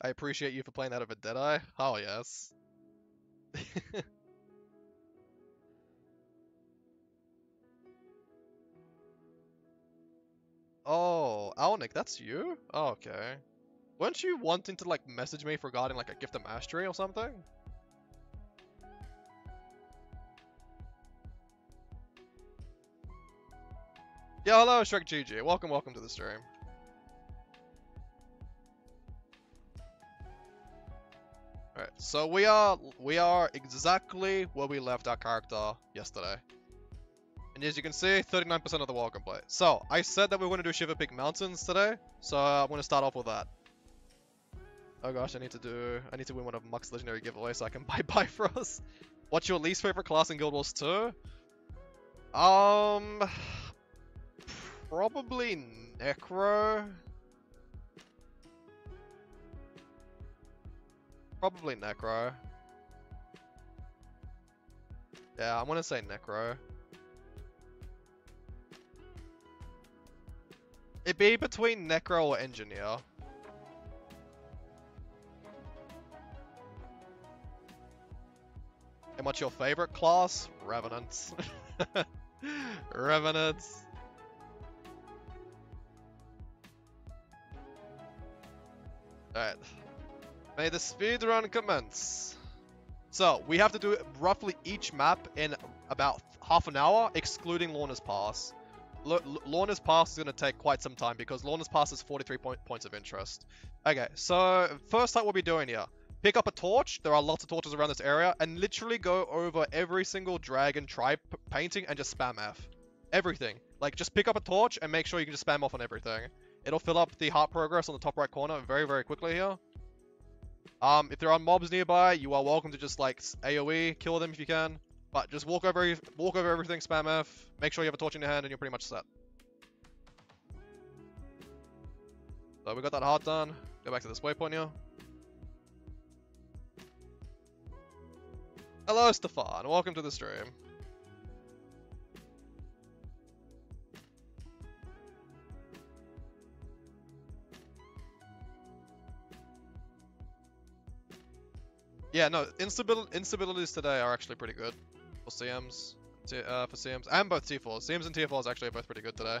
I appreciate you for playing out that over Deadeye. Oh yes. oh, Alnick, that's you? Oh, okay. Weren't you wanting to like message me regarding like a gift of mastery or something? Yeah, hello, Shrek GG. Welcome, welcome to the stream. Alright, so we are we are exactly where we left our character yesterday. And as you can see, 39% of the wall complete. So, I said that we were going to do Shiver Peak Mountains today, so I'm going to start off with that. Oh gosh, I need to do, I need to win one of Muck's legendary giveaways so I can buy Bifrost. What's your least favorite class in Guild Wars 2? Um, probably Necro. Probably Necro. Yeah, I'm gonna say Necro. It'd be between Necro or Engineer. And what's your favorite class? Revenants. Revenants. Alright. May the speed run commence. So, we have to do roughly each map in about half an hour, excluding Lornar's Pass. L Lornar's Pass is going to take quite some time because Lornar's Pass is 43 point points of interest. Okay, so first thing we'll be doing here. Pick up a torch, there are lots of torches around this area, and literally go over every single dragon tribe painting and just spam F. Everything. Like, just pick up a torch and make sure you can just spam off on everything. It'll fill up the heart progress on the top right corner very, very quickly here. Um, if there are mobs nearby, you are welcome to just, like, AoE, kill them if you can. But just walk over, walk over everything, spam F, make sure you have a torch in your hand, and you're pretty much set. So we got that heart done. Go back to this waypoint here. Hello, Stefan. Welcome to the stream. Yeah, no, instabil instabilities today are actually pretty good for CMs, uh, for CMs, and both T4s. CMs and T4s actually are both pretty good today.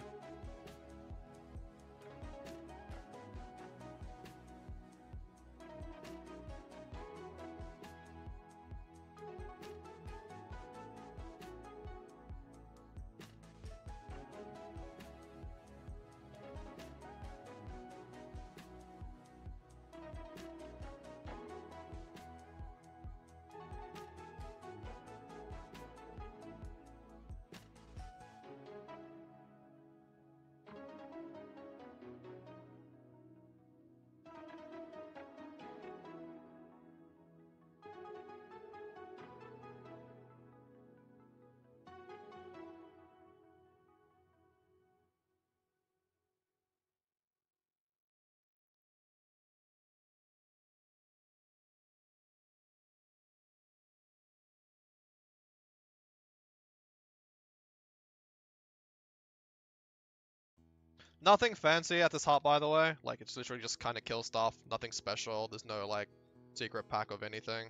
Nothing fancy at this hut, by the way. Like, it's literally just kind of kill stuff. Nothing special. There's no, like, secret pack of anything.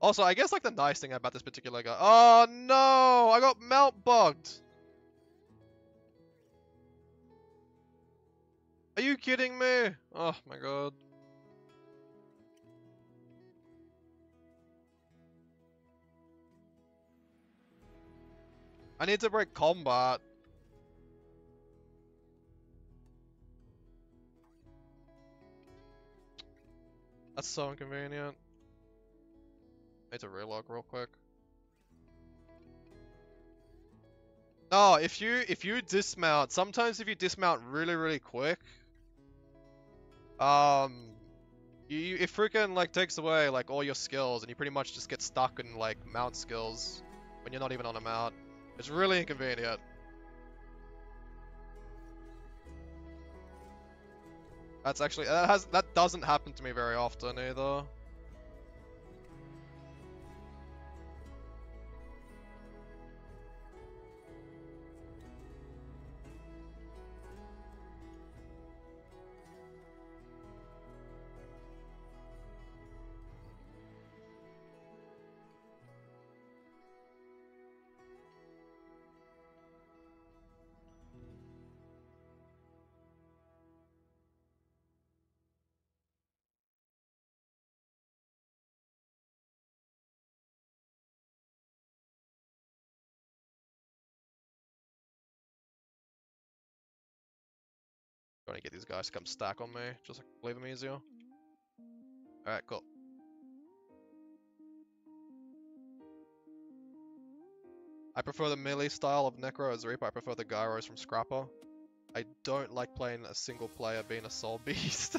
Also, I guess, like, the nice thing about this particular guy... Oh, no! I got melt bugged! Are you kidding me? Oh, my god. I need to break combat. That's so inconvenient. I need to relog real quick. No, if you if you dismount, sometimes if you dismount really really quick, um, you it freaking like takes away like all your skills, and you pretty much just get stuck in like mount skills when you're not even on a mount. It's really inconvenient. That's actually that has that doesn't happen to me very often either. Get these guys to come stack on me, just to leave them easier. Alright, cool. I prefer the melee style of Necro as Reaper, I prefer the Gyros from Scrapper. I don't like playing a single player being a soul beast.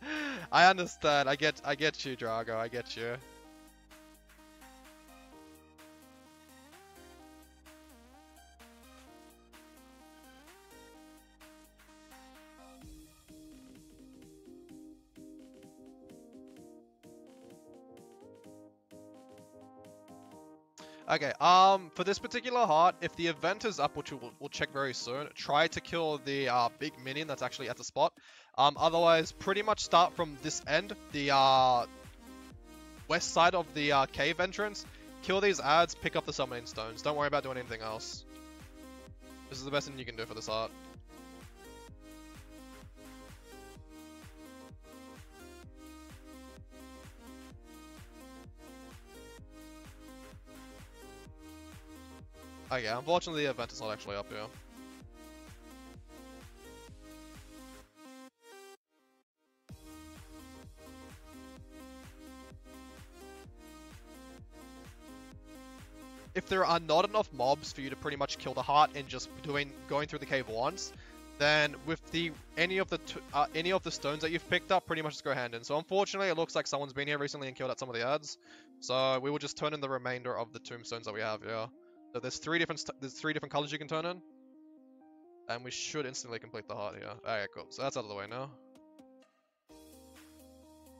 I understand, I get I get you, Drago, I get you. Okay, um, for this particular heart, if the event is up, which we'll, we'll check very soon, try to kill the uh, big minion that's actually at the spot. Um, otherwise, pretty much start from this end, the uh, west side of the uh, cave entrance, kill these ads, pick up the summoning stones. Don't worry about doing anything else. This is the best thing you can do for this heart. Okay, unfortunately the event is not actually up here. If there are not enough mobs for you to pretty much kill the heart and just doing going through the cave once, then with the any of the uh, any of the stones that you've picked up, pretty much just go hand in. So unfortunately, it looks like someone's been here recently and killed out some of the ads. So we will just turn in the remainder of the tombstones that we have here. So there's three different there's three different colors you can turn in. And we should instantly complete the heart here. Alright, cool. So that's out of the way now.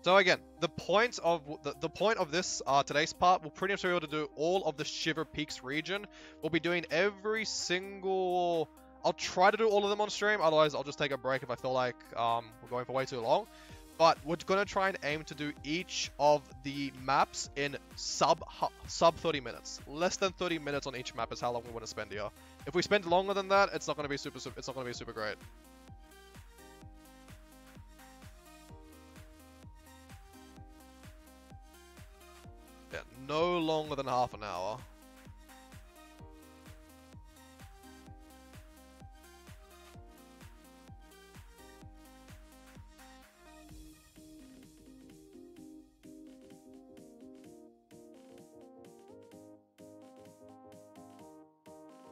So again, the point of the, the point of this uh, today's part, we'll pretty much be able to do all of the Shiver Peaks region. We'll be doing every single... I'll try to do all of them on stream, otherwise I'll just take a break if I feel like um, we're going for way too long. But we're gonna try and aim to do each of the maps in sub sub 30 minutes. Less than 30 minutes on each map is how long we want to spend here. If we spend longer than that, it's not gonna be super. super it's not gonna be super great. Yeah, no longer than half an hour.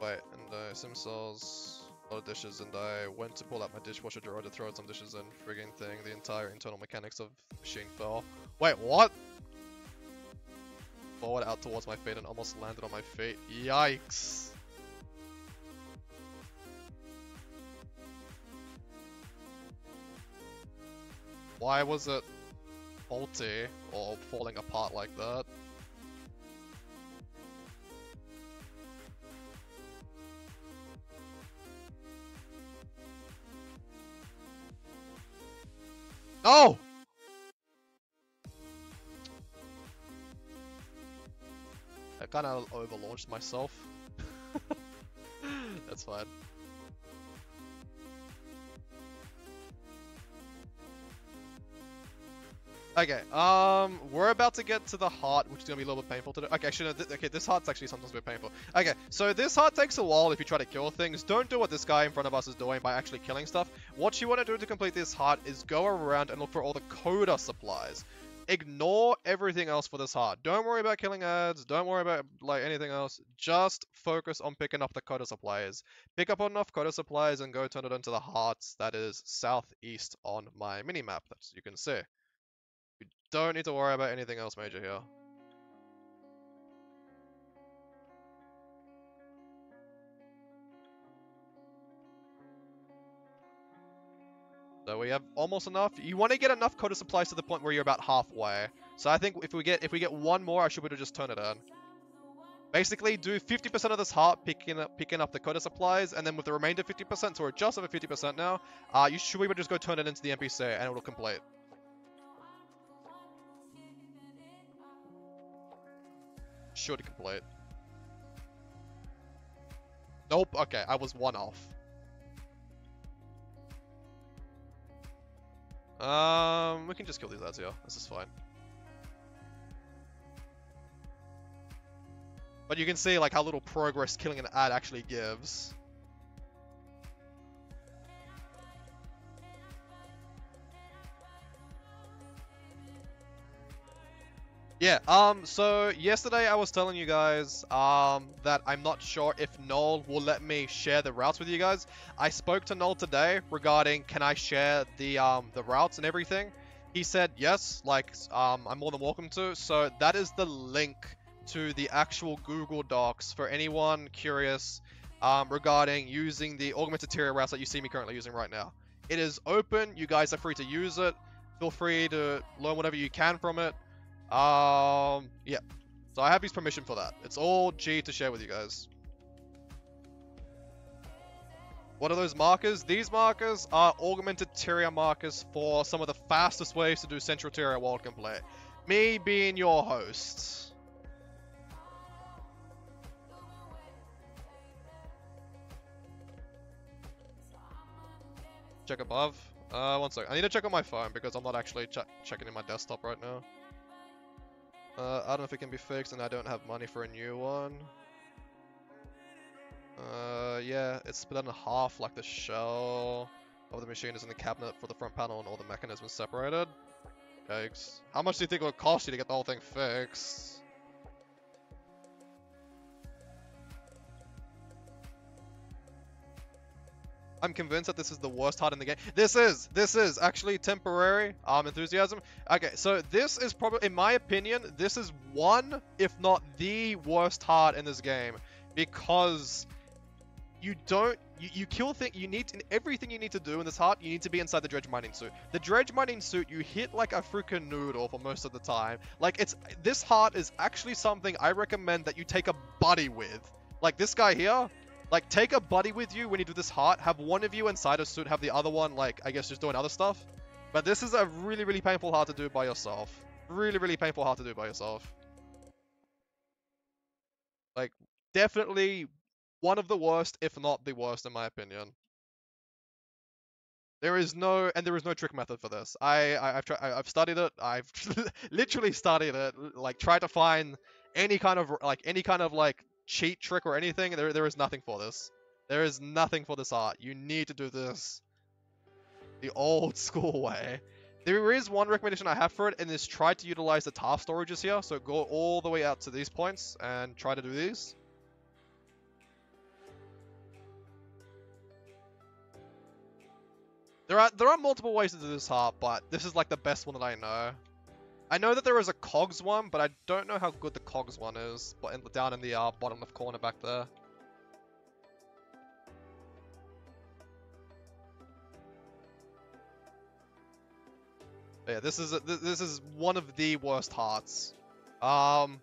Wait, and uh, sim cells, a lot of dishes, and I went to pull out my dishwasher drawer to throw some dishes in. Frigging thing, the entire internal mechanics of machine fell. Wait, what? Forward out towards my feet and almost landed on my feet. Yikes. Why was it faulty or falling apart like that? No! I kind of overlaunched myself. That's fine. Okay, um, we're about to get to the heart, which is gonna be a little bit painful to do. Okay, actually, no, th okay, this heart's actually sometimes a bit painful. Okay, so this heart takes a while if you try to kill things. Don't do what this guy in front of us is doing by actually killing stuff. What you want to do to complete this heart is go around and look for all the coda supplies. Ignore everything else for this heart. Don't worry about killing ads. Don't worry about like anything else. Just focus on picking up the coda supplies. Pick up enough coda supplies and go turn it into the hearts that is southeast on my minimap, as you can see. You don't need to worry about anything else major here. So we have almost enough. You want to get enough coda supplies to the point where you're about halfway. So I think if we get if we get one more, I should be able to just turn it on. Basically, do 50% of this heart, picking up picking up the coda supplies, and then with the remainder 50%, so we're just over 50% now, uh, you should be able to just go turn it into the NPC, and it will complete. should complete. Nope, okay, I was one off. Um, we can just kill these ads here. This is fine. But you can see like how little progress killing an ad actually gives. Yeah, um, so yesterday I was telling you guys, um, that I'm not sure if Noel will let me share the routes with you guys. I spoke to Noel today regarding can I share the, um, the routes and everything. He said yes, like, um, I'm more than welcome to. So that is the link to the actual Google Docs for anyone curious, um, regarding using the augmented Tyria routes that you see me currently using right now. It is open, you guys are free to use it. Feel free to learn whatever you can from it. Um, yeah. So I have his permission for that. It's all G to share with you guys. What are those markers? These markers are augmented Tyria markers for some of the fastest ways to do Central Tyria World Complete. Me being your host. Check above. Uh, one second. I need to check on my phone because I'm not actually ch checking in my desktop right now. Uh, I don't know if it can be fixed and I don't have money for a new one. Uh, yeah, it's split in half like the shell of the machine is in the cabinet for the front panel and all the mechanisms separated. Yikes. How much do you think it would cost you to get the whole thing fixed? I'm convinced that this is the worst HUD in the game. This is, this is actually temporary um, enthusiasm. Okay, so this is probably, in my opinion, this is one, if not the worst HUD in this game. Because you don't, you, you kill thing, you need, in everything you need to do in this heart you need to be inside the dredge mining suit. The dredge mining suit, you hit like a freaking noodle for most of the time. Like it's, this heart is actually something I recommend that you take a buddy with. Like this guy here, like, take a buddy with you when you do this heart. Have one of you inside a suit, have the other one, like, I guess just doing other stuff. But this is a really, really painful heart to do by yourself. Really, really painful heart to do by yourself. Like, definitely one of the worst, if not the worst, in my opinion. There is no, and there is no trick method for this. I, I have tried, I've studied it. I've literally studied it. Like, tried to find any kind of, like, any kind of, like, cheat trick or anything. There, there is nothing for this. There is nothing for this art. You need to do this the old school way. There is one recommendation I have for it, and is try to utilize the task storages here. So go all the way out to these points and try to do these. There are there are multiple ways to do this heart, but this is like the best one that I know. I know that there is a cogs one, but I don't know how good the cogs one is. But in, down in the uh, bottom left corner back there. But yeah, this is a, this is one of the worst hearts. Um,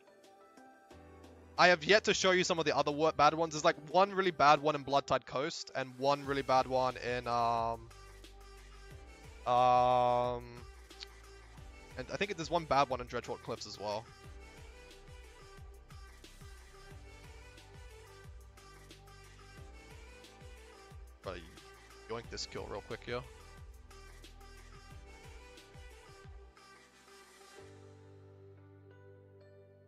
I have yet to show you some of the other bad ones. There's like one really bad one in Bloodtide Coast and one really bad one in um um and I think there's one bad one in Dredgewater Cliffs as well. But yoink this kill real quick here.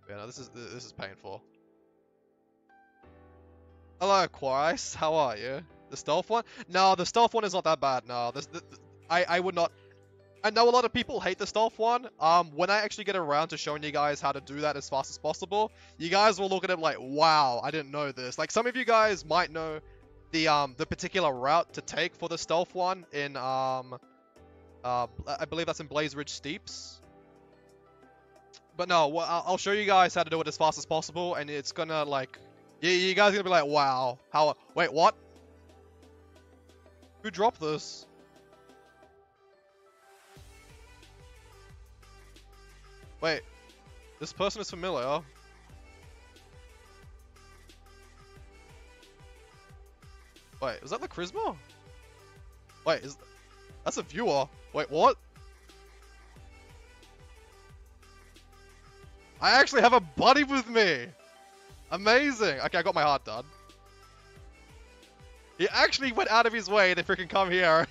Yeah, no, this is this is painful. Hello, Quarice. How are you? The stealth one? No, the stealth one is not that bad. No, this, this I I would not I know a lot of people hate the stealth one. Um, when I actually get around to showing you guys how to do that as fast as possible, you guys will look at it like, wow, I didn't know this. Like some of you guys might know the um the particular route to take for the stealth one in um uh I believe that's in Blazeridge Steppes. But no, well, I'll show you guys how to do it as fast as possible, and it's gonna like, you, you guys gonna be like, wow, how? Wait, what? Who dropped this? Wait, this person is familiar. Wait, is that the Charisma? Wait, is that's a viewer? Wait, what? I actually have a buddy with me! Amazing! Okay, I got my heart done. He actually went out of his way to freaking come here.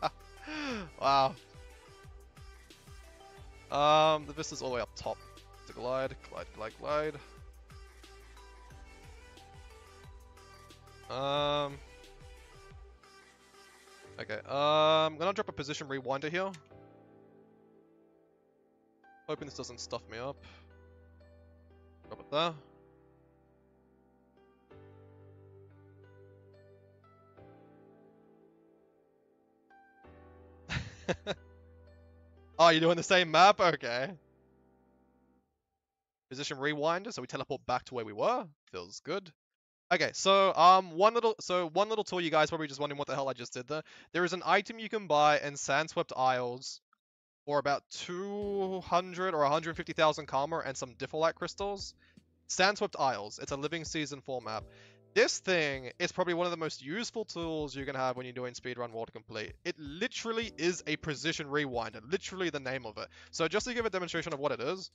wow. Um, the vista's all the way up top. To glide, glide, glide, glide. Um. Okay, um, I'm gonna drop a position rewinder here. Hoping this doesn't stuff me up. Drop it there. oh, you're doing the same map? Okay. Position rewinder, so we teleport back to where we were. Feels good. Okay, so um, one little so one little tool. You guys probably just wondering what the hell I just did there. There is an item you can buy in Sandswept Isles for about 200 or 150,000 karma and some Difluorite crystals. Sandswept Isles. It's a living season 4 map. This thing is probably one of the most useful tools you can have when you're doing speedrun world complete. It literally is a position rewinder, literally the name of it. So just to give a demonstration of what it is,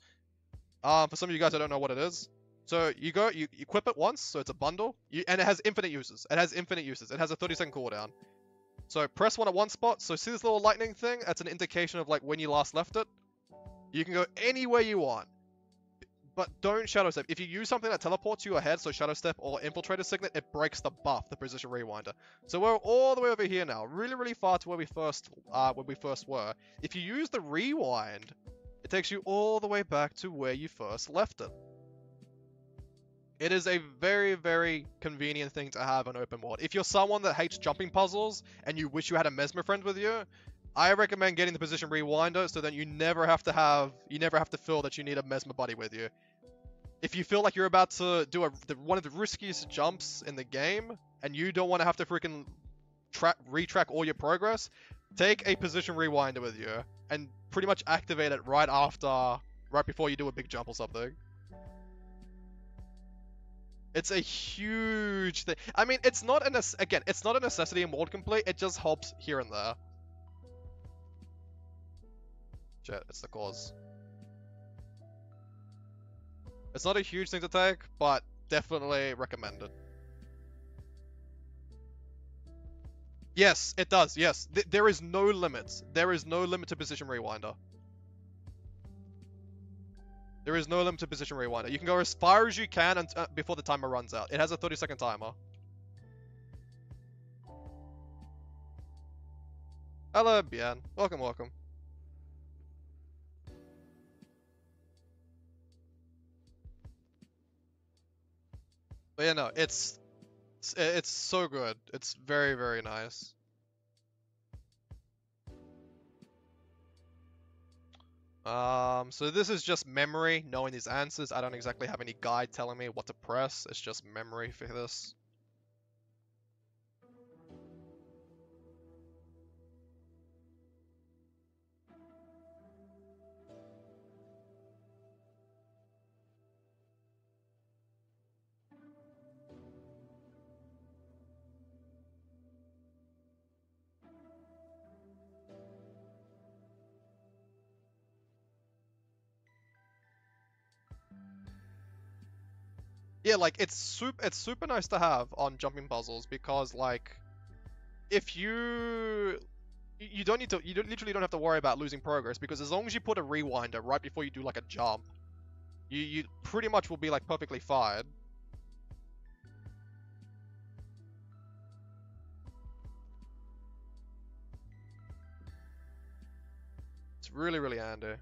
um, for some of you guys that don't know what it is, so you go, you, you equip it once, so it's a bundle, you, and it has infinite uses. It has infinite uses. It has a 30 second cooldown. So press one at one spot. So see this little lightning thing? That's an indication of like when you last left it. You can go anywhere you want. But don't Shadow Step. If you use something that teleports you ahead, so Shadow Step or Infiltrator Signet, it breaks the buff, the Position Rewinder. So we're all the way over here now, really, really far to where we first, uh, where we first were. If you use the Rewind, it takes you all the way back to where you first left it. It is a very, very convenient thing to have on open world. If you're someone that hates jumping puzzles and you wish you had a Mesmer friend with you, I recommend getting the position rewinder so that you never have to have, you never have to feel that you need a Mesmer buddy with you. If you feel like you're about to do a, the, one of the riskiest jumps in the game and you don't want to have to freaking track, retrack all your progress, take a position rewinder with you and pretty much activate it right after, right before you do a big jump or something. It's a huge thing. I mean, it's not a again, it's not a necessity in world complete. It just helps here and there. Shit, it's the cause. It's not a huge thing to take, but definitely recommended. Yes, it does. Yes, Th there is no limits. There is no limit to position rewinder. There is no limit to position rewinder. You can go as far as you can and, uh, before the timer runs out. It has a 30 second timer. Hello, Bian. Welcome, welcome. But yeah, no, it's, it's, it's so good. It's very, very nice. Um, so this is just memory, knowing these answers. I don't exactly have any guide telling me what to press. It's just memory for this. Yeah, like it's super it's super nice to have on jumping puzzles because like if you you don't need to you don't, literally don't have to worry about losing progress because as long as you put a rewinder right before you do like a jump, you you pretty much will be like perfectly fine. It's really really handy.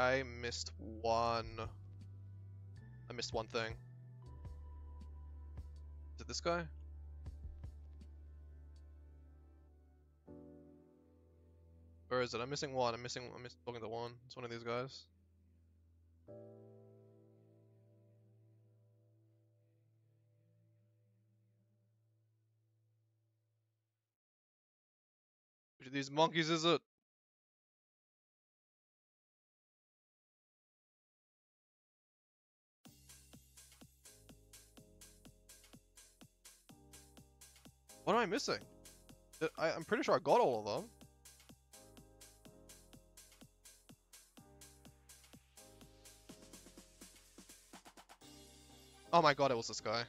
I missed one. I missed one thing. Is it this guy? Where is it? I'm missing one. I'm missing. I'm missing to one. It's one of these guys. Which of these monkeys is it? What am I missing? I, I'm pretty sure I got all of them. Oh my god, it was this guy.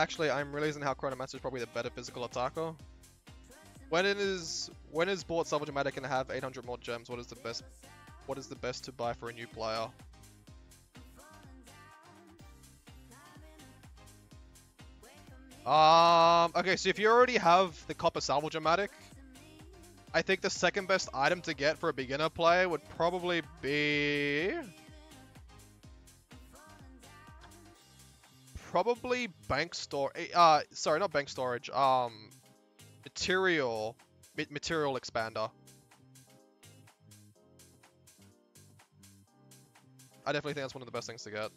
Actually, I'm realizing how Chronomancer is probably the better physical attacker. When is when is bought Salvage-O-Matic and have 800 more gems? What is the best? What is the best to buy for a new player? Um. Okay, so if you already have the Copper Salvage-O-Matic, I think the second best item to get for a beginner player would probably be probably bank store. eh, Uh, sorry, not bank storage. Um, material, ma- material expander. I definitely think that's one of the best things to get.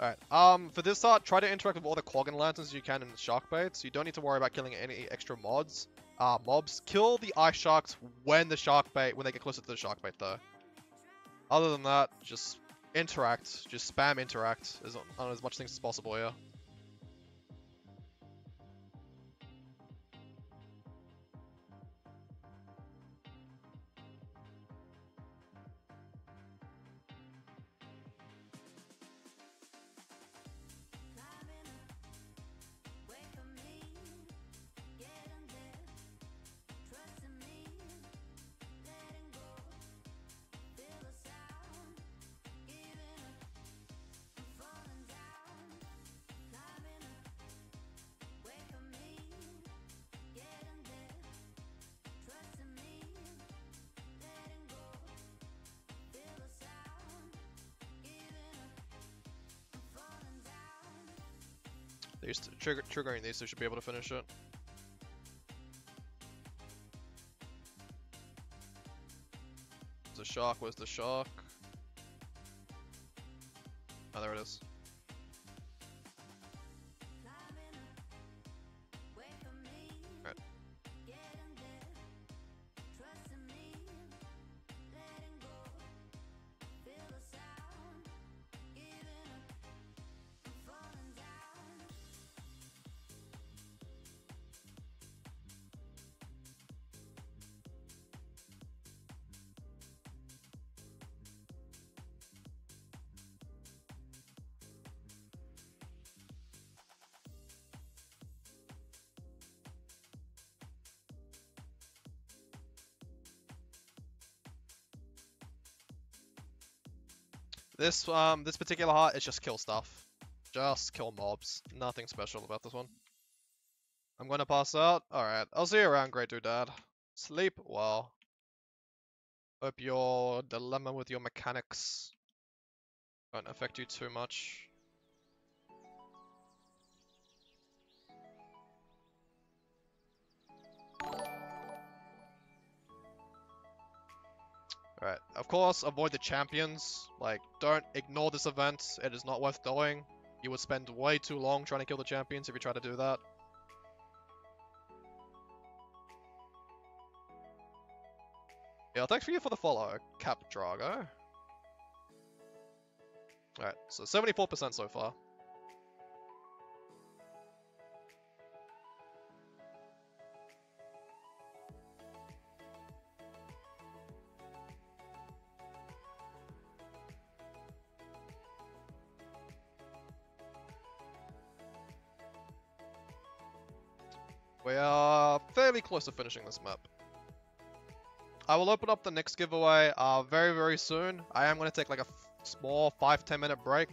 Alright, um, for this art, try to interact with all the Quaggan Lanterns you can in the Shark Baits. You don't need to worry about killing any extra mods. Uh, mobs. Kill the Ice Sharks when the Shark Bait, when they get closer to the Shark Bait though. Other than that, just interact. Just spam interact as, on as much things as possible, yeah. Trigger triggering these, so should be able to finish it. The shark was the shark. Oh, there it is. This um this particular heart is just kill stuff. Just kill mobs. Nothing special about this one. I'm gonna pass out. Alright, I'll see you around, Great Dude Dad. Sleep well. Hope your dilemma with your mechanics won't affect you too much. Alright, of course, avoid the champions. Like, don't ignore this event. It is not worth doing. You would spend way too long trying to kill the champions if you try to do that. Yeah, thanks for you for the follow, Cap Drago. Alright, so 74% so far. Close to finishing this map. I will open up the next giveaway uh, very, very soon. I am going to take like a small 5-10 minute break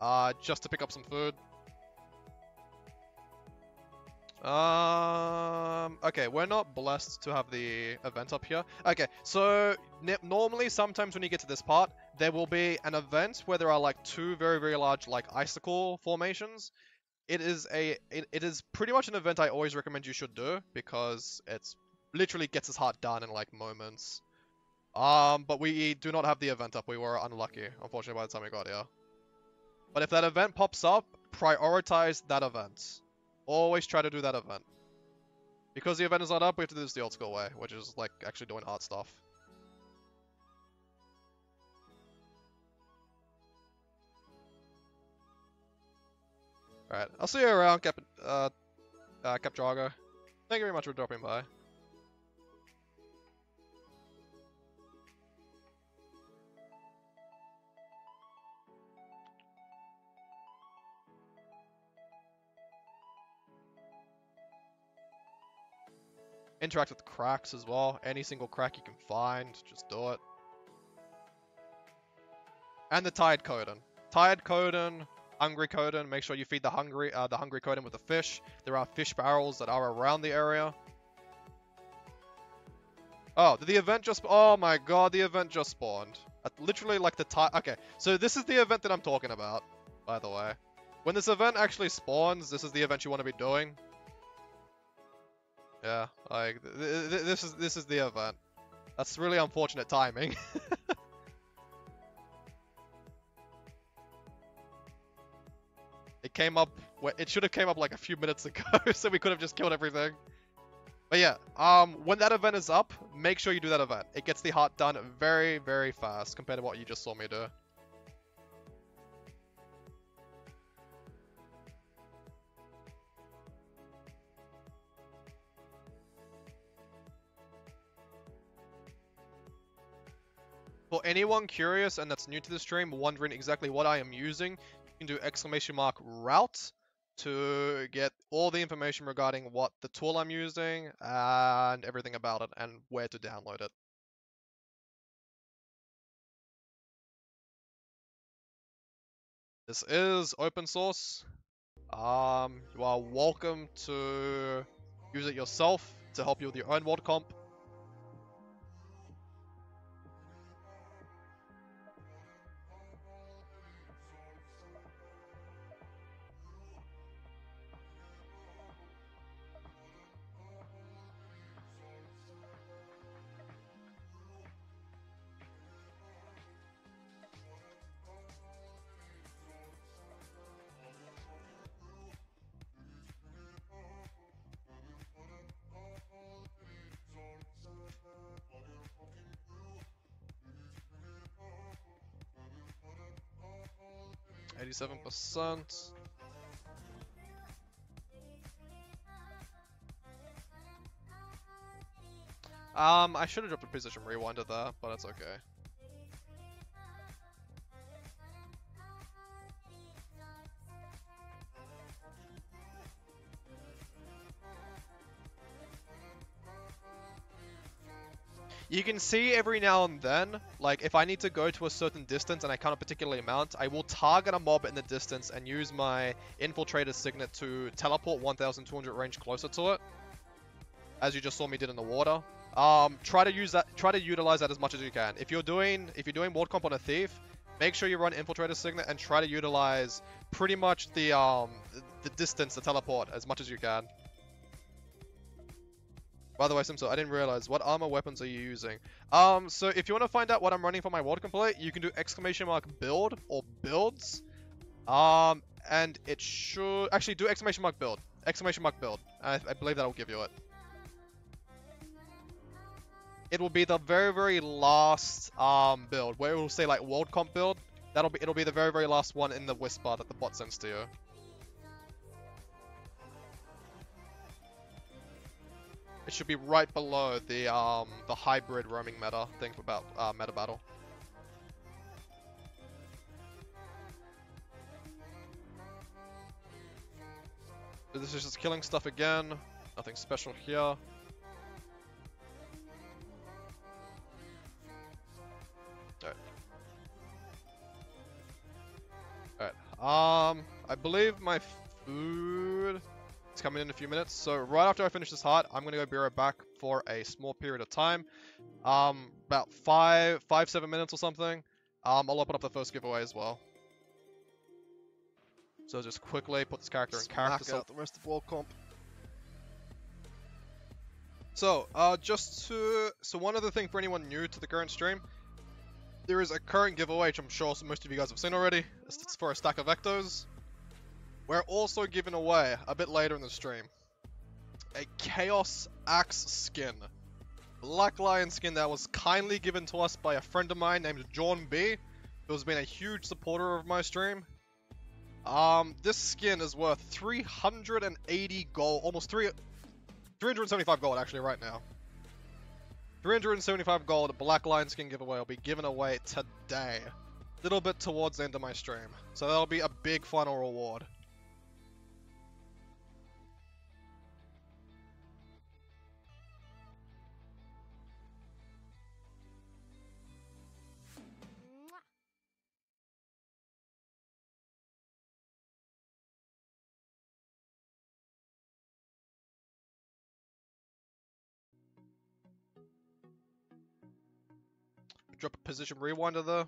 uh, just to pick up some food. Um, okay, we're not blessed to have the event up here. Okay, so normally sometimes when you get to this part, there will be an event where there are like two very, very large like icicle formations. It is a it, it is pretty much an event I always recommend you should do because it's literally gets his heart done in like moments. Um, but we do not have the event up. We were unlucky, unfortunately, by the time we got here. But if that event pops up, prioritize that event. Always try to do that event. Because the event is not up, we have to do this the old school way, which is like actually doing hard stuff. Alright, I'll see you around, Cap, uh, uh, Capdrago. Thank you very much for dropping by. Interact with cracks as well. Any single crack you can find, just do it. And the tired Kodan. Tired Kodan Hungry Kodan, make sure you feed the Hungry uh, the Hungry Kodan with the fish. There are fish barrels that are around the area. Oh, did the event just... Oh my god, the event just spawned. Literally like the time... Okay, so this is the event that I'm talking about, by the way. When this event actually spawns, this is the event you want to be doing. Yeah, like, th th this is this is the event. That's really unfortunate timing. it came up... It should have came up like a few minutes ago, so we could have just killed everything. But yeah, um, when that event is up, make sure you do that event. It gets the heart done very, very fast compared to what you just saw me do. For anyone curious and that's new to the stream, wondering exactly what I am using, can do exclamation mark route to get all the information regarding what the tool I'm using and everything about it and where to download it. This is open source. Um, you are welcome to use it yourself to help you with your own world comp. 87%. Um, I should have dropped a position rewinder there, but that's okay. You can see every now and then, like if I need to go to a certain distance and I can't particularly mount, I will target a mob in the distance and use my Infiltrator Signet to teleport 1200 range closer to it. As you just saw me did in the water. Um, try to use that, try to utilize that as much as you can. If you're doing, if you're doing world comp on a thief, make sure you run Infiltrator Signet and try to utilize pretty much the, um, the distance to teleport as much as you can. By the way, Simso, I didn't realize, what armor weapons are you using? Um, so if you want to find out what I'm running for my world complete, you can do exclamation mark build or builds. Um, and it should, actually do exclamation mark build. Exclamation mark build. I, I believe that'll give you it. It will be the very, very last um, build, where it will say like world comp build. That'll be, it'll be the very, very last one in the whisper that the bot sends to you. It should be right below the um the hybrid roaming meta thing about uh, meta battle. This is just killing stuff again. Nothing special here. Alright. Alright. Um, I believe my food it's coming in a few minutes. So right after I finish this heart, I'm going to go be right back for a small period of time. Um, about five, five, seven minutes or something. Um, I'll open up the first giveaway as well. So just quickly put this character in character out the rest of World Comp. So, uh, just to, so one other thing for anyone new to the current stream, there is a current giveaway, which I'm sure most of you guys have seen already. It's for a stack of Ectos. We're also giving away, a bit later in the stream, a Chaos Axe skin. Black Lion skin that was kindly given to us by a friend of mine named John B, who has been a huge supporter of my stream. Um, this skin is worth 380 gold, almost 3, 375 gold actually right now. 375 gold Black Lion skin giveaway will be given away today. Little bit towards the end of my stream. So that'll be a big final reward. Drop a position rewinder there.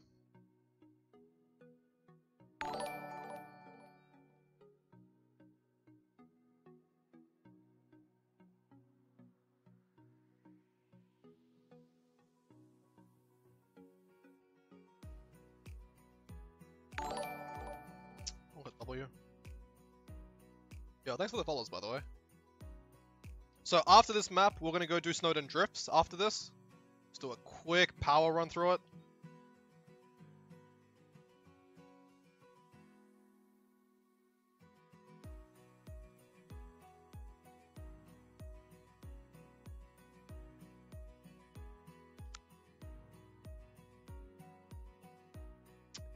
Oh, W. Yeah, thanks for the follows, by the way. So after this map, we're gonna go do Snowden Drifts after this. Do a quick power run through it.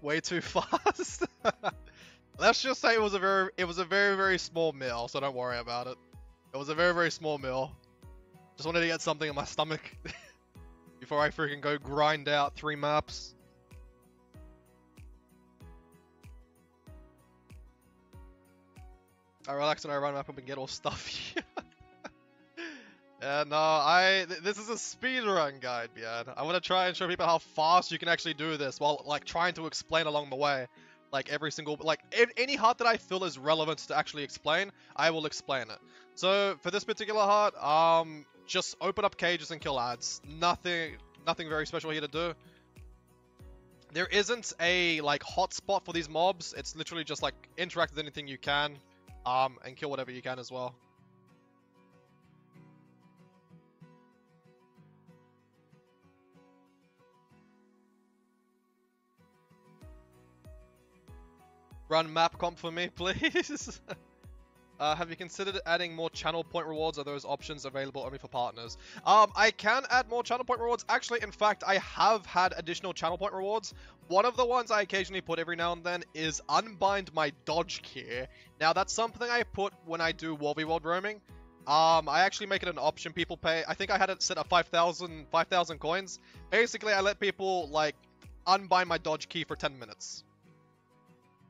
Way too fast. Let's just say it was a very it was a very very small meal, so don't worry about it. It was a very very small meal. Just wanted to get something in my stomach before I freaking go grind out three maps. I relax and I run up and get all stuffy. yeah, no, I th this is a speed run guide, man. I want to try and show people how fast you can actually do this while like trying to explain along the way like every single like any heart that I feel is relevant to actually explain, I will explain it. So for this particular heart, um, just open up cages and kill ads. Nothing, nothing very special here to do. There isn't a like hotspot for these mobs. It's literally just like interact with anything you can, um, and kill whatever you can as well. Run map comp for me, please. Uh, have you considered adding more channel point rewards? Are those options available only for partners? Um, I can add more channel point rewards. Actually, in fact, I have had additional channel point rewards. One of the ones I occasionally put every now and then is unbind my dodge key. Now, that's something I put when I do Warby World roaming. Um, I actually make it an option people pay. I think I had it set at 5,000 5, coins. Basically, I let people, like, unbind my dodge key for 10 minutes.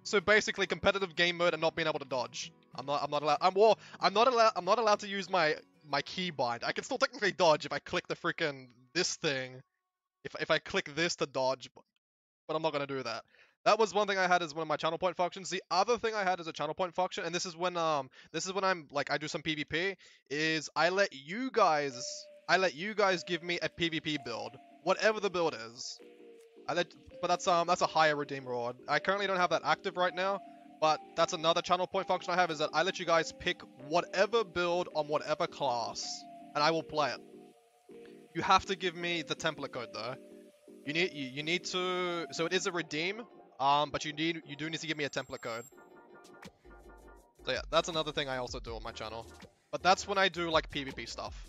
So basically, competitive game mode and not being able to dodge. I'm not. I'm not allowed. I'm well. I'm not allowed. I'm not allowed to use my my keybind. I can still technically dodge if I click the freaking this thing. If if I click this to dodge, but, but I'm not gonna do that. That was one thing I had as one of my channel point functions. The other thing I had as a channel point function, and this is when um this is when I'm like I do some PvP, is I let you guys I let you guys give me a PvP build, whatever the build is. I let but that's um that's a higher redeem reward. I currently don't have that active right now, but that's another channel point function I have is that I let you guys pick whatever build on whatever class, and I will play it. You have to give me the template code though. You need you, you need to so it is a redeem, um, but you need you do need to give me a template code. So yeah, that's another thing I also do on my channel. But that's when I do like PvP stuff.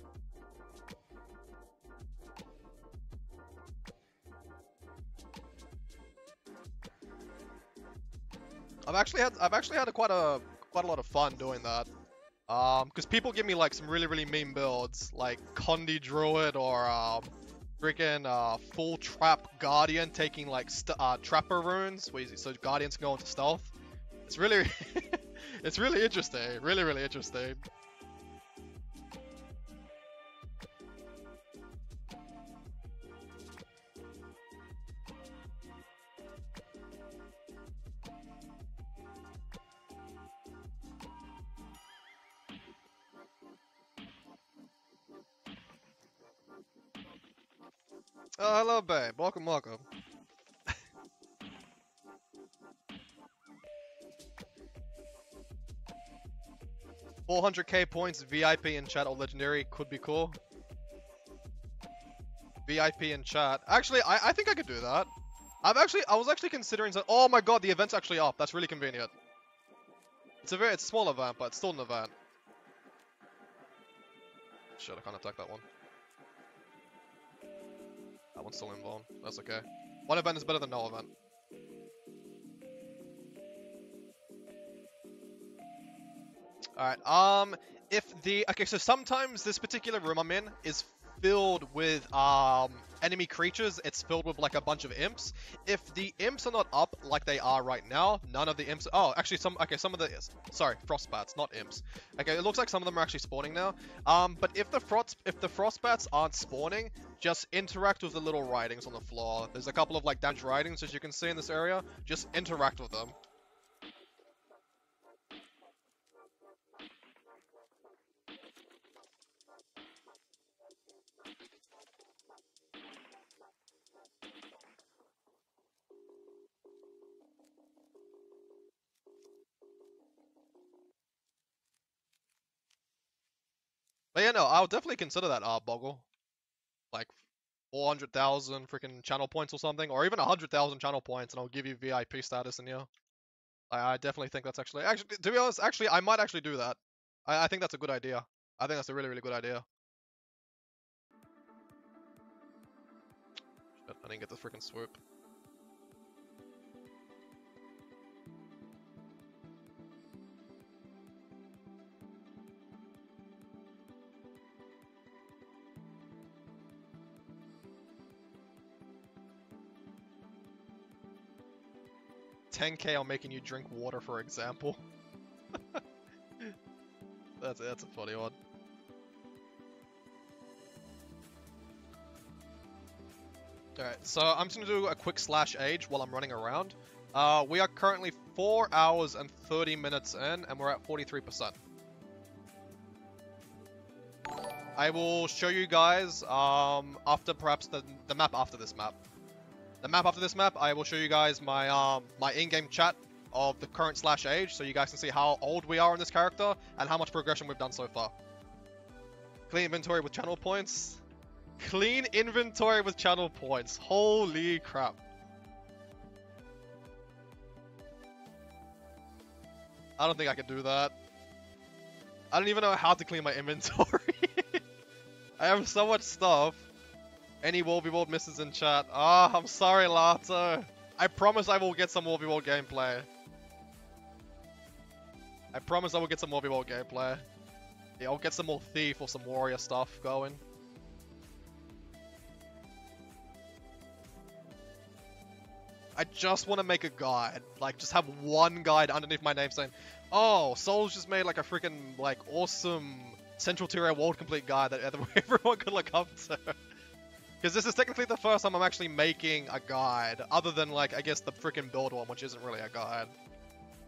I've actually had I've actually had a, quite a quite a lot of fun doing that. Um, because people give me like some really really mean builds, like Condi Druid or um, freaking uh full trap Guardian taking like uh, Trapper runes, so Guardians can go into stealth. It's really it's really interesting, really really interesting. Oh, hello, babe. Welcome, welcome. 400k points, VIP in chat or legendary could be cool. VIP in chat. Actually, I, I think I could do that. I've actually, I was actually considering, that. oh my god, the event's actually up. That's really convenient. It's a very, it's a small event, but it's still an event. Shit, I can't attack that one. That one's still involved. That's okay. One event is better than no event. Alright, um, if the, okay, so sometimes this particular room I'm in is filled with, um, enemy creatures, it's filled with like a bunch of imps. If the imps are not up like they are right now, none of the imps. Oh, actually, some. Okay, some of the. Sorry, frostbats, not imps. Okay, it looks like some of them are actually spawning now. Um, but if the frost, if the frostbats aren't spawning, just interact with the little writings on the floor. There's a couple of like damaged writings as you can see in this area. Just interact with them. But yeah, no, I'll definitely consider that uh, Boggle. Like 400,000 freaking channel points or something, or even 100,000 channel points, and I'll give you VIP status in here. I, I definitely think that's actually, actually, to be honest, actually, I might actually do that. I, I think that's a good idea. I think that's a really, really good idea. Shit, I didn't get the freaking swoop. 10k on making you drink water, for example. that's that's a funny one. Alright, so I'm just gonna do a quick slash age while I'm running around. Uh, we are currently 4 hours and 30 minutes in, and we're at 43%. I will show you guys um, after perhaps the, the map after this map the map after this map, I will show you guys my um my in-game chat of the current slash age, so you guys can see how old we are in this character and how much progression we've done so far. Clean inventory with channel points. Clean inventory with channel points. Holy crap. I don't think I can do that. I don't even know how to clean my inventory. I have so much stuff. Any Wolby World misses in chat. Ah, oh, I'm sorry, Lato. I promise I will get some Wolby World gameplay. I promise I will get some Wolby World gameplay. Yeah, I'll get some more Thief or some Warrior stuff going. I just want to make a guide. Like, just have one guide underneath my name saying, Oh, Souls just made like a freaking, like, awesome Central Tyria World Complete guide that everyone could look up to. Because this is technically the first time I'm actually making a guide, other than, like, I guess the freaking build one, which isn't really a guide.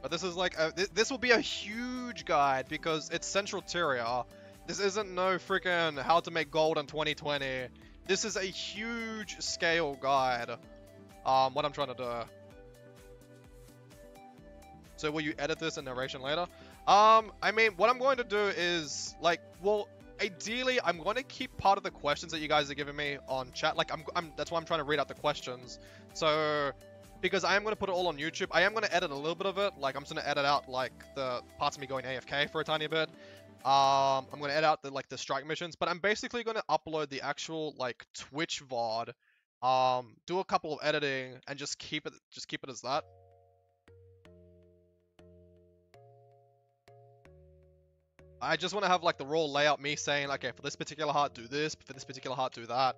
But this is like, a, th this will be a huge guide, because it's Central Tyria. This isn't no freaking how to make gold in 2020. This is a huge scale guide. Um, what I'm trying to do. So will you edit this in narration later? Um, I mean, what I'm going to do is, like, well, ideally, I'm going to keep part of the questions that you guys are giving me on chat. Like, I'm, I'm that's why I'm trying to read out the questions. So, because I am going to put it all on YouTube. I am going to edit a little bit of it. Like, I'm just going to edit out, like, the parts of me going AFK for a tiny bit. Um, I'm going to edit out the, like, the strike missions. But I'm basically going to upload the actual, like, Twitch VOD. Um, do a couple of editing and just keep it, just keep it as that. I just want to have like the raw layout, me saying, okay, for this particular heart, do this, but for this particular heart, do that.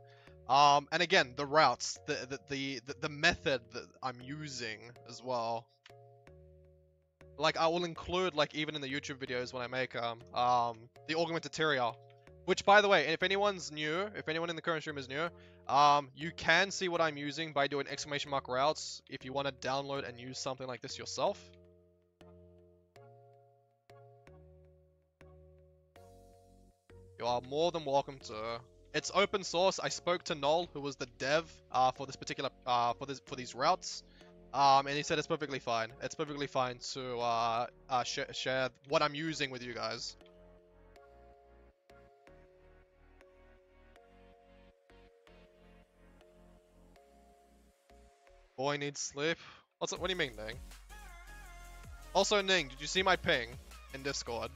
Um, and again, the routes, the, the, the, the method that I'm using as well. Like, I will include, like, even in the YouTube videos when I make um, um, the augmented Tyria. Which, by the way, if anyone's new, if anyone in the current stream is new, um, you can see what I'm using by doing exclamation mark routes if you want to download and use something like this yourself. You are more than welcome to. It's open source. I spoke to Null, who was the dev uh, for this particular uh, for this for these routes, um, and he said it's perfectly fine. It's perfectly fine to uh, uh, sh share what I'm using with you guys. Boy needs sleep. What's it? What do you mean, Ning? Also, Ning, did you see my ping in Discord?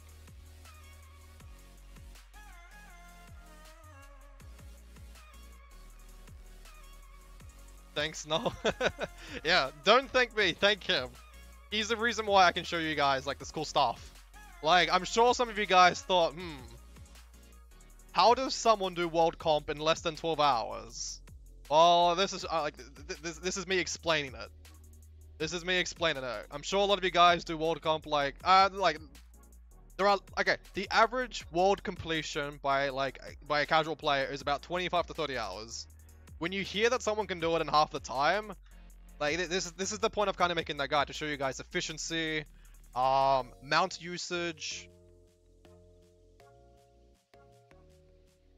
Thanks, no. yeah, don't thank me, thank him. He's the reason why I can show you guys, like, this cool stuff. Like, I'm sure some of you guys thought, hmm, how does someone do World Comp in less than 12 hours? Oh, this is uh, like th this. This is me explaining it. This is me explaining it. I'm sure a lot of you guys do world comp like uh like there are okay. The average world completion by like by a casual player is about 25 to 30 hours. When you hear that someone can do it in half the time, like this is this is the point of kind of making that guide to show you guys efficiency, um, mount usage.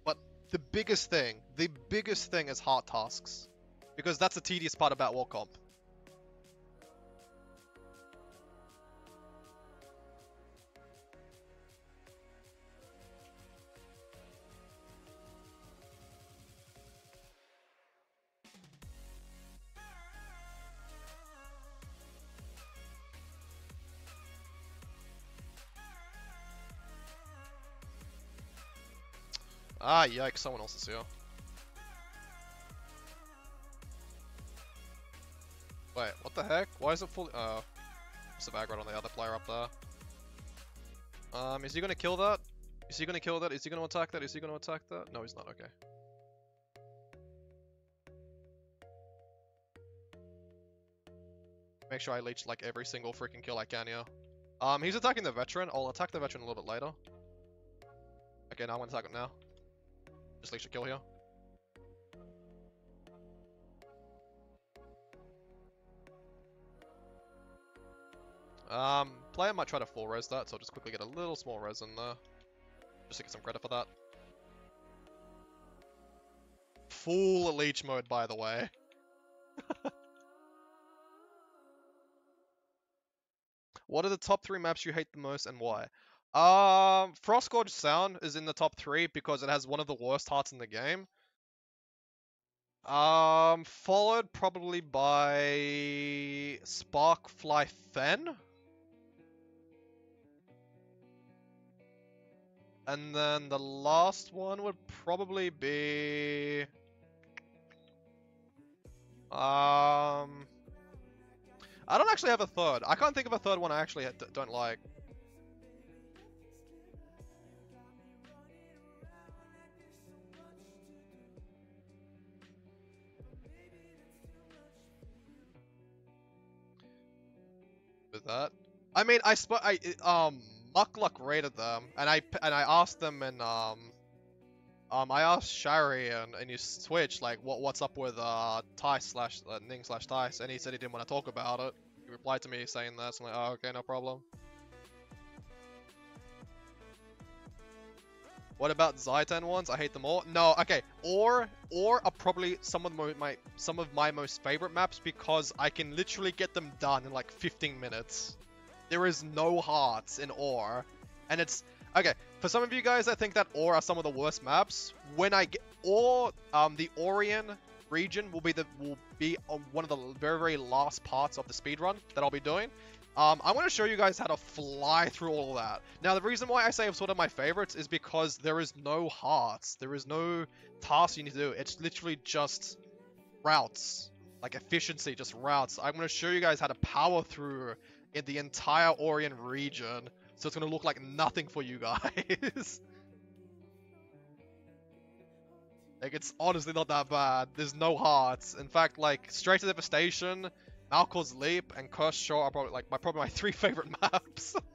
But the biggest thing, the biggest thing is hard tasks, because that's the tedious part about world comp. Ah, yikes, someone else is here. Wait, what the heck? Why is it fully- oh. There's a bag right on the other player up there. Um, is he gonna kill that? Is he gonna kill that? Is he gonna attack that? Is he gonna attack that? No, he's not, okay. Make sure I leech like every single freaking kill I can here. Um, he's attacking the veteran. I'll attack the veteran a little bit later. Okay, now I'm gonna attack him now. Just a kill here. Um, player might try to full res that, so I'll just quickly get a little small res in there. Just to get some credit for that. Full leech mode, by the way. what are the top three maps you hate the most and why? Um, Frostgorge Sound is in the top three because it has one of the worst hearts in the game. Um, followed probably by Sparkfly Fen. And then the last one would probably be... Um... I don't actually have a third. I can't think of a third one I actually don't like. That, I mean, I sp I um Muckluck rated them, and I and I asked them and um um I asked Shari and and his Twitch like what what's up with uh Tice slash uh, Ning slash Tice, and he said he didn't want to talk about it. He replied to me saying that, so I'm like, oh okay, no problem. What about Zhaitan ones? I hate them all. No, okay. Orr or are probably some of my, some of my most favorite maps because I can literally get them done in like 15 minutes. There is no hearts in Orr, and it's okay. For some of you guys I think that Orr are some of the worst maps, when I get Orr, um, the Orrian region will be the will be on one of the very very last parts of the speed run that I'll be doing. Um, I want to show you guys how to fly through all of that. Now, the reason why I say it's sort of my favorites is because there is no hearts. There is no task you need to do. It's literally just routes. Like efficiency, just routes. I'm going to show you guys how to power through in the entire Orrian region. So it's going to look like nothing for you guys. like, it's honestly not that bad. There's no hearts. In fact, like, Straits of Devastation Malchor's Leap and Cursed Shore are probably like my probably my three favorite maps.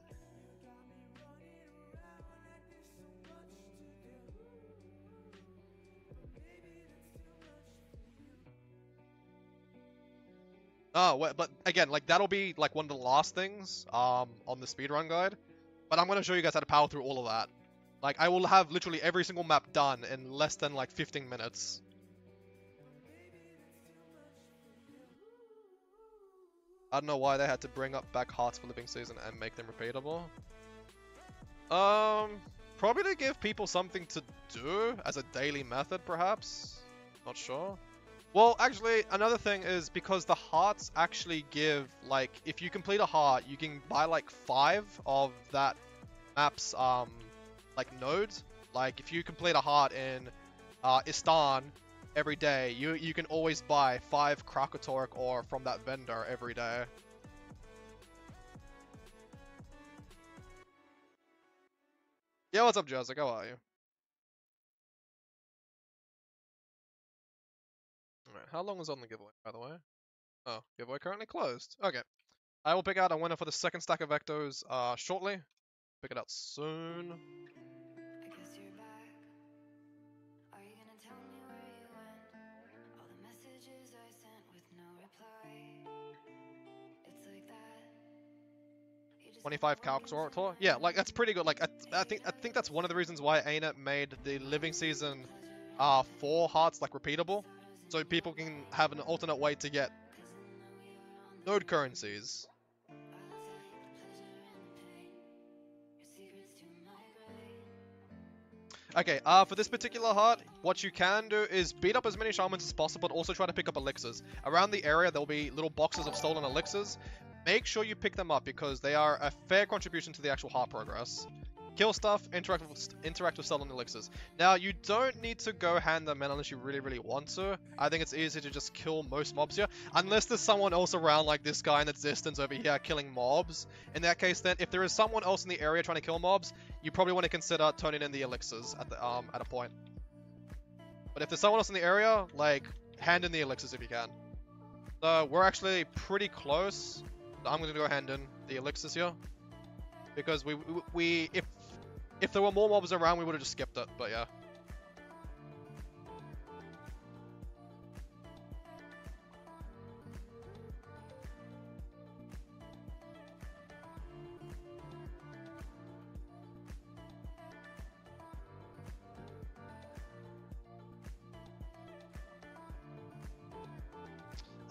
oh, but again, like that'll be like one of the last things um on the speedrun guide. But I'm gonna show you guys how to power through all of that. Like I will have literally every single map done in less than like 15 minutes. I don't know why they had to bring up back Hearts for Living Season and make them repeatable. Um, probably to give people something to do as a daily method, perhaps. Not sure. Well, actually, another thing is because the hearts actually give, like, if you complete a heart, you can buy, like, five of that map's, um, like, nodes. Like, if you complete a heart in uh, Istan, every day. You you can always buy five Kralkatite ore from that vendor every day. Yeah, what's up, Joseph? How are you? Alright, how long is on the giveaway, by the way? Oh, giveaway currently closed. Okay. I will pick out a winner for the second stack of Ectos uh, shortly. Pick it out soon. 25 calcs orator. Yeah, like that's pretty good. Like I, I think I think that's one of the reasons why ANET made the living season uh four hearts like repeatable, so people can have an alternate way to get node currencies. Okay, uh, for this particular heart, what you can do is beat up as many shamans as possible, but also try to pick up elixirs. Around the area, there'll be little boxes of stolen elixirs. Make sure you pick them up because they are a fair contribution to the actual heart progress. Kill stuff, interact with, interact with stolen elixirs. Now, you don't need to go hand them in unless you really, really want to. I think it's easy to just kill most mobs here. Unless there's someone else around, like this guy in the distance over here killing mobs. In that case, then, if there is someone else in the area trying to kill mobs, you probably want to consider turning in the elixirs at the um at a point. But if there's someone else in the area, like, hand in the elixirs if you can. So, we're actually pretty close. I'm going to go hand in the elixirs here. Because we, we if if there were more mobs around, we would have just skipped it, but yeah.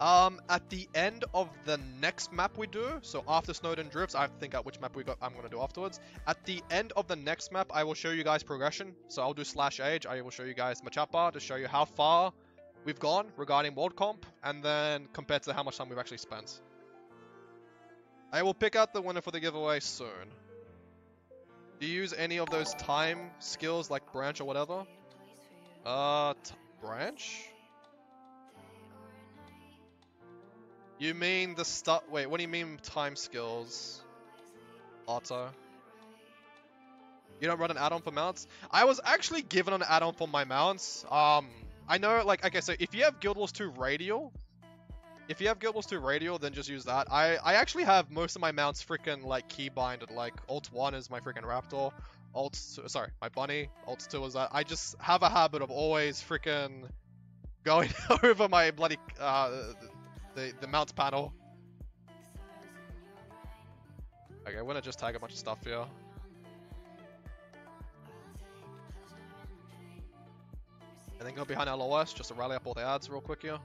Um, at the end of the next map we do, so after Snowden Drifts, I have to think out which map we got. I'm gonna do afterwards. At the end of the next map, I will show you guys progression. So I'll do slash age. I will show you guys Machapa to show you how far we've gone regarding world comp, and then compared to how much time we've actually spent. I will pick out the winner for the giveaway soon. Do you use any of those time skills like branch or whatever? Uh, branch? You mean the stuff? Wait, what do you mean time skills? Otto. You don't run an add-on for mounts? I was actually given an add-on for my mounts. Um, I know, like, okay, so if you have Guild Wars 2 Radial, if you have Guild Wars 2 Radial, then just use that. I, I actually have most of my mounts freaking, like, keybinded. Like, Alt 1 is my freaking Raptor. Alt, sorry, my Bunny. Alt 2 is that. I just have a habit of always freaking going over my bloody, uh, the, the mounts panel. Okay, I'm gonna just tag a bunch of stuff here. And then go behind LOS just to rally up all the ads real quick here.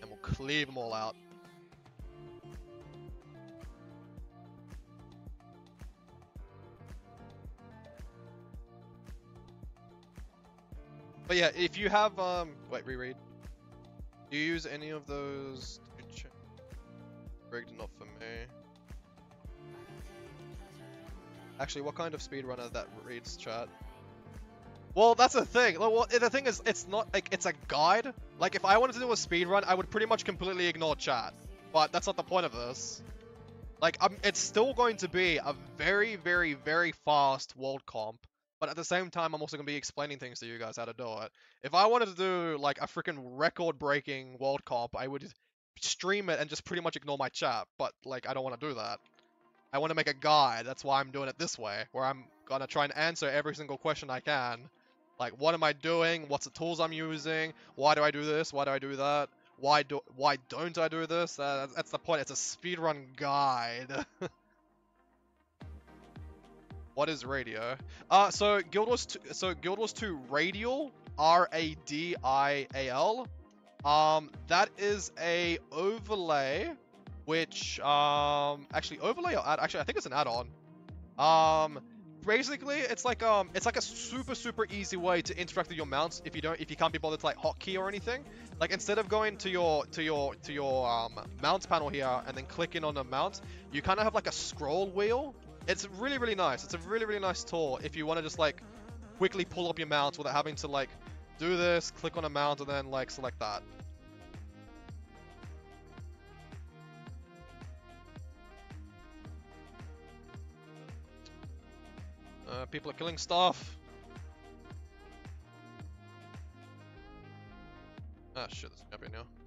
And we'll cleave them all out. But yeah, if you have, um, wait, reread. Do you use any of those? Rigged enough for me. Actually, what kind of speedrunner that reads chat? Well, that's the thing. Well, the thing is, it's not like it's a guide. Like, if I wanted to do a speedrun, I would pretty much completely ignore chat. But that's not the point of this. Like, um, it's still going to be a very, very, very fast world comp. But at the same time, I'm also going to be explaining things to you guys how to do it. If I wanted to do, like, a freaking record-breaking world comp, I would stream it and just pretty much ignore my chat. But, like, I don't want to do that. I want to make a guide. That's why I'm doing it this way, where I'm going to try and answer every single question I can. Like, what am I doing? What's the tools I'm using? Why do I do this? Why do I do that? Why do why don't I do this? Uh, that's the point. It's a speedrun guide. what is radio? Uh, so Guild Wars 2, so Guild Wars 2 Radial, R A D I A L. Um, that is a overlay, which um actually overlay or add actually I think it's an add-on. Um, basically it's like um it's like a super super easy way to interact with your mounts if you don't if you can't be bothered to like hotkey or anything like instead of going to your to your to your um mounts panel here and then clicking on the mount you kind of have like a scroll wheel it's really really nice it's a really really nice tool if you want to just like quickly pull up your mounts without having to like do this click on a mount and then like select that Uh, people are killing stuff. Ah shit, there's a champion now.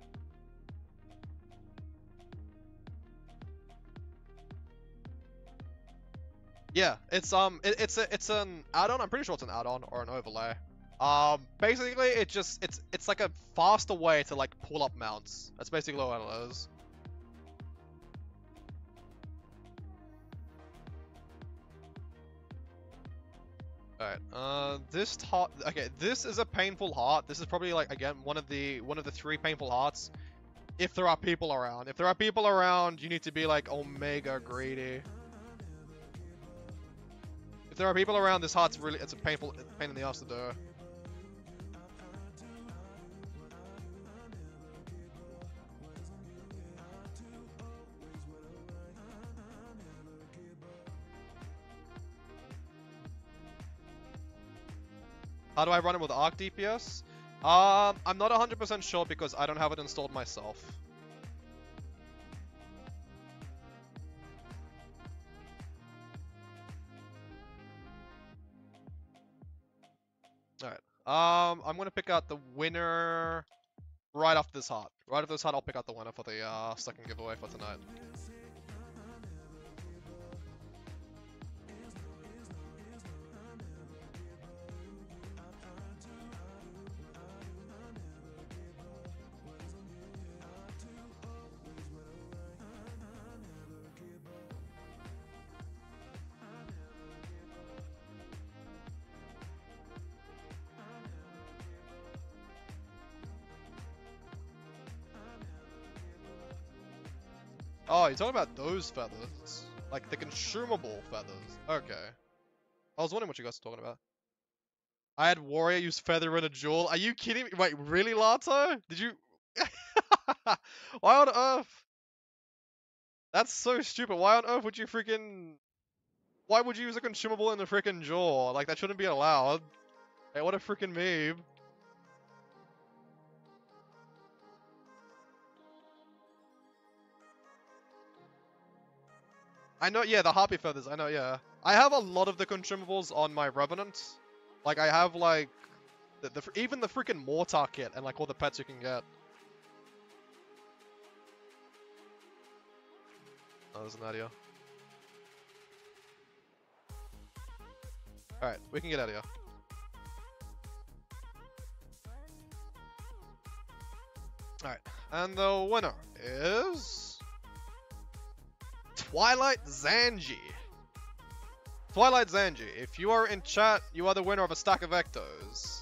Yeah, it's um, it, it's a, it's an add-on. I'm pretty sure it's an add-on or an overlay. Um, basically, it just it's it's like a faster way to like pull up mounts. That's basically what it is. Alright, uh, this heart, okay, this is a painful heart. This is probably like, again, one of the, one of the three painful hearts. If there are people around. If there are people around, you need to be like Omega greedy. If there are people around, this heart's really, it's a painful, pain in the ass to do. How do I run it with Arc DPS? Um, I'm not 100% sure because I don't have it installed myself. Um, I'm gonna pick out the winner right after this hot. Right after this hot, I'll pick out the winner for the uh, second giveaway for tonight. You're talking about those feathers? Like the consumable feathers. Okay. I was wondering what you guys were talking about. I had warrior use feather in a jewel. Are you kidding me? Wait, really, Lato? Did you? Why on earth? That's so stupid. Why on earth would you freaking? Why would you use a consumable in the freaking jaw? Like that shouldn't be allowed. Hey, what a freaking meme. I know, yeah, the harpy feathers. I know, yeah. I have a lot of the consumables on my revenant. Like I have like the, the even the freaking mortar kit and like all the pets you can get. Oh, there's Nadia. Alright, we can get out of here. Alright, and the winner is... Twilight Zanji. Twilight Zanji, if you are in chat, you are the winner of a stack of Ectos.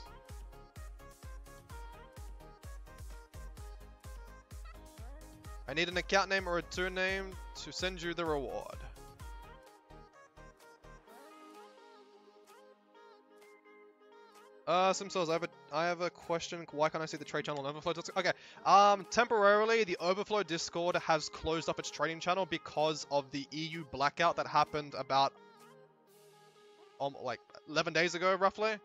I need an account name or a tour name to send you the reward. Uh, Simsos, I have a, I have a question. Why can't I see the trade channel on Overflow? Okay, um, temporarily the Overflow Discord has closed up its trading channel because of the EU blackout that happened about, um, like 11 days ago, roughly.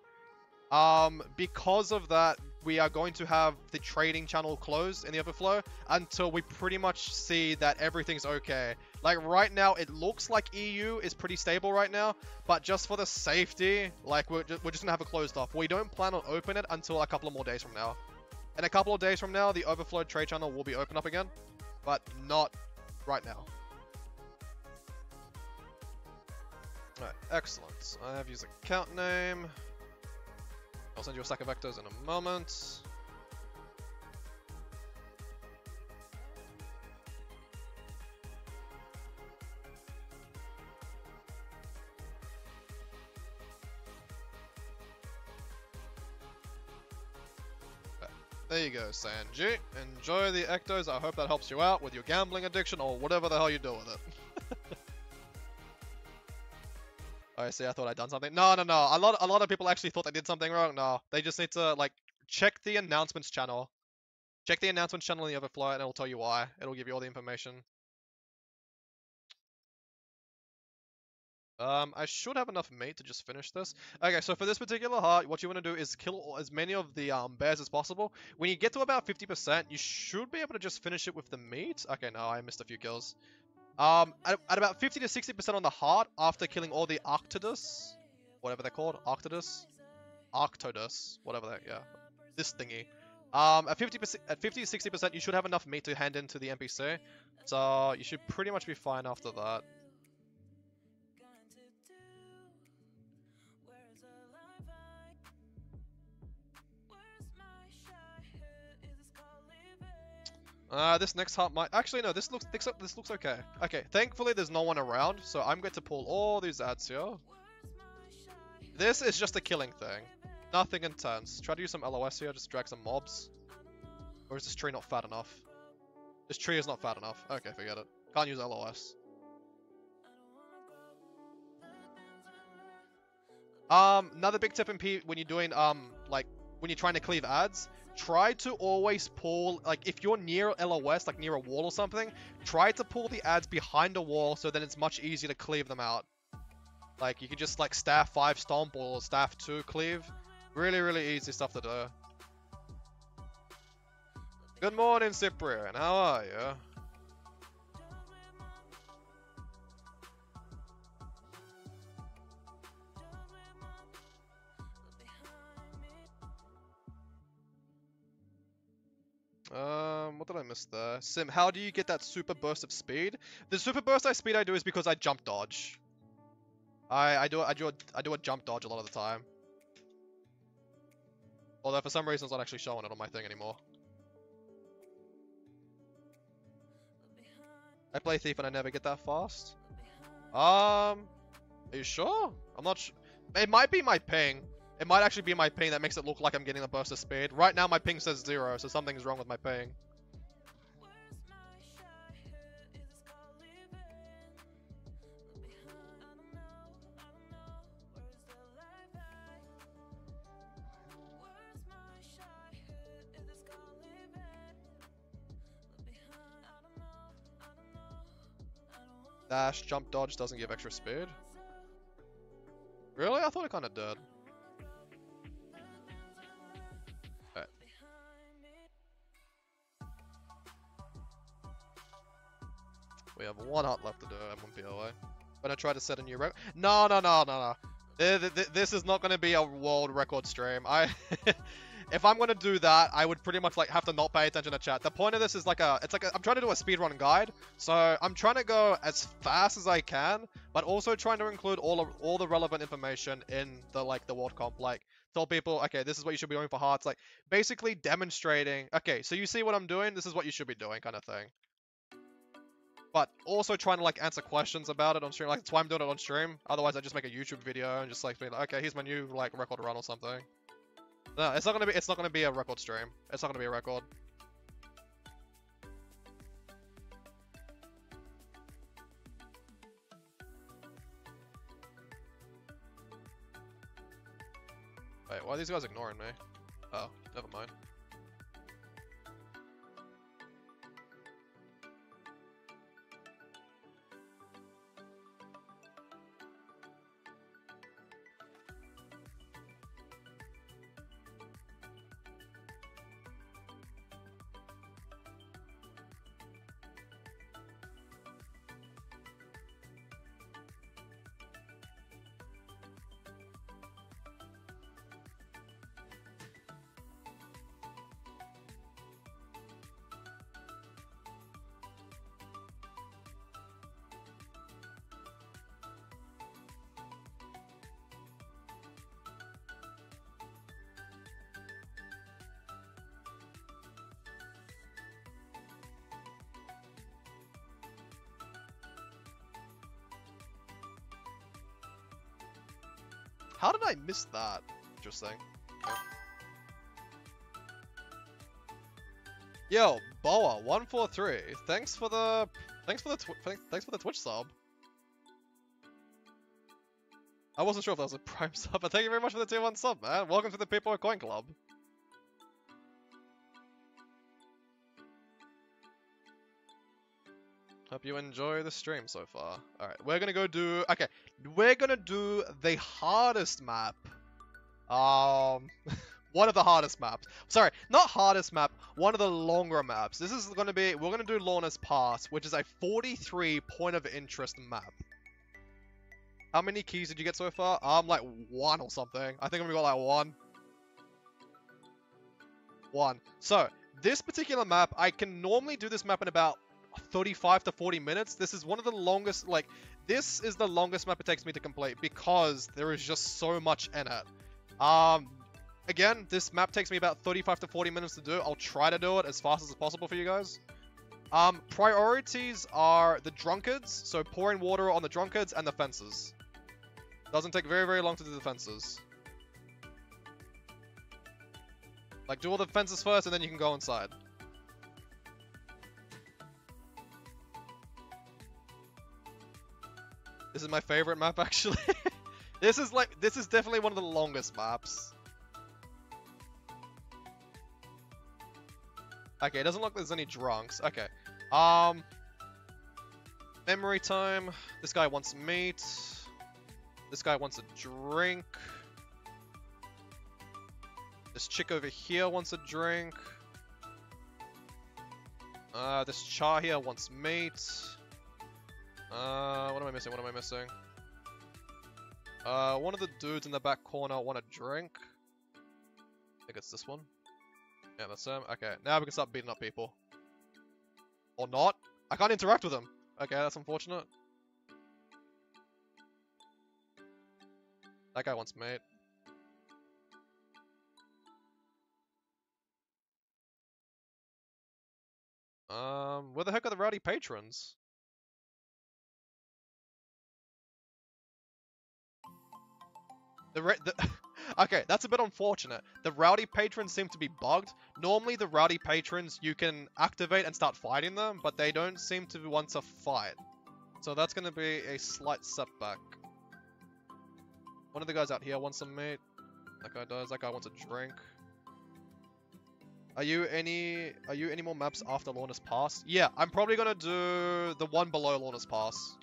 Um, because of that, we are going to have the trading channel closed in the Overflow until we pretty much see that everything's okay. Like right now, it looks like EU is pretty stable right now, but just for the safety, like we're just, we're just gonna have it closed off. We don't plan on open it until a couple of more days from now. In a couple of days from now, the Overflow trade channel will be open up again, but not right now. Alright, excellent. I have used account name. I'll send you a stack of Ectos in a moment. There you go, Sanji. Enjoy the Ectos. I hope that helps you out with your gambling addiction or whatever the hell you do with it. I see. I thought I'd done something. No, no, no. A lot, a lot of people actually thought they did something wrong. No, they just need to like check the announcements channel. Check the announcements channel in the overflow, and it'll tell you why. It'll give you all the information. Um, I should have enough meat to just finish this. Okay, so for this particular heart, what you want to do is kill as many of the um, bears as possible. When you get to about 50%, you should be able to just finish it with the meat. Okay, no, I missed a few kills. Um, at, at about 50 to 60% on the heart, after killing all the Arctodus, whatever they're called, Arctodus, Arctodus, whatever that, yeah, this thingy. Um, at 50%, at 50 to 60%, you should have enough meat to hand into the NPC. So you should pretty much be fine after that. Uh, this next hut might actually no. This looks this, this looks okay. Okay, thankfully there's no one around, so I'm going to pull all these ads here. This is just a killing thing, nothing intense. Try to use some LOS here, just drag some mobs. Or is this tree not fat enough? This tree is not fat enough. Okay, forget it. Can't use LOS. Um, another big tip in P when you're doing um like when you're trying to cleave ads, try to always pull like if you're near LOS, like near a wall or something, try to pull the ads behind a wall so then it's much easier to cleave them out. Like you can just like staff five stomp or staff two cleave. Really, really easy stuff to do. Good morning, Cyprian. How are you? Um, what did I miss there? Sim, how do you get that super burst of speed? The super burst of speed I do is because I jump dodge. I I do I do a, I do a jump dodge a lot of the time. Although for some reason it's not actually showing it on my thing anymore. I play Thief and I never get that fast. Um, are you sure? I'm not sure. It might be my ping. It might actually be my ping that makes it look like I'm getting the burst of speed. Right now my ping says zero, so something's wrong with my ping. Dash, jump, dodge doesn't give extra speed. Really? I thought it kind of did. We have one hut left to do M1 POA. Gonna try to set a new record. No, no, no, no, no. Th- th- th- This is not gonna be a world record stream. I, if I'm gonna do that, I would pretty much like have to not pay attention to chat. The point of this is like a, it's like I'm trying to do a speedrun guide, so I'm trying to go as fast as I can, but also trying to include all of all the relevant information in the like the world comp. Like tell people, okay, this is what you should be doing for hearts. Like basically demonstrating, okay, so you see what I'm doing, this is what you should be doing, kind of thing. But also trying to like answer questions about it on stream. Like that's why I'm doing it on stream. Otherwise, I just make a YouTube video and just like be like, okay, here's my new like record run or something. No, it's not gonna be. It's not gonna be a record stream. It's not gonna be a record. Wait, why are these guys ignoring me? Oh, never mind. How did I miss that? Interesting. Okay. Yo, Boa one four three. Thanks for the thanks for the thanks, for the Twitch sub. I wasn't sure if that was a Prime sub, but thank you very much for the tier one sub, man. Welcome to the People Coin Club. Hope you enjoy the stream so far. Alright, we're gonna go do... Okay, we're gonna do the hardest map. Um... one of the hardest maps. Sorry, not hardest map, one of the longer maps. This is gonna be... We're gonna do Lornar's Pass, which is a 43 point of interest map. How many keys did you get so far? Um, like one or something. I think I'm gonna got like one. One. So, this particular map, I can normally do this map in about 35 to 40 minutes. This is one of the longest, like, this is the longest map it takes me to complete because there is just so much in it. Um, again, this map takes me about 35 to 40 minutes to do. I'll try to do it as fast as possible for you guys. Um, priorities are the drunkards, so pouring water on the drunkards and the fences. Doesn't take very, very long to do the fences. Like, do all the fences first, and then you can go inside. This is my favorite map, actually. this is like, this is definitely one of the longest maps. Okay, it doesn't look like there's any drunks. Okay. Um, memory time. This guy wants meat. This guy wants a drink. This chick over here wants a drink. Uh, this char here wants meat. Uh, what am I missing? What am I missing? Uh, one of the dudes in the back corner want a drink. I think it's this one. Yeah, that's him. Okay, now we can start beating up people. Or not. I can't interact with them. Okay, that's unfortunate. That guy wants mate. Um, where the heck are the rowdy patrons? The, the Okay, that's a bit unfortunate. The rowdy patrons seem to be bugged. Normally the rowdy patrons, you can activate and start fighting them, but they don't seem to want to fight. So that's going to be a slight setback. One of the guys out here wants some meat. That guy does. That guy wants a drink. Are you any are you any more maps after Lornar's Pass? Yeah, I'm probably gonna do the one below Lornar's Pass.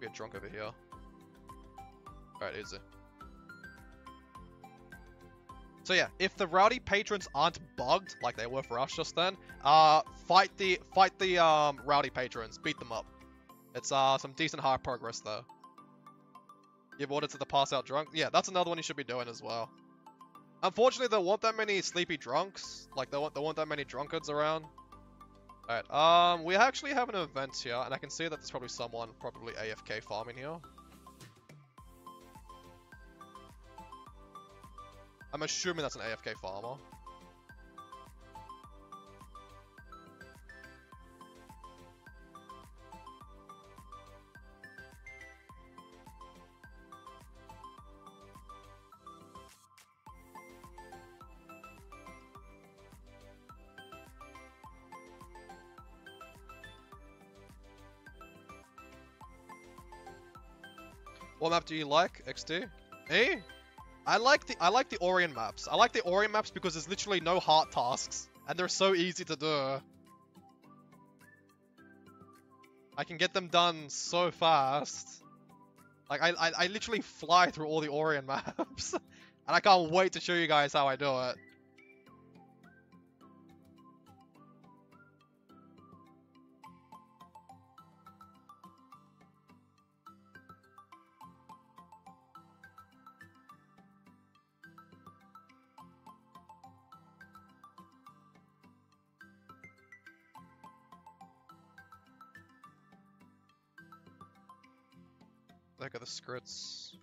Get drunk over here. Alright, easy. So yeah, if the rowdy patrons aren't bugged like they were for us just then, uh, fight the fight the um rowdy patrons, beat them up. It's uh some decent high progress though. Give order to the pass out drunk. Yeah, that's another one you should be doing as well. Unfortunately, there weren't that many sleepy drunks. Like there weren't there weren't that many drunkards around. Alright, um, we actually have an event here, and I can see that there's probably someone, probably AFK farming here. I'm assuming that's an AFK farmer. Map do you like, XD? Me? I like the I like the Orrian maps. I like the Orrian maps because there's literally no hard tasks, and they're so easy to do. I can get them done so fast. Like I I, I literally fly through all the Orrian maps, and I can't wait to show you guys how I do it. Scripts.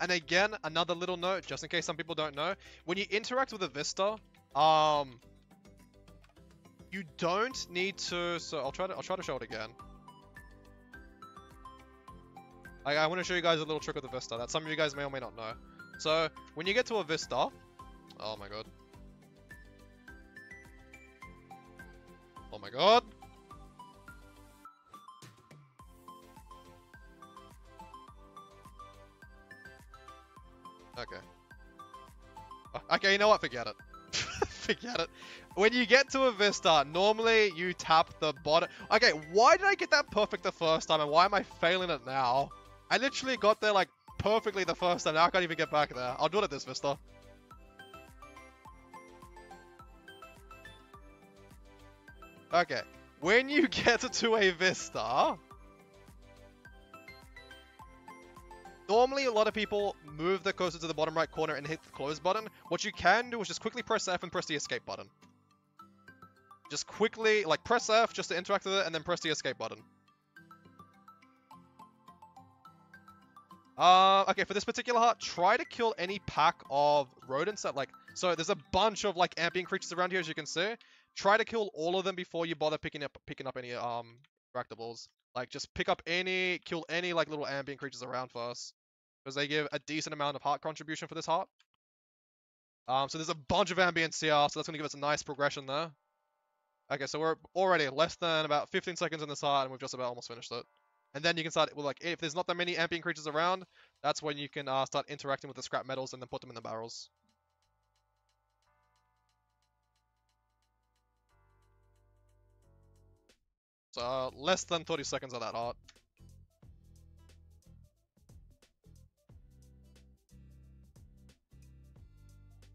And again, another little note, just in case some people don't know, when you interact with a Vista, um, you don't need to. So I'll try to I'll try to show it again. I, I want to show you guys a little trick of the Vista that some of you guys may or may not know. So when you get to a Vista, oh my god. My god. Okay. Oh, okay, you know what? Forget it. Forget it. When you get to a Vista, normally you tap the bottom. Okay, why did I get that perfect the first time and why am I failing it now? I literally got there like perfectly the first time. Now I can't even get back there. I'll do it at this Vista. Okay, when you get to a Vista, normally a lot of people move the cursor to the bottom right corner and hit the close button. What you can do is just quickly press F and press the escape button. Just quickly, like press F just to interact with it and then press the escape button. Uh, okay, for this particular heart, try to kill any pack of rodents that like. So there's a bunch of like ambient creatures around here, as you can see. Try to kill all of them before you bother picking up picking up any um interactables. Like just pick up any, kill any like little ambient creatures around first, because they give a decent amount of heart contribution for this heart. Um, so there's a bunch of ambience here, so that's gonna give us a nice progression there. Okay, so we're already less than about 15 seconds in this heart, and we've just about almost finished it. And then you can start, like, if there's not that many ambient creatures around, that's when you can uh, start interacting with the scrap metals and then put them in the barrels. Uh, less than 30 seconds of that art.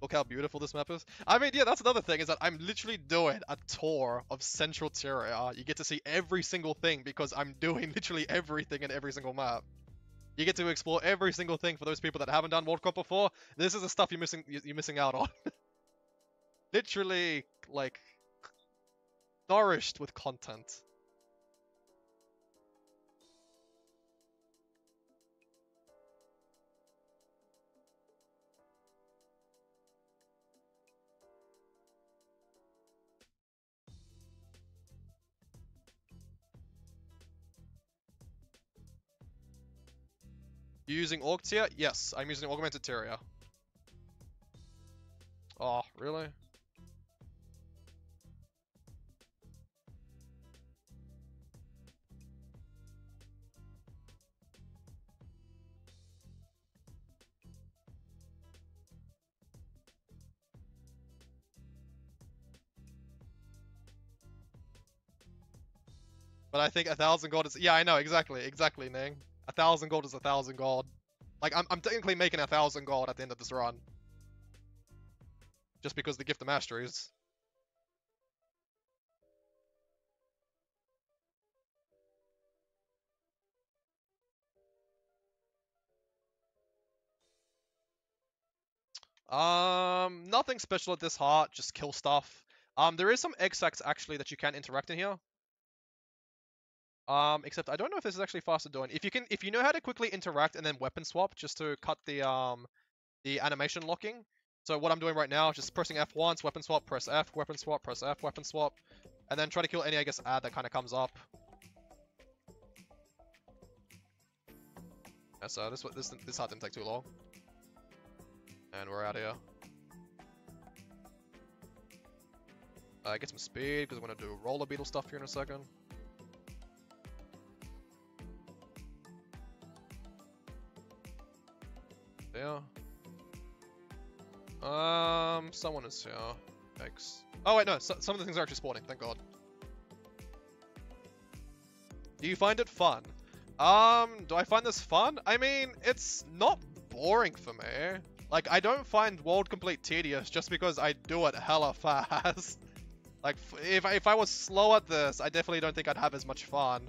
Look how beautiful this map is. I mean, yeah, that's another thing, is that I'm literally doing a tour of Central Tyria. You get to see every single thing because I'm doing literally everything in every single map. You get to explore every single thing for those people that haven't done World Comp before. This is the stuff you're missing you're missing out on. literally, like, nourished with content. You using Orc tier? Yes, I'm using Augmented Tyria. Oh, ah, really? But I think a thousand gold is yeah I know exactly exactly Ning. A thousand gold is a thousand gold. Like, I'm, I'm technically making a thousand gold at the end of this run. Just because the gift of masteries. Um, nothing special at this heart, just kill stuff. Um, there is some egg sacs actually that you can interact in here. Um, except I don't know if this is actually faster doing. If you can, if you know how to quickly interact and then weapon swap, just to cut the um, the animation locking. So what I'm doing right now is just pressing F once, weapon swap, press F, weapon swap, press F, weapon swap, and then try to kill any, I guess, ad that kind of comes up. Yeah, so this this this hard didn't take too long, and we're out here. Uh, get some speed because we're gonna do roller beetle stuff here in a second. There. Um, someone is here. Thanks. Oh wait, no, so, some of the things are actually spawning, thank god. Do you find it fun? Um, do I find this fun? I mean, it's not boring for me. Like, I don't find World Complete tedious just because I do it hella fast. like, if I, if I was slow at this, I definitely don't think I'd have as much fun.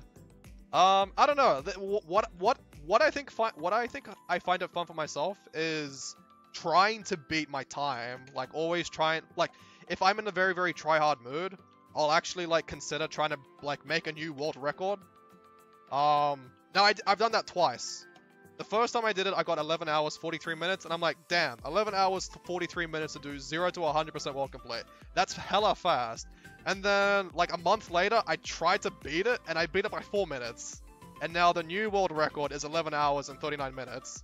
Um, I don't know. What what what I think what I think I find it fun for myself is trying to beat my time. Like always trying like if I'm in a very very try hard mood, I'll actually like consider trying to like make a new world record. Um, now I, I've done that twice. The first time I did it, I got 11 hours, 43 minutes, and I'm like, damn, 11 hours, 43 minutes to do 0 to 100% world complete. That's hella fast. And then, like, a month later, I tried to beat it, and I beat it by 4 minutes and now the new world record is 11 hours and 39 minutes.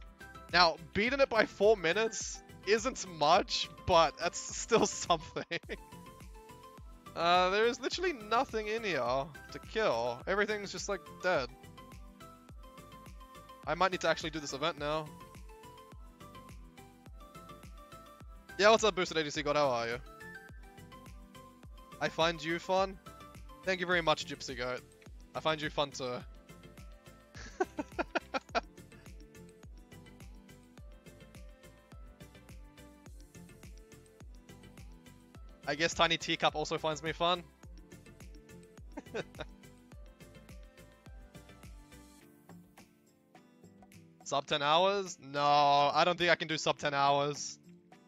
Now, beating it by 4 minutes isn't much, but that's still something. uh, there is literally nothing in here to kill. Everything's just, like, dead. I might need to actually do this event now. Yeah, what's up, Boosted ADC God? How are you? I find you fun? Thank you very much, Gypsy Goat. I find you fun too. I guess Tiny Teacup also finds me fun. sub 10 hours? No, I don't think I can do sub 10 hours.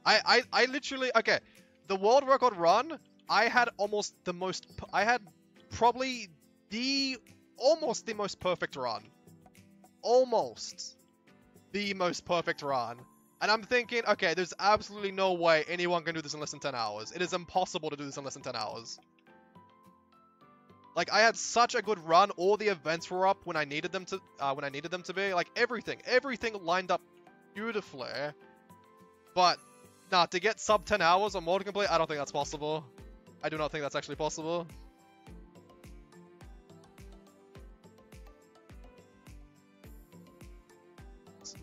I, I, I literally, okay, the world record run, I had almost the most, I had probably the, almost the most perfect run. Almost. the most perfect run. And I'm thinking, okay, there's absolutely no way anyone can do this in less than 10 hours. It is impossible to do this in less than 10 hours. Like, I had such a good run. All the events were up when I needed them to, uh, when I needed them to be. Like, everything, everything lined up beautifully. But, nah, to get sub 10 hours on Mode Complete, I don't think that's possible. I do not think that's actually possible.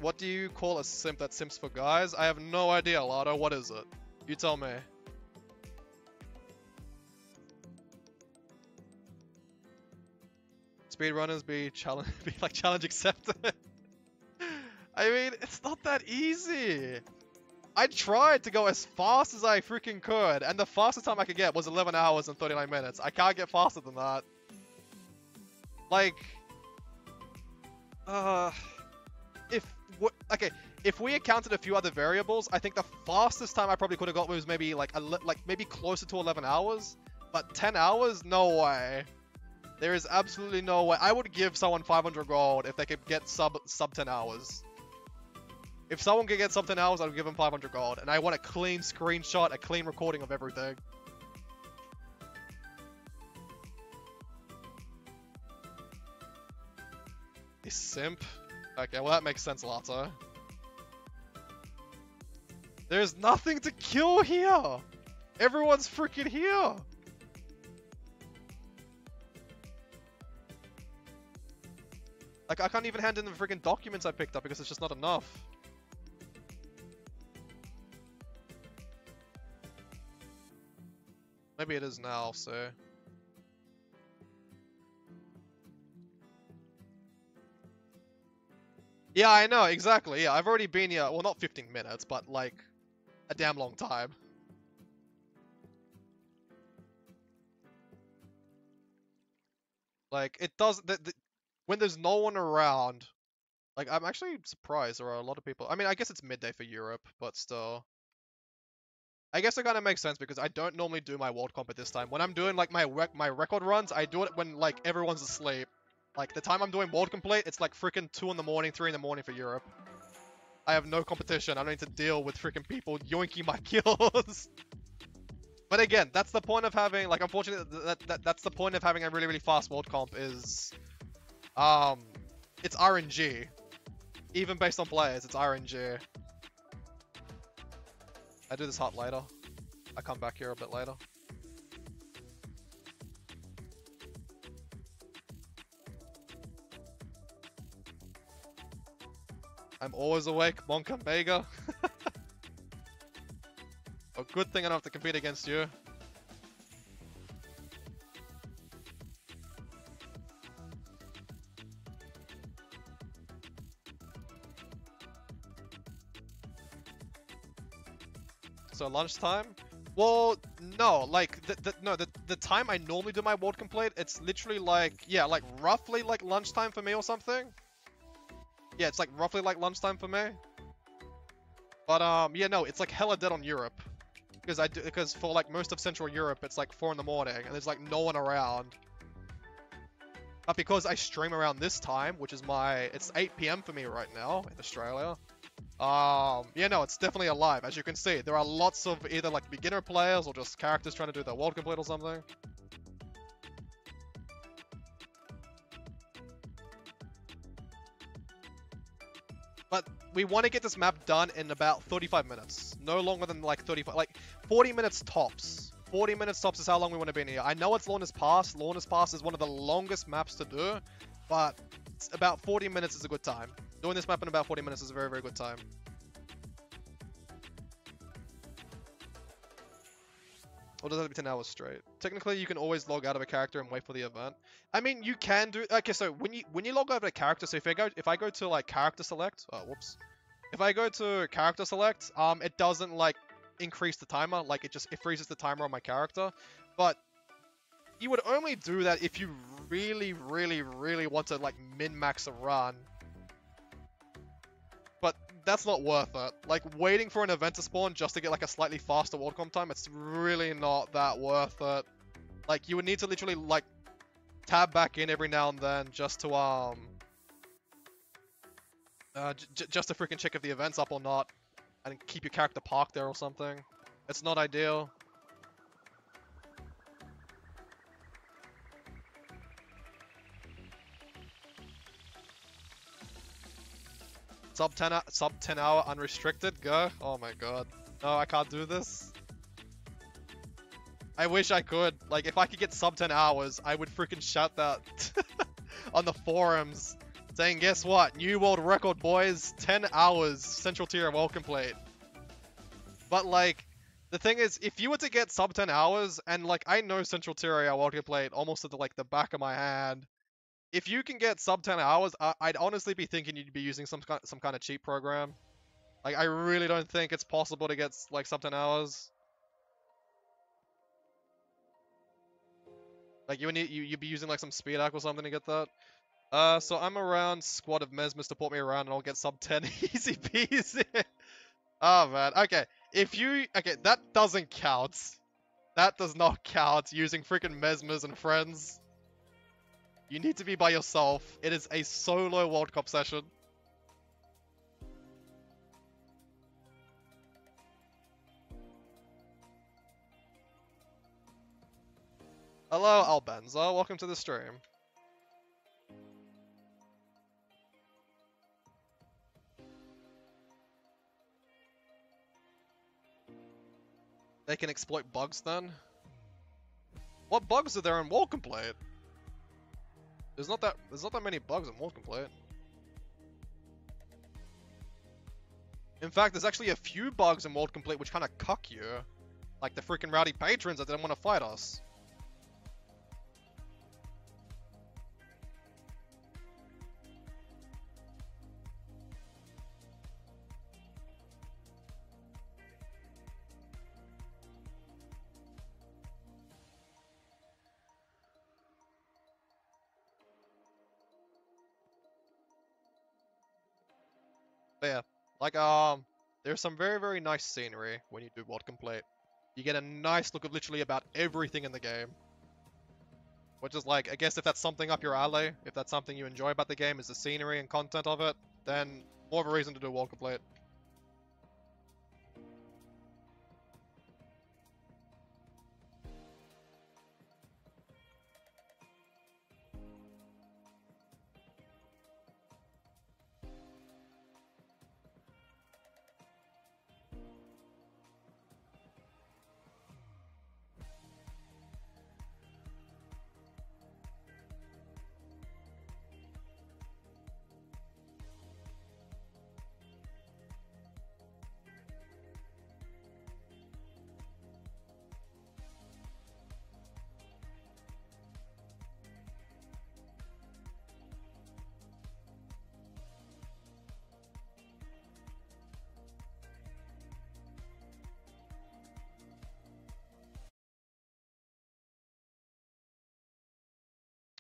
What do you call a simp that simps for guys? I have no idea, Lado. What is it? You tell me. Speedrunners be challenge be like challenge accepted. I mean, it's not that easy. I tried to go as fast as I freaking could, and the fastest time I could get was 11 hours and 39 minutes. I can't get faster than that. Like, uh? Okay, if we accounted a few other variables, I think the fastest time I probably could have got was maybe like a like maybe closer to 11 hours. But 10 hours, no way. There is absolutely no way. I would give someone 500 gold if they could get sub sub 10 hours. If someone could get sub 10 hours, I would give them 500 gold. And I want a clean screenshot, a clean recording of everything. Simp? Okay, well that makes sense, Lato. There's nothing to kill here! Everyone's freaking here! Like, I can't even hand in the freaking documents I picked up because it's just not enough. Maybe it is now, so... Yeah, I know, exactly. Yeah, I've already been here, well, not 15 minutes, but like a damn long time. Like, it does, the, the, when there's no one around, like, I'm actually surprised there are a lot of people. I mean, I guess it's midday for Europe, but still. I guess it kind of makes sense because I don't normally do my world comp at this time. When I'm doing like my rec my record runs, I do it when like everyone's asleep. Like, the time I'm doing world complete, it's like freaking 2 in the morning, 3 in the morning for Europe. I have no competition. I don't need to deal with freaking people yoinking my kills. but again, that's the point of having, like, unfortunately, that, that that's the point of having a really, really fast world comp is, um, it's RNG. Even based on players, it's RNG. I do this hot later. I come back here a bit later. I'm always awake, Monk Vega. a good thing I don't have to compete against you. So lunchtime? Well, no, like, the, the, no, the, the time I normally do my world complete, it's literally like, yeah, like roughly like lunchtime for me or something. Yeah, it's like roughly like lunchtime for me. But um, yeah, no, it's like hella dead on Europe. Because I do, because for like most of Central Europe, it's like 4 in the morning, and there's like no one around. But because I stream around this time, which is my, it's 8 p.m. for me right now in Australia. Um, yeah, no, it's definitely alive. As you can see, there are lots of either like beginner players or just characters trying to do their world complete or something. We want to get this map done in about 35 minutes. No longer than like 35, like 40 minutes tops. 40 minutes tops is how long we want to be in here. I know it's Lornar's Pass. Lornar's Pass is one of the longest maps to do, but about 40 minutes is a good time. Doing this map in about 40 minutes is a very, very good time. Or does that have to be 10 hours straight? Technically, you can always log out of a character and wait for the event. I mean, you can do... Okay, so when you when you log out of a character, so if I go if I go to, like, character select... Oh, whoops. If I go to character select, um, it doesn't, like, increase the timer. Like, it just it freezes the timer on my character. But you would only do that if you really, really, really want to, like, min-max a run that's not worth it. Like, waiting for an event to spawn just to get, like, a slightly faster world comp time, it's really not that worth it. Like, you would need to literally, like, tab back in every now and then just to, um... Uh, just to freaking check if the event's up or not, and keep your character parked there or something. It's not ideal. Sub 10 uh, sub 10 hour unrestricted go. Oh my god. No, I can't do this. I wish I could. Like if I could get sub 10 hours, I would freaking shout that on the forums saying guess what? New world record boys, 10 hours central tier well complete. But like the thing is if you were to get sub 10 hours and like I know central tier well complete almost at the, like the back of my hand if you can get sub 10 hours, I- I'd honestly be thinking you'd be using some kind, some kind of cheat program. Like, I really don't think it's possible to get, like, sub 10 hours. Like, you would need, you, you'd be using, like, some speed hack or something to get that. Uh, so I'm around squad of Mesmers to put me around and I'll get sub 10 easy peasy. oh, man. Okay, if you... Okay, that doesn't count. That does not count, using freaking Mesmers and friends. You need to be by yourself. It is a solo World Comp session. Hello, Albenza. Welcome to the stream. They can exploit bugs then? What bugs are there in World Complete? There's not that there's not that many bugs in World Complete. In fact, there's actually a few bugs in World Complete which kind of cuck you. Like the freaking rowdy patrons that didn't want to fight us. But yeah, like um, there's some very very nice scenery when you do World Complete. You get a nice look of literally about everything in the game. Which is like, I guess if that's something up your alley, if that's something you enjoy about the game is the scenery and content of it, then more of a reason to do World Complete.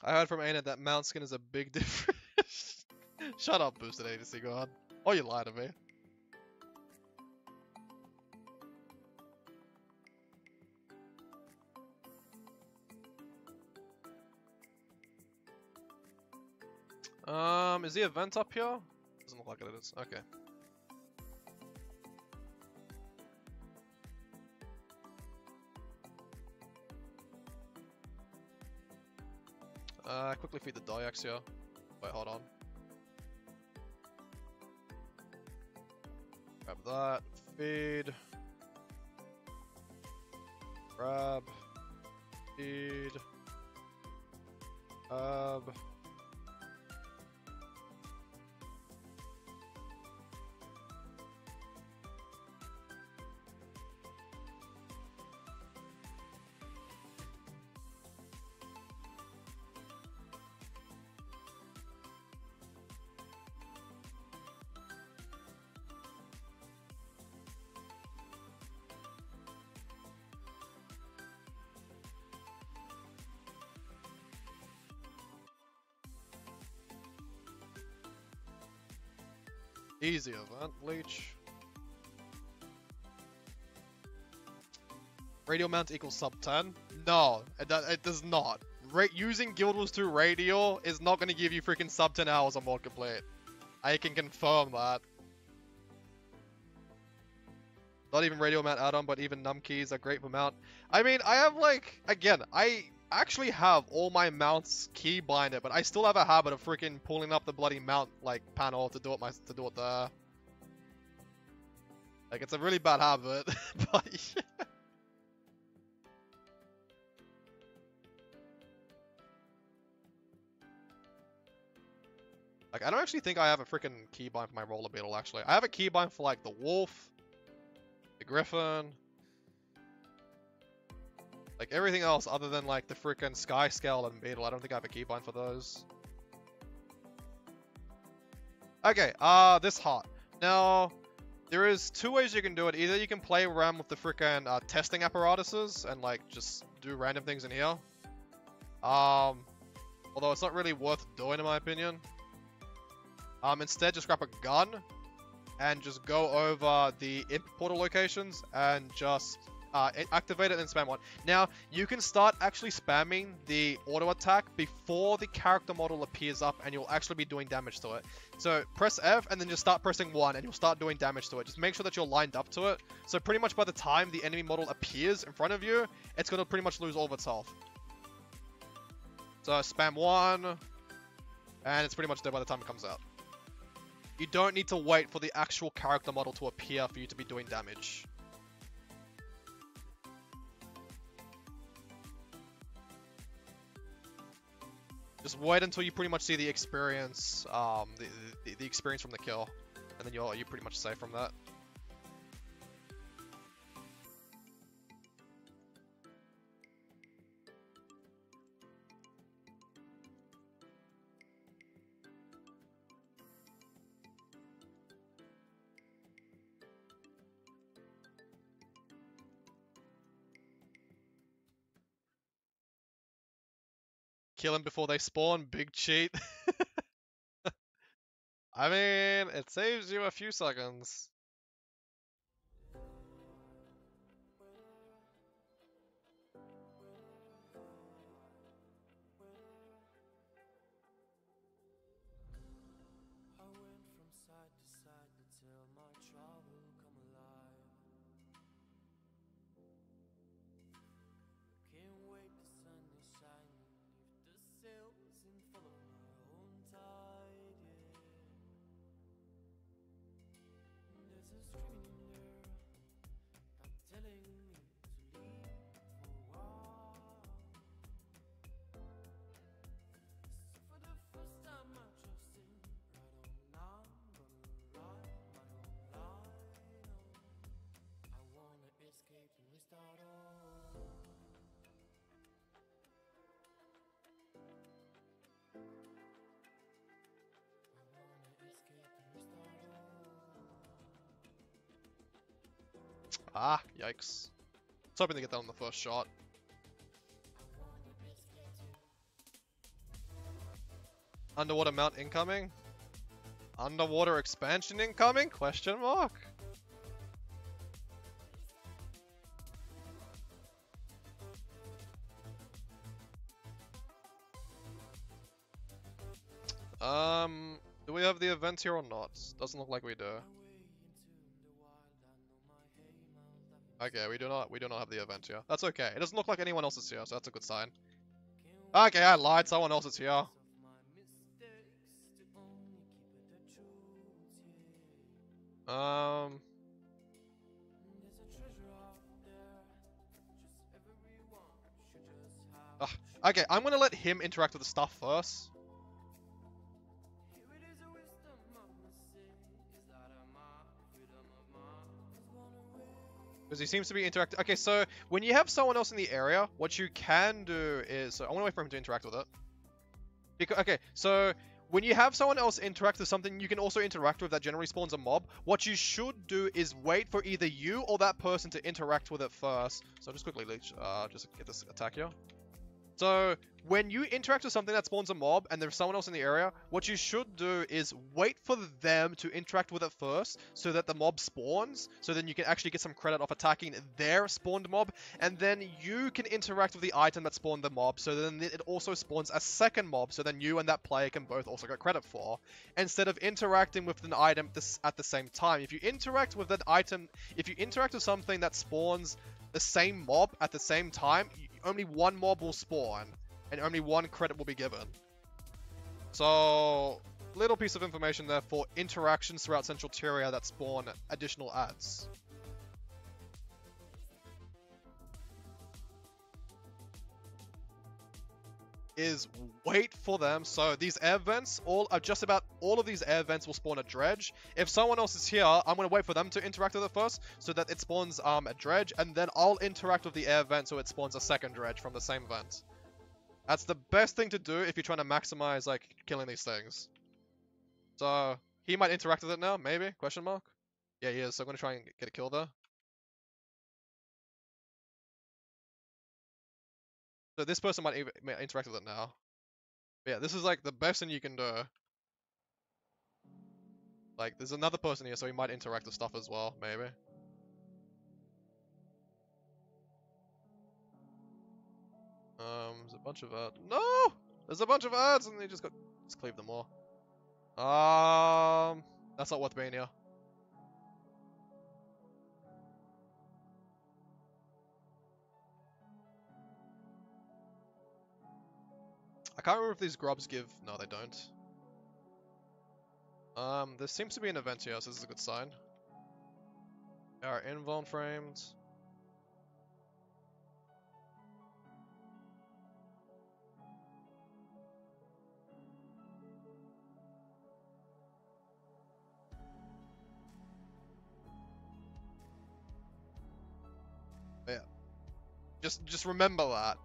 I heard from Aina that mount skin is a big difference. Shut up, Boosted ADC God. Oh, you lied to me. Um, is the event up here? Doesn't look like it is. Okay. Uh, quickly feed the Dolyaks here. Wait, hold on. Grab that. Feed. Grab. Feed. Grab. Easy event, Leech. Radial mount equals sub 10? No, it, it does not. Ra using Guild Wars 2 Radial is not going to give you freaking sub 10 hours on World Complete. I can confirm that. Not even radial mount add-on, but even num keys are great for mount. I mean, I have like, again, I actually have all my mounts key binded, but I still have a habit of freaking pulling up the bloody mount like panel to do it my to do it there. Like it's a really bad habit, but yeah. Like, I don't actually think I have a freaking keybind for my roller beetle, actually. I have a keybind for, like, the wolf, the griffin, like, everything else other than, like, the freaking sky scale and beetle. I don't think I have a keybind for those. Okay, uh, this heart. Now, there is two ways you can do it. Either you can play around with the freaking uh, testing apparatuses and, like, just do random things in here. Um, although it's not really worth doing, in my opinion. Um, instead, just grab a gun and just go over the imp portal locations and just uh, activate it and spam one. Now, you can start actually spamming the auto attack before the character model appears up and you'll actually be doing damage to it. So press F and then just start pressing 1 and you'll start doing damage to it. Just make sure that you're lined up to it. So pretty much by the time the enemy model appears in front of you, it's going to pretty much lose all of its health. So spam 1 and it's pretty much dead by the time it comes out. You don't need to wait for the actual character model to appear for you to be doing damage. Just wait until you pretty much see the experience, um, the, the, the experience from the kill, and then you're, you're pretty much safe from that. Kill them before they spawn, big cheat. I mean, it saves you a few seconds. Ah, yikes. I was hoping to get that on the first shot. Underwater mount incoming? Underwater expansion incoming? Question mark? Um, do we have the event here or not? Doesn't look like we do. Okay, we do not we do not have the event here. That's okay. It doesn't look like anyone else is here, so that's a good sign. Okay, I lied. Someone else is here. Um. Ugh. Okay, I'm gonna let him interact with the stuff first. Because he seems to be interacting. Okay, so when you have someone else in the area, what you can do is... So I want to wait for him to interact with it. Because, okay, so when you have someone else interact with something you can also interact with that generally spawns a mob, what you should do is wait for either you or that person to interact with it first. So just quickly, Leech, uh, just get this attack here. So when you interact with something that spawns a mob and there's someone else in the area, what you should do is wait for them to interact with it first so that the mob spawns, so then you can actually get some credit off attacking their spawned mob, and then you can interact with the item that spawned the mob, so then it also spawns a second mob, so then you and that player can both also get credit for, instead of interacting with an item at the same time. If you interact with an item, if you interact with something that spawns the same mob at the same time, only one mob will spawn and only one credit will be given. So, little piece of information there for interactions throughout Central Tyria that spawn additional ads. Is wait for them. So these air vents, all are just about all of these air vents will spawn a dredge. If someone else is here, I'm gonna wait for them to interact with it first, so that it spawns um a dredge, and then I'll interact with the air vent so it spawns a second dredge from the same vent. That's the best thing to do if you're trying to maximize, like, killing these things. So, he might interact with it now, maybe? Question mark? Yeah, he is, so I'm gonna try and get a kill there. So this person might, even, interact with it now. But yeah, this is like the best thing you can do. Like, there's another person here, so he might interact with stuff as well, maybe. Um, there's a bunch of ads. No! There's a bunch of ads and they just got just cleave them all. Um, that's not worth being here. Can't remember if these grubs give. No, they don't. Um, there seems to be an event here, so this is a good sign. Our invuln framed. Just just remember that.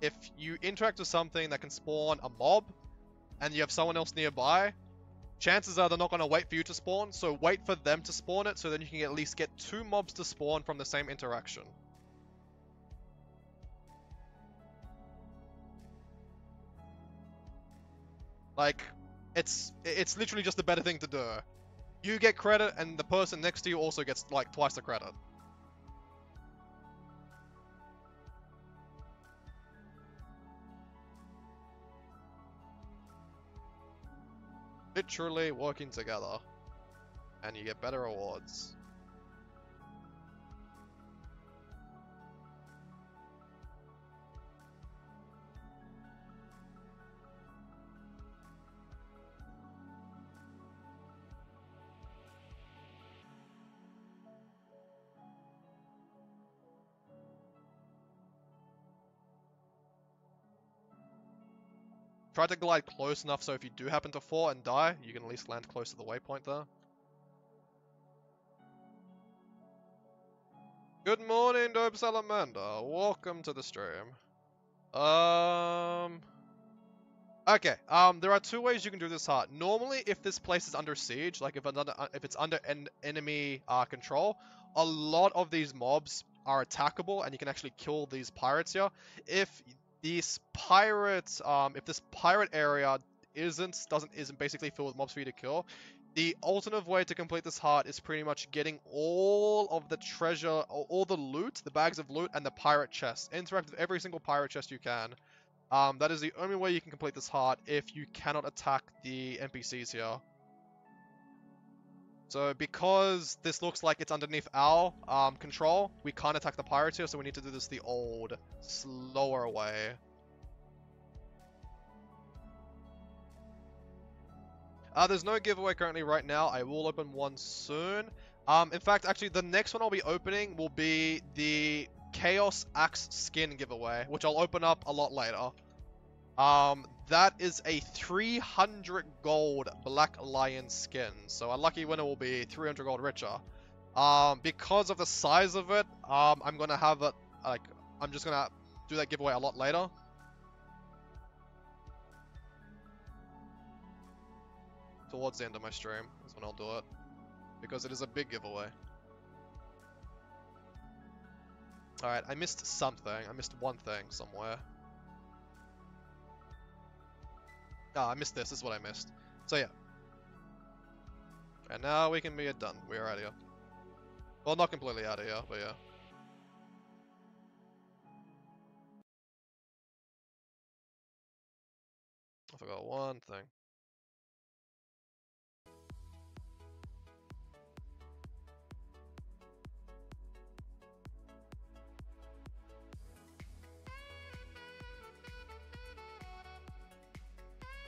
If you interact with something that can spawn a mob, and you have someone else nearby, chances are they're not going to wait for you to spawn, so wait for them to spawn it, so then you can at least get two mobs to spawn from the same interaction. Like, it's it's literally just a better thing to do. You get credit, and the person next to you also gets, like, twice the credit. Literally working together and you get better rewards. Try to glide close enough so if you do happen to fall and die, you can at least land close to the waypoint there. Good morning, Dope Salamander. Welcome to the stream. Um... Okay, um, there are two ways you can do this hard. Normally, if this place is under siege, like if, another, if it's under en enemy uh, control, a lot of these mobs are attackable and you can actually kill these pirates here. If this pirate, um, if this pirate area isn't doesn't isn't basically filled with mobs for you to kill, the alternative way to complete this heart is pretty much getting all of the treasure, all the loot, the bags of loot, and the pirate chest. Interact with every single pirate chest you can. Um, that is the only way you can complete this heart if you cannot attack the NPCs here. So because this looks like it's underneath our um, control, we can't attack the pirates here, so we need to do this the old, slower way. Uh, there's no giveaway currently right now. I will open one soon. Um, in fact, actually, the next one I'll be opening will be the Chaos Axe skin giveaway, which I'll open up a lot later. Um, that is a 300 gold Black Lion skin. So a lucky winner will be 300 gold richer. Um, because of the size of it, um, I'm gonna have it, like, I'm just gonna do that giveaway a lot later. Towards the end of my stream is when I'll do it. Because it is a big giveaway. Alright, I missed something. I missed one thing somewhere. Ah, I missed this. This is what I missed. So yeah. And now we can be done. We're out of here. Well, not completely out of here, but yeah. I forgot one thing.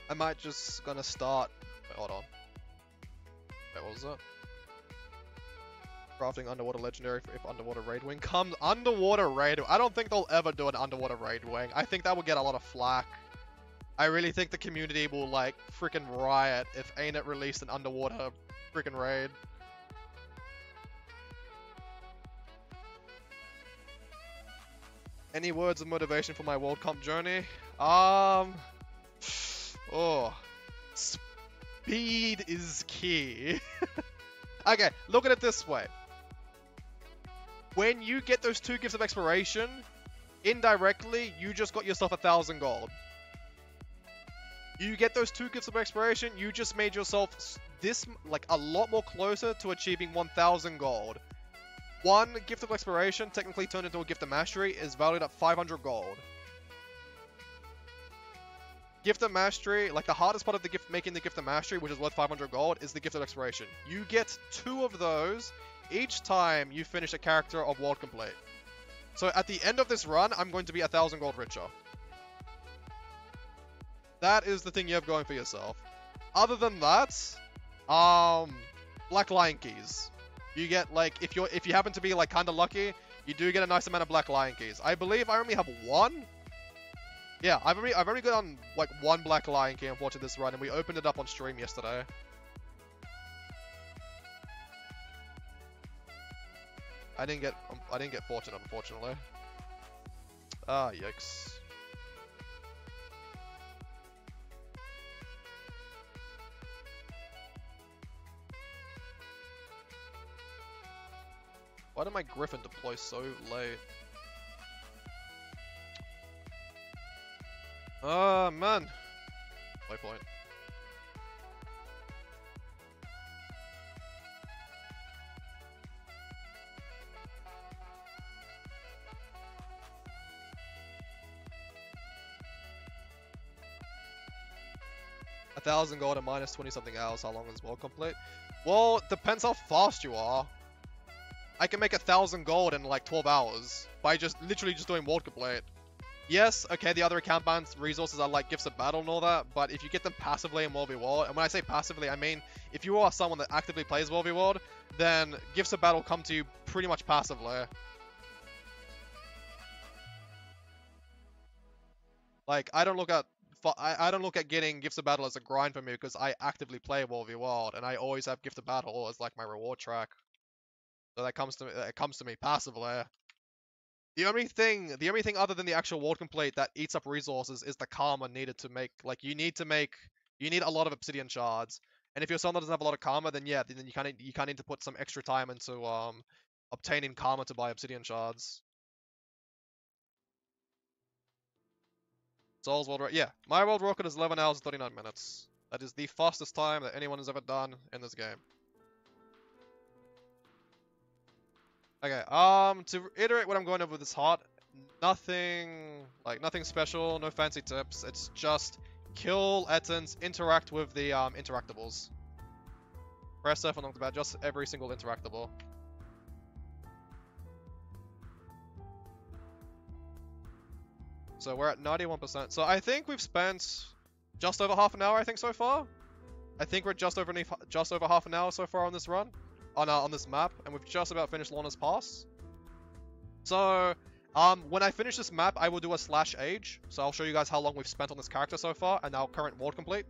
I might just gonna start. Wait, hold on. Wait, what was that? Crafting underwater legendary if underwater raid wing comes. Underwater raid. I don't think they'll ever do an underwater raid wing. I think that will get a lot of flack. I really think the community will like freaking riot if ArenaNet released an underwater freaking raid. Any words of motivation for my World Comp journey? Um. Oh. Speed is key. okay, look at it this way. When you get those two gifts of exploration, indirectly, you just got yourself a thousand gold. You get those two gifts of exploration, you just made yourself this, like, a lot more closer to achieving 1000 gold. One gift of exploration, technically turned into a gift of mastery, is valued at 500 gold. Gift of Mastery, like the hardest part of the gift making the Gift of Mastery, which is worth 500 gold, is the Gift of Exploration. You get two of those each time you finish a character of World Complete. So at the end of this run, I'm going to be a thousand gold richer. That is the thing you have going for yourself. Other than that, um, Black Lion keys. You get like if you're if you happen to be like kind of lucky, you do get a nice amount of Black Lion keys. I believe I only have one yeah, I've only I've only got on like one Black Lion King watching this run, and we opened it up on stream yesterday. I didn't get um, I didn't get fortunate, unfortunately. Ah, yikes. Why did my Griffin deploy so late? Oh, man. Waypoint. A thousand gold and minus 20 something hours. How long is world complete? Well, depends how fast you are. I can make a thousand gold in like 12 hours by just literally just doing world complete. Yes, okay, the other account bans resources are like gifts of battle and all that, but if you get them passively in World v World, and when I say passively, I mean if you are someone that actively plays World v World, then gifts of battle come to you pretty much passively. Like, I don't look at I, don't look at getting gifts of battle as a grind for me because I actively play World v World and I always have gift of battle as like my reward track. So that comes to me, it comes to me passively. The only thing, the only thing other than the actual world complete that eats up resources is the karma needed to make. Like you need to make, you need a lot of obsidian shards. And if someone that doesn't have a lot of karma, then yeah, then you kind of you kind of need to put some extra time into um obtaining karma to buy obsidian shards. Souls World, yeah, my world record is 11 hours and 39 minutes. That is the fastest time that anyone has ever done in this game. Okay, um, to reiterate what I'm going over with this heart, nothing, like, nothing special, no fancy tips, it's just kill Ettins, interact with the, um, interactables. Press F on about just every single interactable. So we're at 91%. So I think we've spent just over half an hour, I think, so far. I think we're just over just over half an hour so far on this run on, uh, on this map, and we've just about finished Lornar's Pass. So, um, when I finish this map, I will do a slash age. So I'll show you guys how long we've spent on this character so far, and our current world complete.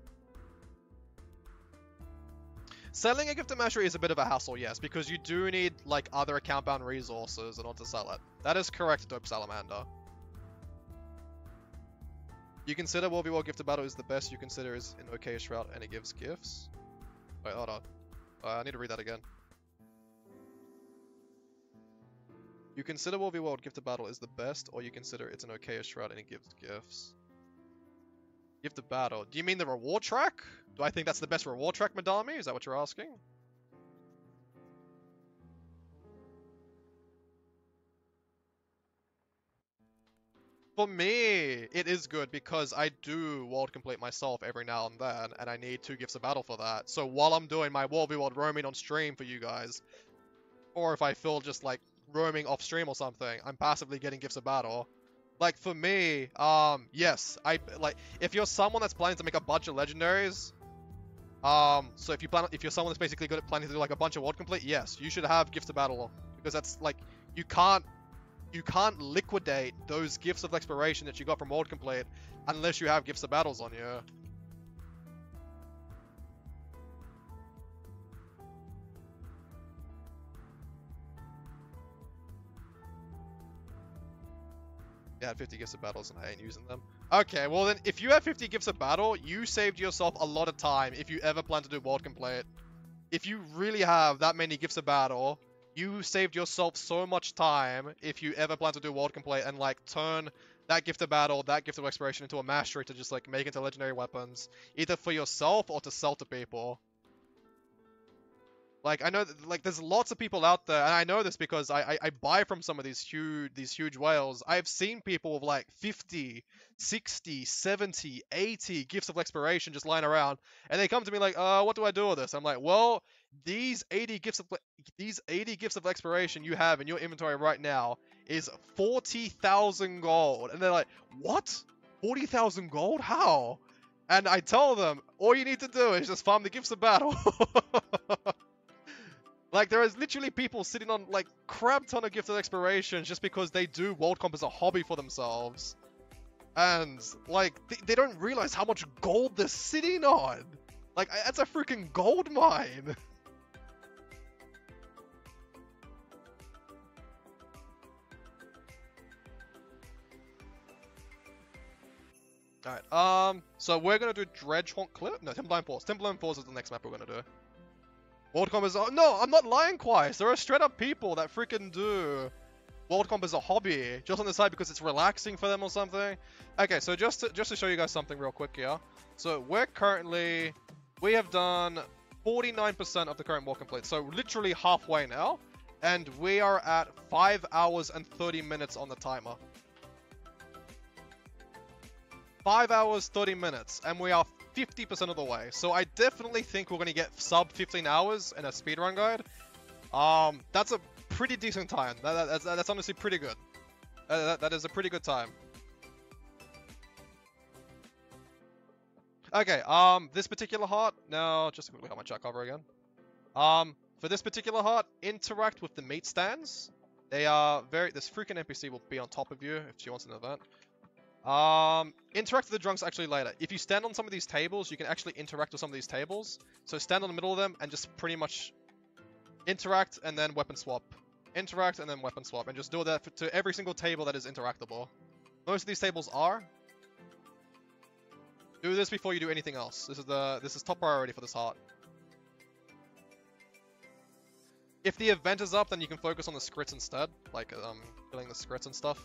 Selling a gift of mastery is a bit of a hassle, yes, because you do need, like, other account-bound resources in order to sell it. That is correct, Dope Salamander. You consider World v World Gift Battle is the best you consider is an okayish route and it gives gifts? Wait, hold on. Uh, I need to read that again. You consider World v World Gift of Battle is the best, or you consider it's an okayish route and it gives gifts. Gift of battle. Do you mean the reward track? Do I think that's the best reward track, Madami? Is that what you're asking? For me, it is good because I do world complete myself every now and then, and I need two gifts of battle for that. So while I'm doing my world v world roaming on stream for you guys, or if I feel just like roaming off stream or something, I'm passively getting gifts of battle. Like for me, um, yes, I like if you're someone that's planning to make a bunch of legendaries, um, so if you plan, if you're someone that's basically good at planning to do like a bunch of world complete, yes, you should have gifts of battle because that's like you can't you can't liquidate those gifts of exploration that you got from world complete unless you have gifts of battles on you. I had 50 gifts of battles and I ain't using them. Okay, well then, if you have 50 gifts of battle, you saved yourself a lot of time if you ever plan to do world complete. If you really have that many gifts of battle, you saved yourself so much time if you ever plan to do world complete and like turn that gift of battle, that gift of exploration into a mastery to just like make into legendary weapons, either for yourself or to sell to people. Like I know, like there's lots of people out there, and I know this because I, I I buy from some of these huge these huge whales. I've seen people with like 50, 60, 70, 80 gifts of exploration just lying around, and they come to me like, uh, what do I do with this? I'm like, well, these 80 gifts of these 80 gifts of exploration you have in your inventory right now is 40,000 gold, and they're like, what? 40,000 gold? How? And I tell them, all you need to do is just farm the gifts of battle. Like there is literally people sitting on like crap ton of gifted explorations just because they do world comp as a hobby for themselves. And like they, they don't realize how much gold they're sitting on. Like that's a freaking gold mine. Alright, um, so we're gonna do Dredgehaunt Clip? No, Timberline Falls. Timberline Falls is the next map we're gonna do. World Comp is a- no, I'm not lying, Quais. There are straight up people that freaking do World Comp as a hobby, just on the side because it's relaxing for them or something. Okay, so just to, just to show you guys something real quick here. So we're currently, we have done 49% of the current World Complete, so literally halfway now, and we are at 5 hours and 30 minutes on the timer. 5 hours, 30 minutes, and we are 50% of the way. So I definitely think we're going to get sub 15 hours in a speedrun guide. Um, that's a pretty decent time. That, that- that's, that's honestly pretty good. Uh, that, that is a pretty good time. Okay, um, this particular heart, now, just quickly have my chat cover again. Um, for this particular heart, interact with the meat stands. They are very, this freaking NPC will be on top of you if she wants an event. Um, interact with the drunks actually later. If you stand on some of these tables, you can actually interact with some of these tables. So stand on the middle of them and just pretty much interact and then weapon swap. Interact and then weapon swap. And just do that for, to every single table that is interactable. Most of these tables are. Do this before you do anything else. This is the this is top priority for this heart. If the event is up, then you can focus on the skritts instead, like um, killing the skritts and stuff.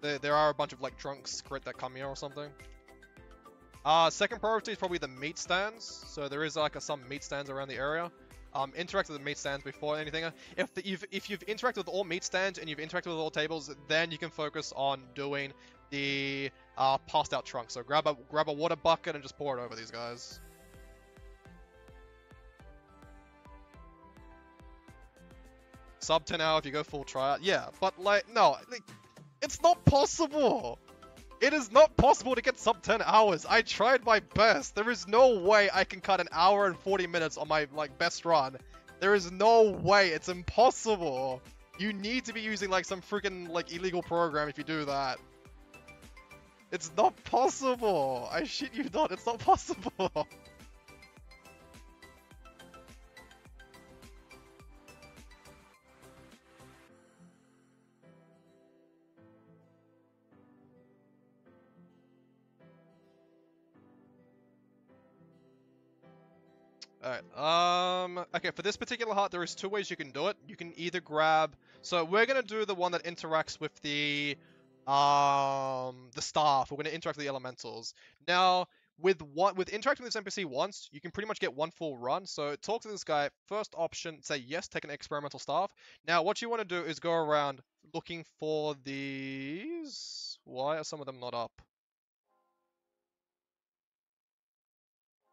There, there are a bunch of like drunk skritt that come here or something. Uh, second priority is probably the meat stands. So there is like a, some meat stands around the area. Um, interact with the meat stands before anything. If the, you've if you've interacted with all meat stands and you've interacted with all tables, then you can focus on doing the uh, passed out trunk. So grab a grab a water bucket and just pour it over these guys. Sub 10 hour if you go full tryout. Yeah, but like no, like, it's not possible. It is not possible to get sub 10 hours. I tried my best. There is no way I can cut an hour and 40 minutes on my like best run. There is no way. It's impossible. You need to be using like some freaking like illegal program if you do that. It's not possible. I shit you not. It's not possible. Alright, um, okay, for this particular heart, there is two ways you can do it. You can either grab, so we're gonna do the one that interacts with the um, the staff. We're going to interact with the elementals. Now, with what with interacting with this NPC once, you can pretty much get one full run. So talk to this guy. First option, say yes, take an experimental staff. Now, what you want to do is go around looking for these. Why are some of them not up?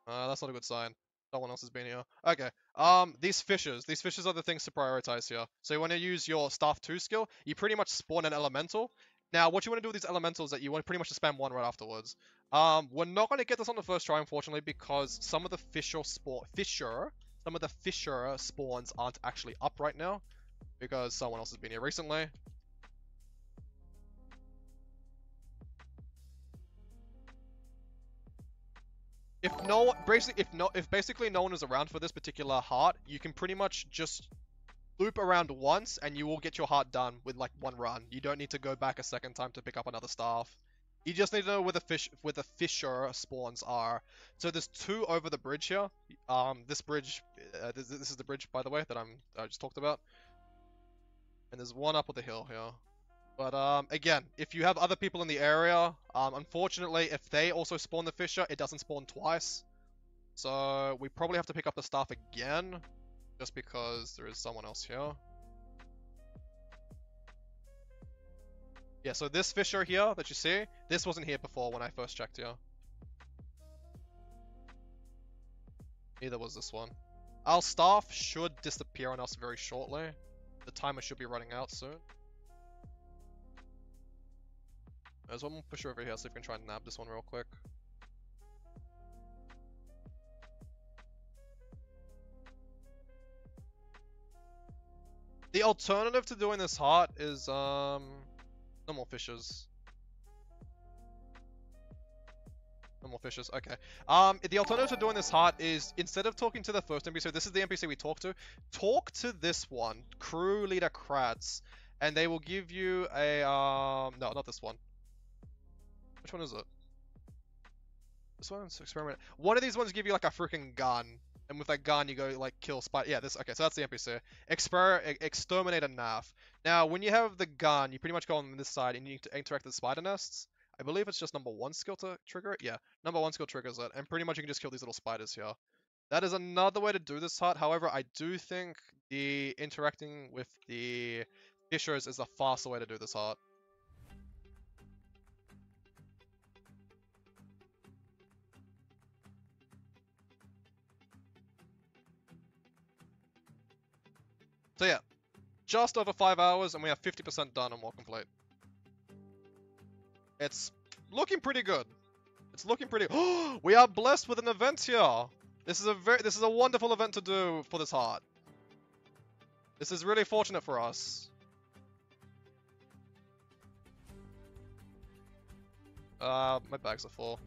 Uh, that's not a good sign. Someone else has been here. Okay. Um, these fissures. These fissures are the things to prioritize here. So you want to use your staff two skill. You pretty much spawn an elemental. Now, what you want to do with these elementals is that you want pretty much to spam one right afterwards. Um, we're not going to get this on the first try, unfortunately, because some of the fisher spawn, fissure, some of the fissure spawns aren't actually up right now, because someone else has been here recently. If no, basically, if no, if basically no one is around for this particular heart, you can pretty much just loop around once and you will get your heart done with like one run. You don't need to go back a second time to pick up another staff. You just need to know where the fish where the fisher spawns are. So there's two over the bridge here. Um, this bridge, uh, this, this, is the bridge by the way that I'm I just talked about. And there's one up on the hill here. But um, again, if you have other people in the area, um, unfortunately, if they also spawn the Fisher, it doesn't spawn twice. So we probably have to pick up the staff again just because there is someone else here. Yeah, so this Fisher here that you see, this wasn't here before when I first checked here. Neither was this one. Our staff should disappear on us very shortly. The timer should be running out soon. There's one fissure over here, so if we can try and nab this one real quick. The alternative to doing this hot is, um, no more fissures. No more fissures, okay. Um, the alternative to doing this hot is, instead of talking to the first NPC, so this is the NPC we talk to, talk to this one, crew leader Kratz, and they will give you a, um, no, not this one. Which one is it? This one's experiment. One of these ones give you like a freaking gun. And with that gun, you go like kill spider. Yeah, this. Okay, so that's the NPC. Exper exterminate a. Now, when you have the gun, you pretty much go on this side and you need to interact with spider nests. I believe it's just number one skill to trigger it. Yeah, number one skill triggers it, and pretty much you can just kill these little spiders here. That is another way to do this hut. However, I do think the interacting with the fissures is a faster way to do this hut. So yeah, just over 5 hours and we have 50% done and more complete. It's looking pretty good. It's looking pretty- We are blessed with an event here! This is a very- this is a wonderful event to do for this heart. This is really fortunate for us. Uh, my bags are full.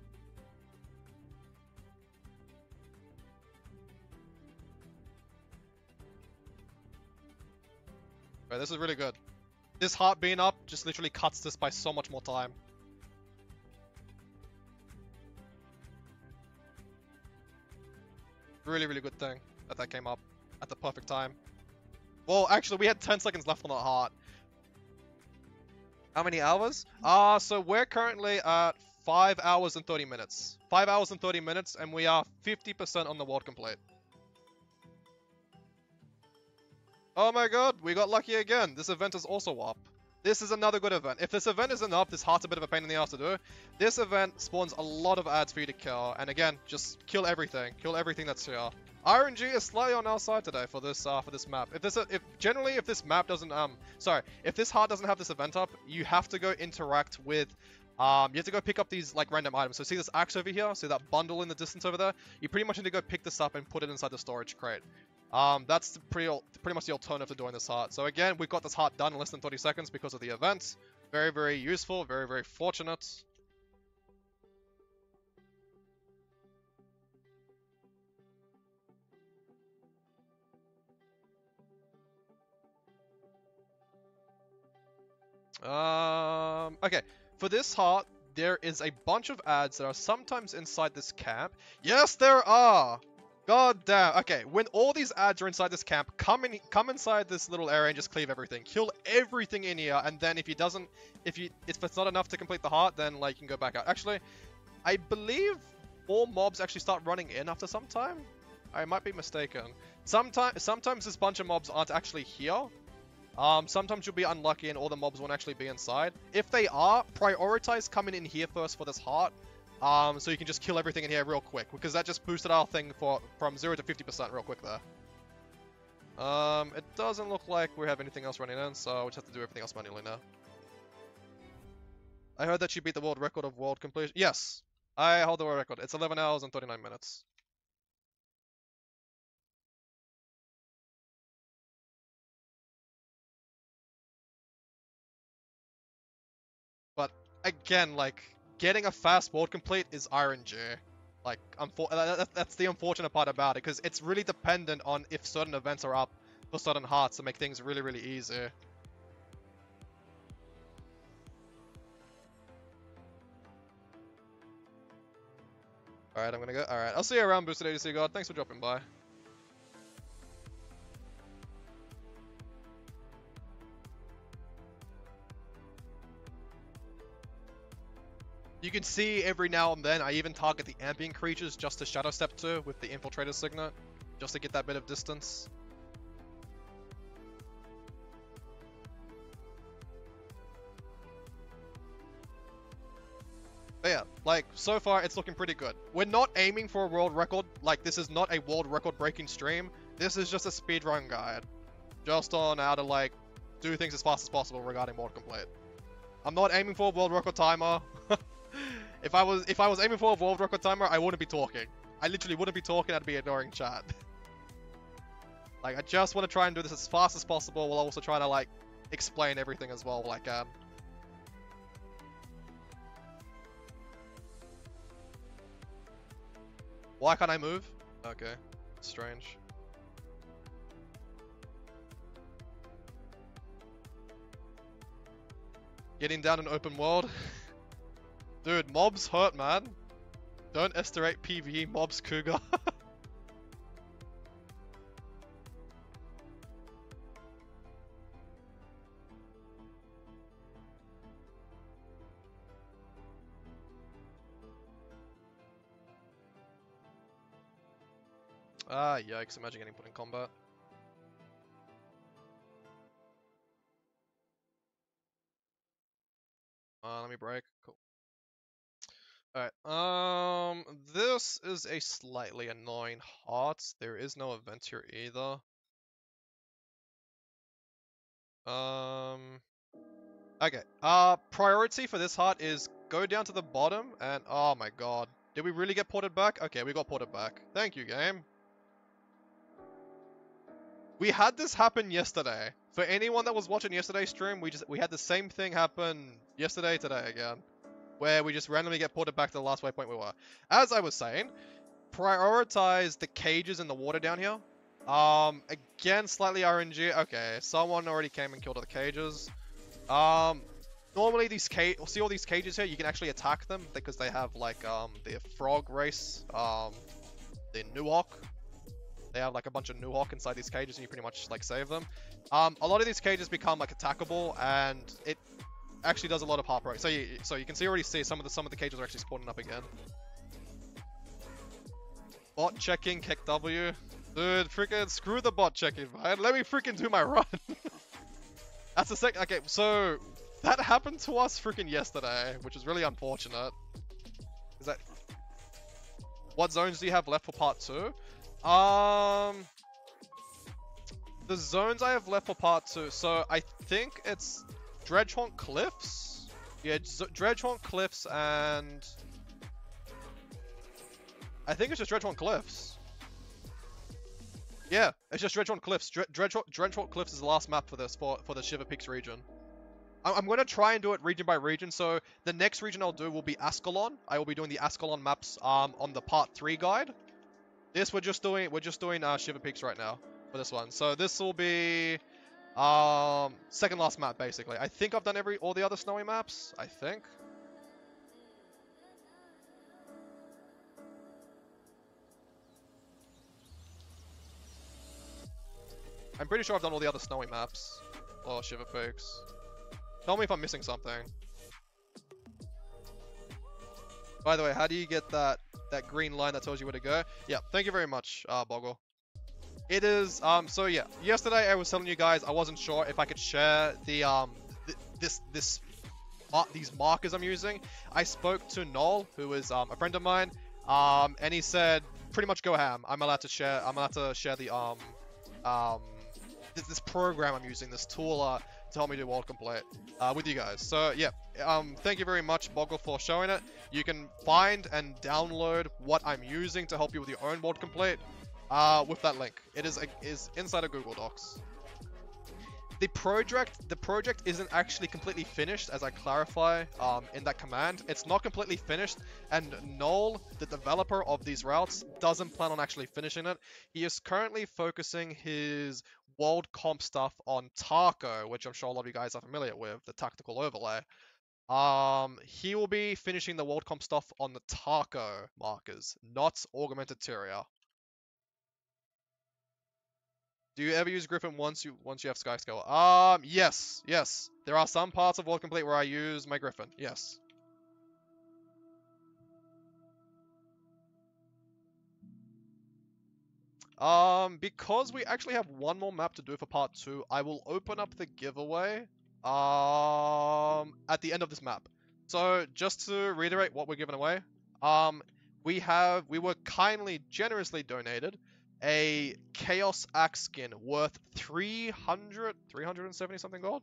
This is really good. This heart being up just literally cuts this by so much more time. Really, really good thing that that came up at the perfect time. Well, actually, we had 10 seconds left on that heart. How many hours? Uh, so we're currently at 5 hours and 30 minutes. 5 hours and 30 minutes, and we are 50% on the world complete. Oh my god, we got lucky again. This event is also up. This is another good event. If this event isn't up, this heart's a bit of a pain in the ass to do. This event spawns a lot of ads for you to kill. And again, just kill everything. Kill everything that's here. RNG is slightly on our side today for this uh, for this map. If this if generally if this map doesn't um sorry if this heart doesn't have this event up, you have to go interact with um, you have to go pick up these like random items. So see this axe over here? See that bundle in the distance over there? You pretty much need to go pick this up and put it inside the storage crate. Um, that's pretty pretty much the alternative to doing this heart. So again, we've got this heart done in less than 30 seconds because of the event. Very, very useful. Very, very fortunate. Um, okay, for this heart, there is a bunch of ads that are sometimes inside this camp. Yes, there are! God damn. Okay, when all these ads are inside this camp, come in, come inside this little area and just cleave everything. Kill everything in here, and then if he doesn't, if you, if it's not enough to complete the heart, then like you can go back out. Actually, I believe all mobs actually start running in after some time. I might be mistaken. Sometimes, sometimes this bunch of mobs aren't actually here. Um, sometimes you'll be unlucky and all the mobs won't actually be inside. If they are, prioritize coming in here first for this heart. Um, so you can just kill everything in here real quick, because that just boosted our thing for from 0 to 50% real quick there. Um, it doesn't look like we have anything else running in, so we just have to do everything else manually now. I heard that you beat the world record of world completion. Yes, I hold the world record. It's 11 hours and 39 minutes. But again, like getting a fast world complete is RNG. Like, that's the unfortunate part about it, because it's really dependent on if certain events are up for certain hearts to make things really, really easy. Alright, I'm gonna go. Alright, I'll see you around, Boosted ADC God. Thanks for dropping by. You can see every now and then I even target the ambient creatures just to shadow step to with the infiltrator signet, just to get that bit of distance. But yeah, like, so far it's looking pretty good. We're not aiming for a world record, like this is not a world record breaking stream. This is just a speedrun guide. Just on how to like, do things as fast as possible regarding world complete. I'm not aiming for a world record timer. if I was if I was aiming for a world record timer, I wouldn't be talking. I literally wouldn't be talking, I'd be ignoring chat. like, I just want to try and do this as fast as possible while also trying to, like, explain everything as well like can. Why can't I move? Okay, strange. Getting down an open world. Dude, mobs hurt, man. Don't estimate PvE mobs, Cougar. ah, yikes, imagine getting put in combat. Uh, let me break. Cool. Alright, um, this is a slightly annoying heart. There is no event here either. Um, okay, uh, priority for this heart is go down to the bottom and, oh my god. Did we really get ported back? Okay, we got ported back. Thank you, game. We had this happen yesterday. For anyone that was watching yesterday's stream, we just we had the same thing happen yesterday, today again where we just randomly get ported back to the last waypoint we were. As I was saying, prioritize the cages in the water down here. Um, again, slightly RNG. Okay, someone already came and killed all the cages. Um, normally these cage, see all these cages here, you can actually attack them because they have like um the frog race, um, the Nuhawk. They have like a bunch of Nuhawk inside these cages and you pretty much like save them. Um, a lot of these cages become like attackable and it actually does a lot of hop right. So you, so you can see already see some of the some of the cages are actually spawning up again. Bot checking, kick W. Dude, freaking screw the bot checking, man. Let me freaking do my run. That's the second. Okay, so that happened to us freaking yesterday, which is really unfortunate. Is that what zones do you have left for part two? Um, the zones I have left for part two. So I think it's Dredgehaunt Cliffs? Yeah, Dredgehaunt Cliffs and... I think it's just Dredgehaunt Cliffs. Yeah, it's just Dredgehaunt Cliffs. Dredgehaunt, Dredgehaunt Cliffs is the last map for this, for, for the Shiver Peaks region. I'm going to try and do it region by region, so the next region I'll do will be Ascalon. I will be doing the Ascalon maps um, on the part 3 guide. This we're just doing, we're just doing uh, Shiver Peaks right now for this one. So this will be um, second last map, basically. I think I've done every all the other snowy maps. I think. I'm pretty sure I've done all the other snowy maps. Oh, shiver peaks. Tell me if I'm missing something. By the way, how do you get that that green line that tells you where to go? Yeah, thank you very much, uh, Boggle. It is, um, so yeah, yesterday I was telling you guys I wasn't sure if I could share the, um, th this, this, uh, these markers I'm using. I spoke to Noel, who is, um, a friend of mine, um, and he said, pretty much go ham. I'm allowed to share, I'm allowed to share the, um, um, this, this program I'm using, this tool, uh, to help me do world complete, uh, with you guys. So, yeah, um, thank you very much, Boggle, for showing it. You can find and download what I'm using to help you with your own world complete uh, with that link. It is a, is inside of Google Docs. The project the project isn't actually completely finished, as I clarify um, in that command. It's not completely finished, and Noel, the developer of these routes, doesn't plan on actually finishing it. He is currently focusing his world comp stuff on Taco, which I'm sure a lot of you guys are familiar with, the tactical overlay. Um, he will be finishing the world comp stuff on the Taco markers, not augmented Tyria. Do you ever use Griffin once you once you have Skyscale? Um, yes, yes. There are some parts of World Complete where I use my Griffin. Yes. Um, because we actually have one more map to do for part two, I will open up the giveaway um at the end of this map. So just to reiterate what we're giving away, um, we have we were kindly generously donated a Chaos Axe skin worth 300, 370 something gold?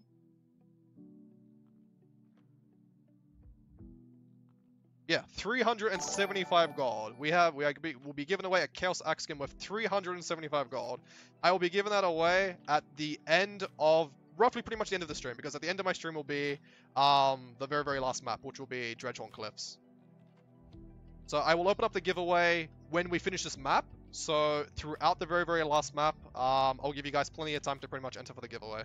Yeah, 375 gold. We have, we will be giving away a Chaos Axe skin worth 375 gold. I will be giving that away at the end of, roughly pretty much the end of the stream, because at the end of my stream will be um, the very, very last map, which will be Dredgehaunt Cliffs. So I will open up the giveaway when we finish this map, so throughout the very, very last map, um, I'll give you guys plenty of time to pretty much enter for the giveaway.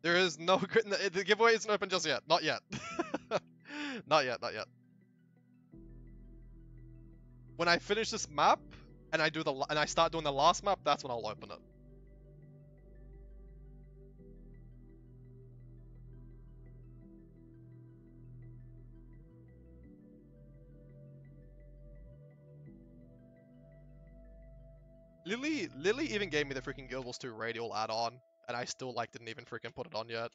There is no the giveaway isn't open just yet. Not yet. not yet, not yet when I finish this map and I do the and I start doing the last map, that's when I'll open it. Lily, Lily even gave me the freaking Guild Wars 2 Radial add-on, and I still like didn't even freaking put it on yet.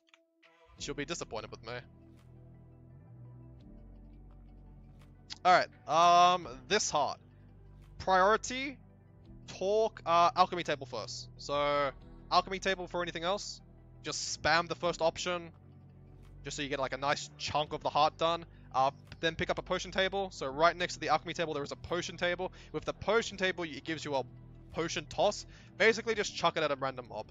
She'll be disappointed with me. Alright, um, this heart. Priority, talk, uh, alchemy table first. So, alchemy table for anything else, just spam the first option, just so you get like a nice chunk of the heart done. Uh, then pick up a potion table. So right next to the alchemy table, there is a potion table. With the potion table, it gives you a potion toss. Basically, just chuck it at a random mob.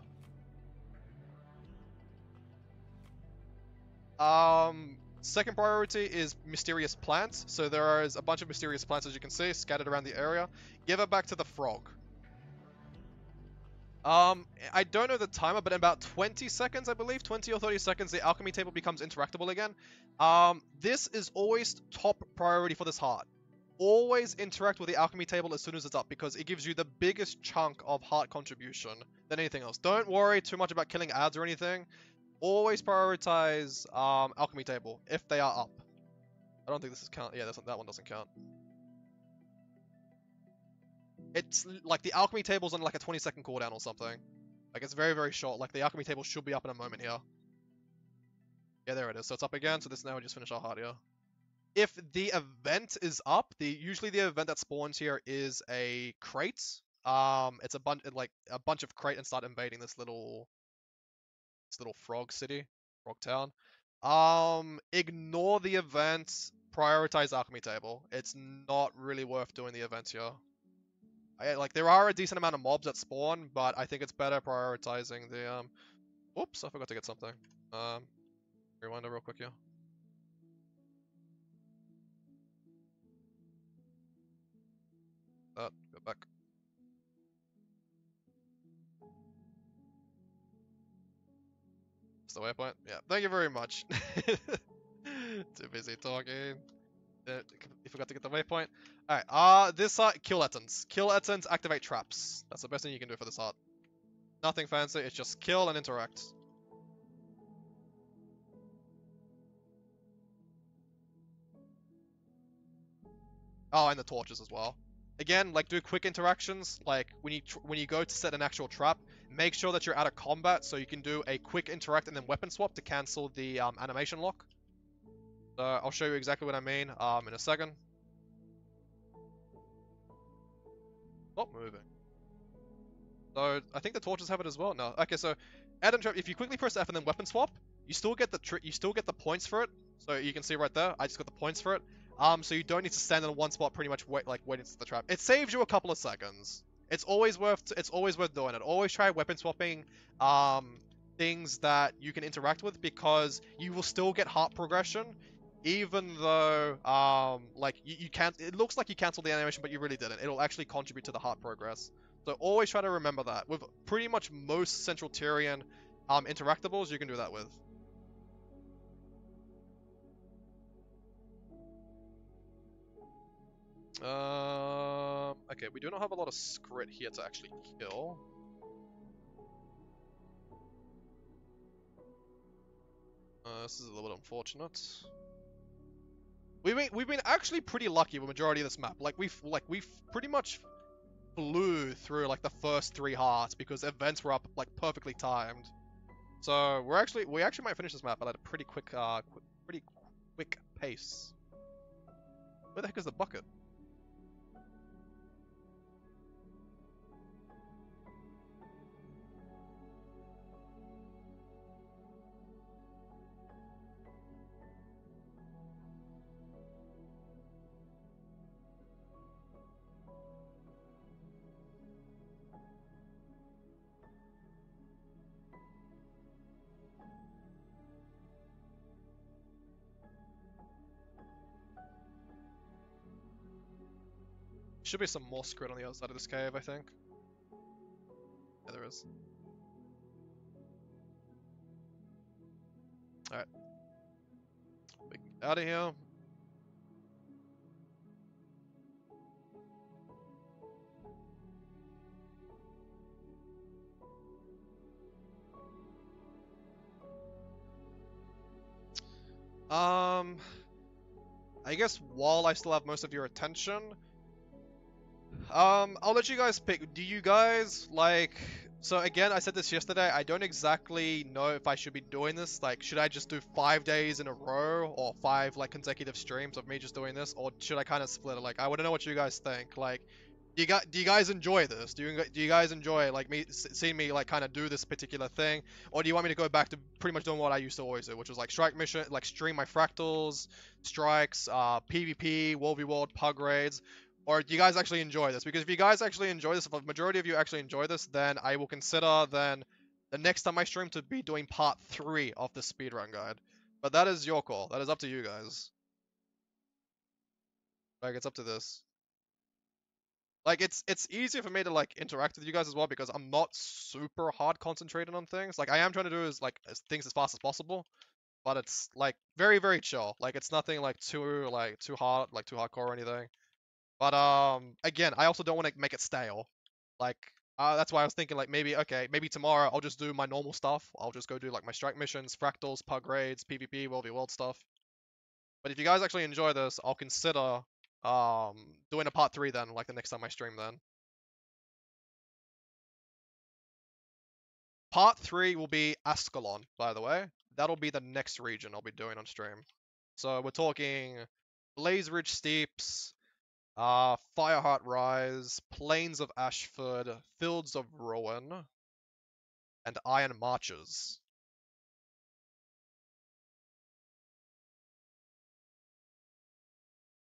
Um, Second priority is mysterious plants. So there is a bunch of mysterious plants, as you can see, scattered around the area. Give it back to the frog. Um, I don't know the timer, but in about 20 seconds, I believe, 20 or 30 seconds, the alchemy table becomes interactable again. Um, this is always top priority for this heart. Always interact with the alchemy table as soon as it's up, because it gives you the biggest chunk of heart contribution than anything else. Don't worry too much about killing ads or anything always prioritize um, alchemy table if they are up. I don't think this is count. Yeah, that one doesn't count. It's like the alchemy table's on like a 20 second cooldown or something. Like it's very, very short. Like the alchemy table should be up in a moment here. Yeah, there it is. So it's up again. So this now we just finish our hard here. If the event is up, the usually the event that spawns here is a crate. Um, it's a bunch like a bunch of crate and start invading this little little frog city, frog town. Um, ignore the events. Prioritize alchemy table. It's not really worth doing the events here. I, like there are a decent amount of mobs that spawn, but I think it's better prioritizing the um. Oops, I forgot to get something. Um, rewind it real quick here. that. Go back. It's the waypoint? Yeah. Thank you very much. Too busy talking. Uh, you forgot to get the waypoint. Alright, uh, this art, kill Ettins. Kill Ettins, activate traps. That's the best thing you can do for this art. Nothing fancy, it's just kill and interact. Oh, and the torches as well. Again, like do quick interactions. Like when you when you go to set an actual trap, make sure that you're out of combat so you can do a quick interact and then weapon swap to cancel the um, animation lock. So I'll show you exactly what I mean um, in a second. Stop moving. So I think the torches have it as well. No, okay. So Adam trap. If you quickly press F and then weapon swap, you still get the you still get the points for it. So you can see right there, I just got the points for it. Um, so you don't need to stand in one spot pretty much wait, like waiting for the trap. It saves you a couple of seconds. It's always worth it's always worth doing it. Always try weapon swapping um things that you can interact with because you will still get heart progression even though um like you, you can't it looks like you canceled the animation but you really didn't. It'll actually contribute to the heart progress. So always try to remember that. With pretty much most Central Tyrian um interactables you can do that with. Um, okay, we do not have a lot of skritt here to actually kill. Uh, this is a little bit unfortunate. We've been, we've been actually pretty lucky with majority of this map. Like we've like we've pretty much flew through like the first three hearts because events were up like perfectly timed. So we're actually we actually might finish this map at a pretty quick uh pretty quick pace. Where the heck is the bucket? Should be some more skritt on the other side of this cave, I think. Yeah, there is. Alright. Out of here. Um, I guess while I still have most of your attention, um, I'll let you guys pick. Do you guys like? So again, I said this yesterday. I don't exactly know if I should be doing this. Like, should I just do five days in a row or five like consecutive streams of me just doing this, or should I kind of split it? Like, I want to know what you guys think. Like, do you guys do you guys enjoy this? Do you do you guys enjoy like me seeing me like kind of do this particular thing, or do you want me to go back to pretty much doing what I used to always do, which was like strike mission, like stream my fractals, strikes, uh, PvP, World v World, pug raids, or do you guys actually enjoy this? Because if you guys actually enjoy this, if a majority of you actually enjoy this, then I will consider then the next time I stream to be doing part three of the speedrun guide. But that is your call. That is up to you guys. Like it's up to this. Like it's it's easier for me to like interact with you guys as well because I'm not super hard concentrated on things. Like I am trying to do is like as, things as fast as possible, but it's like very very chill. Like it's nothing like too like too hard like too hardcore or anything. But um again, I also don't want to make it stale. Like uh, that's why I was thinking like maybe okay maybe tomorrow I'll just do my normal stuff. I'll just go do like my strike missions, fractals, pug raids, PvP, World v World stuff. But if you guys actually enjoy this, I'll consider um, doing a part three then, like the next time I stream then. Part three will be Ascalon, by the way. That'll be the next region I'll be doing on stream. So we're talking Blazeridge Steppes, uh, Fireheart Rise, Plains of Ashford, Fields of Ruin, and Iron Marches.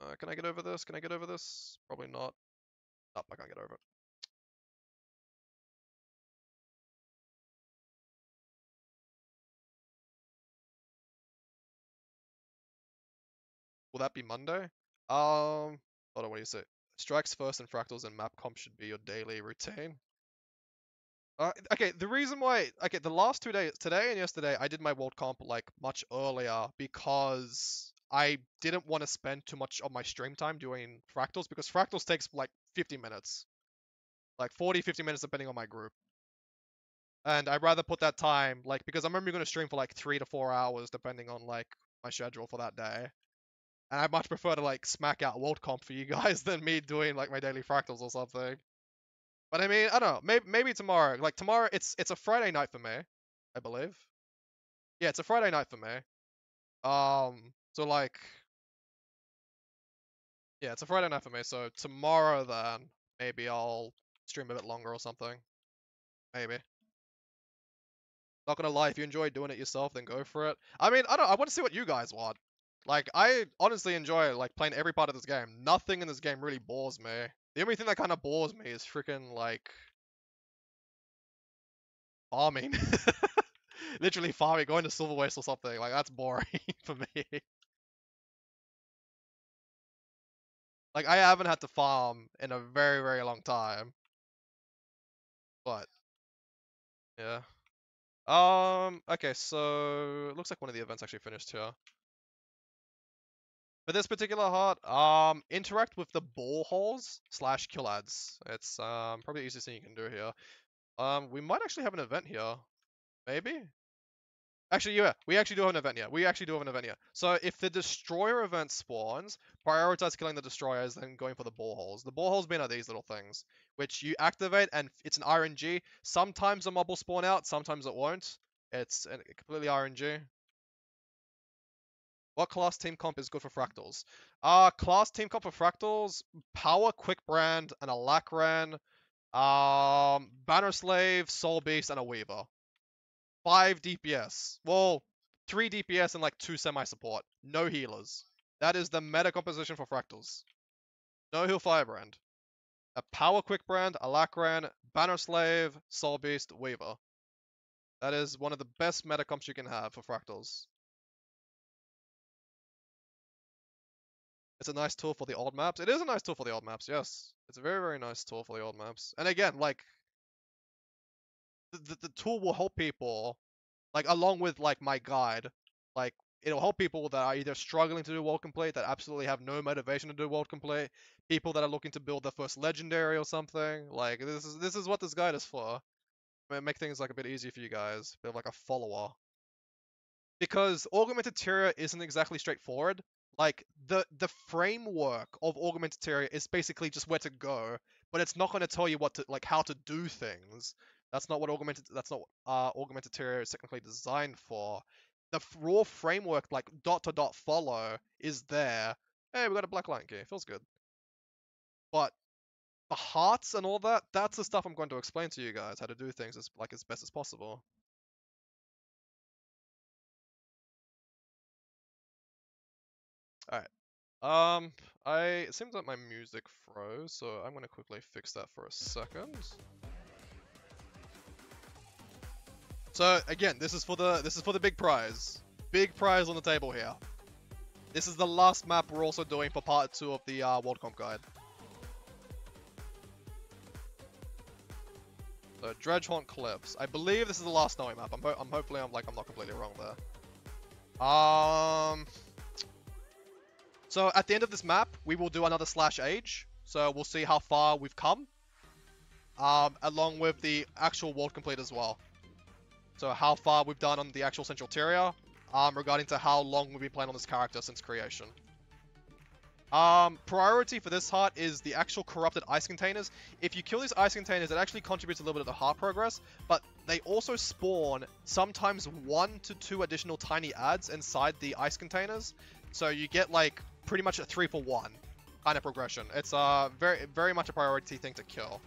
Uh, can I get over this? Can I get over this? Probably not. Nope, I can't get over it. Will that be Monday? Um, hold on, what do you say? strikes first and fractals and map comp should be your daily routine. Uh, okay, the reason why, okay, the last two days, today and yesterday, I did my world comp like much earlier because I didn't want to spend too much of my stream time doing fractals because fractals takes like 50 minutes, like 40, 50 minutes depending on my group. And I'd rather put that time, like, because I'm only going to stream for like three to four hours depending on like my schedule for that day. And I much prefer to like smack out world comp for you guys than me doing like my daily fractals or something. But I mean, I don't know. Maybe maybe tomorrow. Like tomorrow, it's it's a Friday night for me, I believe. Yeah, it's a Friday night for me. Um, so like, yeah, it's a Friday night for me. So tomorrow then, maybe I'll stream a bit longer or something. Maybe. Not gonna lie, if you enjoy doing it yourself, then go for it. I mean, I don't. I want to see what you guys want. Like, I honestly enjoy like playing every part of this game. Nothing in this game really bores me. The only thing that kind of bores me is freaking like farming. Literally farming, going to Silver Waste or something. Like that's boring for me. Like I haven't had to farm in a very very long time. But yeah. Um. Okay, so it looks like one of the events actually finished here. For this particular heart, um, interact with the ball holes slash kill ads. It's um probably the easiest thing you can do here. Um, we might actually have an event here. Maybe? Actually, yeah, we actually do have an event here. We actually do have an event here. So if the destroyer event spawns, prioritize killing the destroyers, then going for the ball holes. The ball holes being are these little things, which you activate, and it's an RNG. Sometimes a mob will spawn out, sometimes it won't. It's completely RNG. What class team comp is good for fractals? Uh, class team comp for fractals, Power, Quick Brand, and a Lacran, um, Banner Slave, Soul Beast, and a Weaver. 5 DPS. Well, 3 DPS and like 2 semi-support. No healers. That is the meta composition for fractals. No heal Firebrand. A Power Quick Brand, a Lacran, Banner Slave, Soul Beast, Weaver. That is one of the best meta comps you can have for fractals. It's a nice tool for the old maps. It is a nice tool for the old maps, yes. It's a very, very nice tool for the old maps. And again, like, the, the, tool will help people, like, along with, like, my guide, like, it'll help people that are either struggling to do world complete, that absolutely have no motivation to do world complete, people that are looking to build their first legendary or something. Like, this is this is what this guide is for. Make things, like, a bit easier for you guys. Bit of, like, a follower. Because Augmented Tyria isn't exactly straightforward like the the framework of augmented Tyria is basically just where to go but it's not going to tell you what to like how to do things. That's not what augmented that's not what uh, augmented Tyria is technically designed for. The raw framework like dot to dot follow is there. Hey we got a black lion key. Feels good. But the hearts and all that that's the stuff i'm going to explain to you guys how to do things as like as best as possible Um, I it seems like my music froze, so I'm gonna quickly fix that for a second. So again, this is for the this is for the big prize. Big prize on the table here. This is the last map we're also doing for part two of the uh, World Comp guide. So Dredgehaunt Cliffs. I believe this is the last snowy map. I'm, ho I'm hopefully I'm like I'm not completely wrong there. Um. So at the end of this map, we will do another slash age. So we'll see how far we've come. Um, along with the actual world complete as well. So how far we've done on the actual Central Tyria, um, regarding to how long we've been playing on this character since creation. Um, priority for this heart is the actual corrupted ice containers. If you kill these ice containers, it actually contributes a little bit of the heart progress, but they also spawn sometimes one to two additional tiny ads inside the ice containers. So you get like pretty much a three for one kind of progression. It's uh, very, very much a priority thing to kill.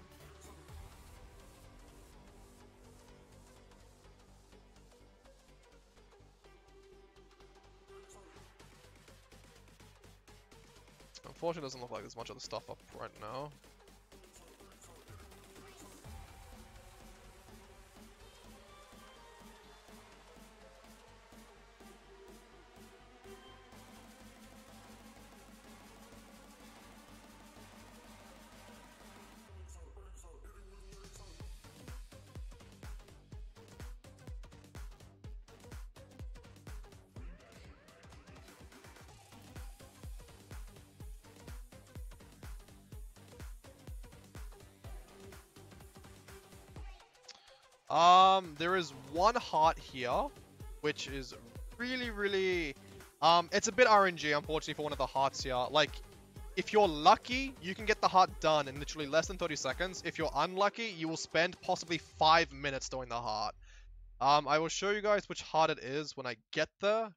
Unfortunately, it doesn't look like there's much of the stuff up right now. Um, there is one heart here, which is really, really, um, it's a bit RNG, unfortunately, for one of the hearts here. Like, if you're lucky, you can get the heart done in literally less than 30 seconds. If you're unlucky, you will spend possibly five minutes doing the heart. Um, I will show you guys which heart it is when I get there.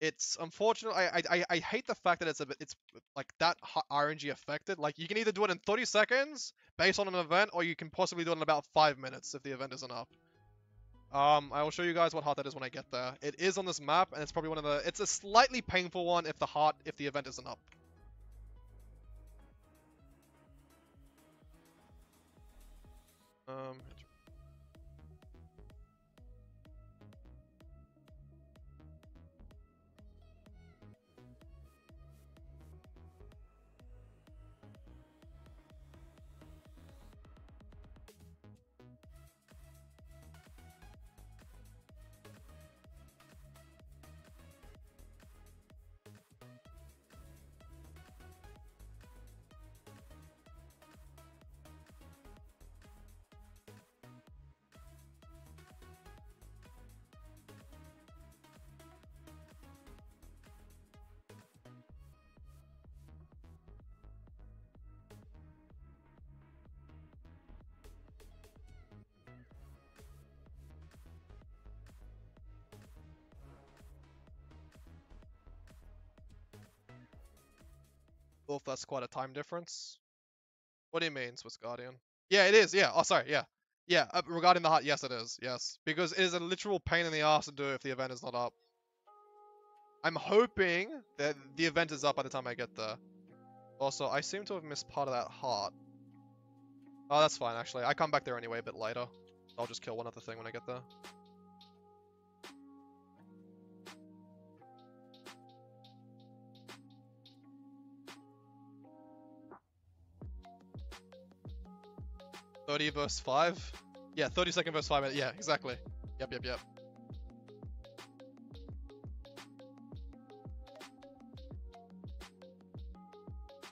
It's unfortunate. I, I I hate the fact that it's a bit it's like that RNG affected. Like you can either do it in 30 seconds based on an event, or you can possibly do it in about five minutes if the event isn't up. Um, I will show you guys what heart that is when I get there. It is on this map, and it's probably one of the. It's a slightly painful one if the heart if the event isn't up. Um, if that's quite a time difference. What do you mean, Swiss Guardian? Yeah, it is. Yeah. Oh, sorry. Yeah. Yeah. Uh, regarding the heart, yes, it is. Yes, because it is a literal pain in the ass to do if the event is not up. I'm hoping that the event is up by the time I get there. Also, I seem to have missed part of that heart. Oh, that's fine, actually. I come back there anyway a bit later. I'll just kill one other thing when I get there. 30 verse 5? Yeah, 30 second verse 5 minute. Yeah, exactly. Yep, yep, yep.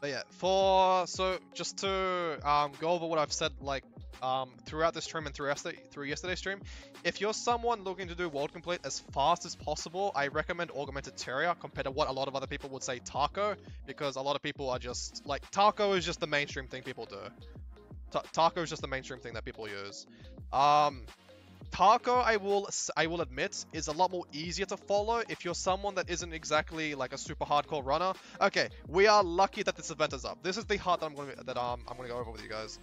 But yeah, for so just to um, go over what I've said like um, throughout this stream and through yesterday, through yesterday's stream, if you're someone looking to do world complete as fast as possible, I recommend Augmented Tyria compared to what a lot of other people would say Taco, because a lot of people are just like Taco is just the mainstream thing people do. Taco is just the mainstream thing that people use. Um, Taco, I will I will admit, is a lot more easier to follow if you're someone that isn't exactly like a super hardcore runner. Okay, we are lucky that this event is up. This is the heart that I'm going to that um I'm going to go over with you guys.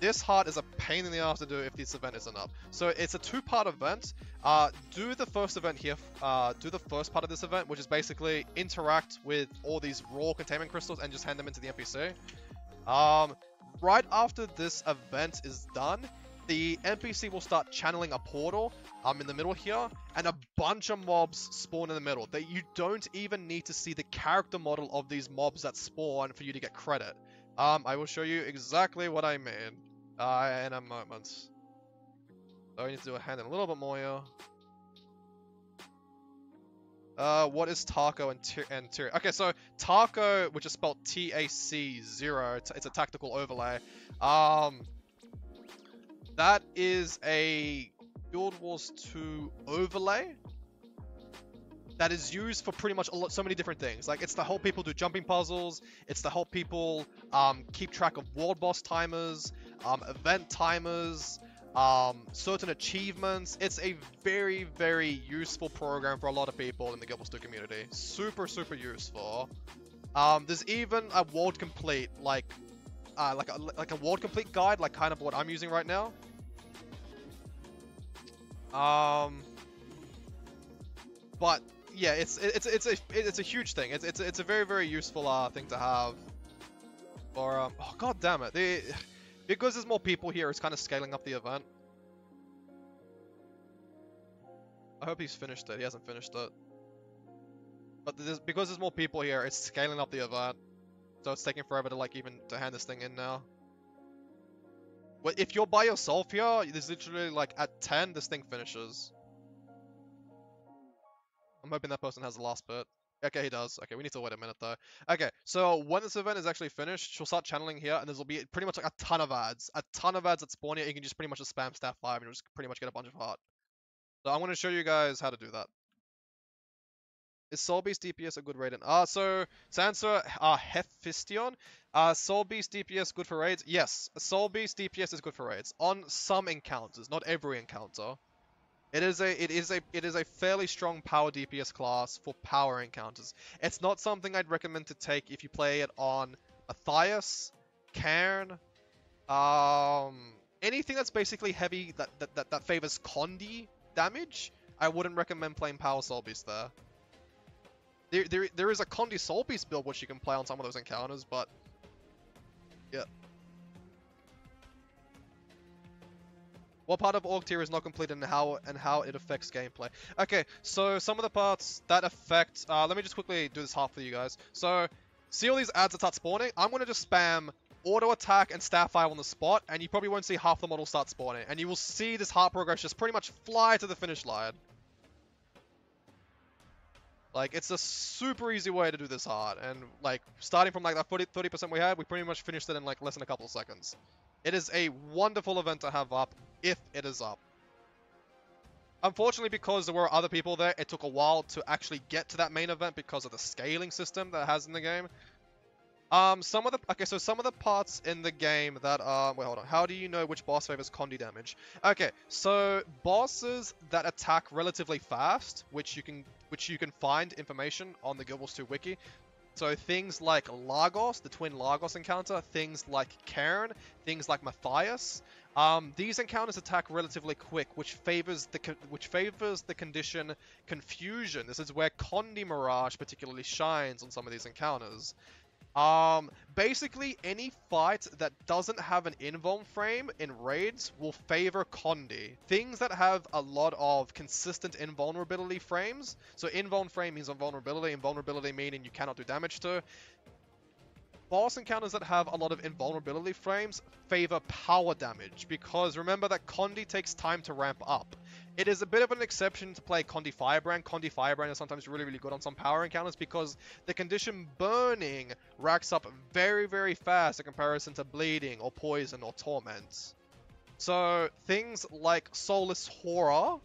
This heart is a pain in the ass to do if this event isn't up. So it's a two-part event. Uh, do the first event here. Uh, do the first part of this event, which is basically interact with all these raw containment crystals and just hand them into the NPC. Um, right after this event is done, the NPC will start channeling a portal um, in the middle here, and a bunch of mobs spawn in the middle. That you don't even need to see the character model of these mobs that spawn for you to get credit. Um, I will show you exactly what I mean uh, in a moment. So I need to do a hand in a little bit more here. Uh, what is Taco and and Okay, so Taco, which is spelled T-A-C zero, it's a tactical overlay. Um, that is a Guild Wars 2 overlay that is used for pretty much a lot, so many different things. Like it's to help people do jumping puzzles. It's to help people um, keep track of world boss timers, um, event timers um, certain achievements. It's a very, very useful program for a lot of people in the Guild Wars 2 community. Super, super useful. Um, there's even a world complete, like, uh, like a like a world complete guide, like kind of what I'm using right now. Um, but yeah, it's it's it's a it's a huge thing. It's it's it's a very very useful uh thing to have. Or um, oh god damn it, the because there's more people here, it's kind of scaling up the event. I hope he's finished it. He hasn't finished it. But there's, because there's more people here, it's scaling up the event. So it's taking forever to like even to hand this thing in now. But if you're by yourself here, there's literally like at 10, this thing finishes. I'm hoping that person has the last bit. Okay, he does. Okay, we need to wait a minute though. Okay, so when this event is actually finished, she'll start channeling here, and there'll be pretty much like a ton of ads. A ton of ads that spawn here. You can just pretty much just spam staff 5 and you'll just pretty much get a bunch of heart. So I'm to show you guys how to do that. Is Soul Beast DPS a good raid? Uh, so, Sansa, uh, Hephaestion. Uh, Soul Beast DPS good for raids? Yes, Soul Beast DPS is good for raids. On some encounters, not every encounter. It is a it is a it is a fairly strong power DPS class for power encounters. It's not something I'd recommend to take if you play it on Matthias, Cairn, um, anything that's basically heavy that that, that, that favors Condi damage. I wouldn't recommend playing Power Soul Beast there. There, there, there is a Condi Soul Beast build which you can play on some of those encounters, but yeah. What part of Orc tier is not completed and how and how it affects gameplay? Okay, so some of the parts that affect. Uh, let me just quickly do this half for you guys. So, see all these ads that start spawning? I'm gonna just spam auto attack and staff Starfire on the spot, and you probably won't see half the models start spawning, and you will see this heart progress just pretty much fly to the finish line. Like, it's a super easy way to do this hard, and like, starting from like that 30% we had, we pretty much finished it in like less than a couple of seconds. It is a wonderful event to have up, if it is up. Unfortunately, because there were other people there, it took a while to actually get to that main event because of the scaling system that has in the game. Um, some of the okay, so some of the parts in the game that um, wait, hold on. How do you know which boss favors Condi damage? Okay, so bosses that attack relatively fast, which you can which you can find information on the Guild Wars 2 wiki. So things like Largos, the twin Largos encounter, things like Cairn, things like Matthias. Um, these encounters attack relatively quick, which favors the which favors the condition confusion. This is where Condi Mirage particularly shines on some of these encounters. Um, basically, any fight that doesn't have an invuln frame in raids will favor Condi. Things that have a lot of consistent invulnerability frames, so invuln frame means invulnerability, invulnerability meaning you cannot do damage to. Boss encounters that have a lot of invulnerability frames favor power damage, because remember that Condi takes time to ramp up. It is a bit of an exception to play Condi Firebrand. Condi Firebrand is sometimes really, really good on some power encounters because the condition burning racks up very, very fast in comparison to bleeding or poison or torment. So things like Soulless Horror,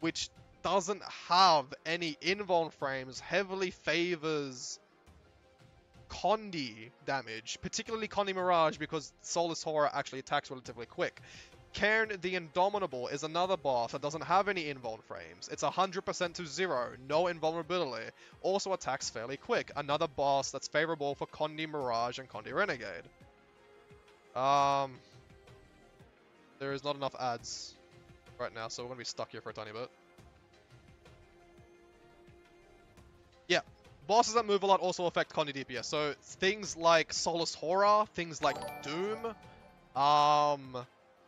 which doesn't have any invuln frames, heavily favors Condi damage, particularly Condi Mirage because Soulless Horror actually attacks relatively quick. Cairn the Indomitable is another boss that doesn't have any invuln frames. It's 100% to 0, no invulnerability. Also attacks fairly quick. Another boss that's favorable for Condi Mirage and Condi Renegade. Um, there is not enough ads right now, so we're going to be stuck here for a tiny bit. Yeah, bosses that move a lot also affect Condi DPS. So things like Soulless Horror, things like Dhuum, um,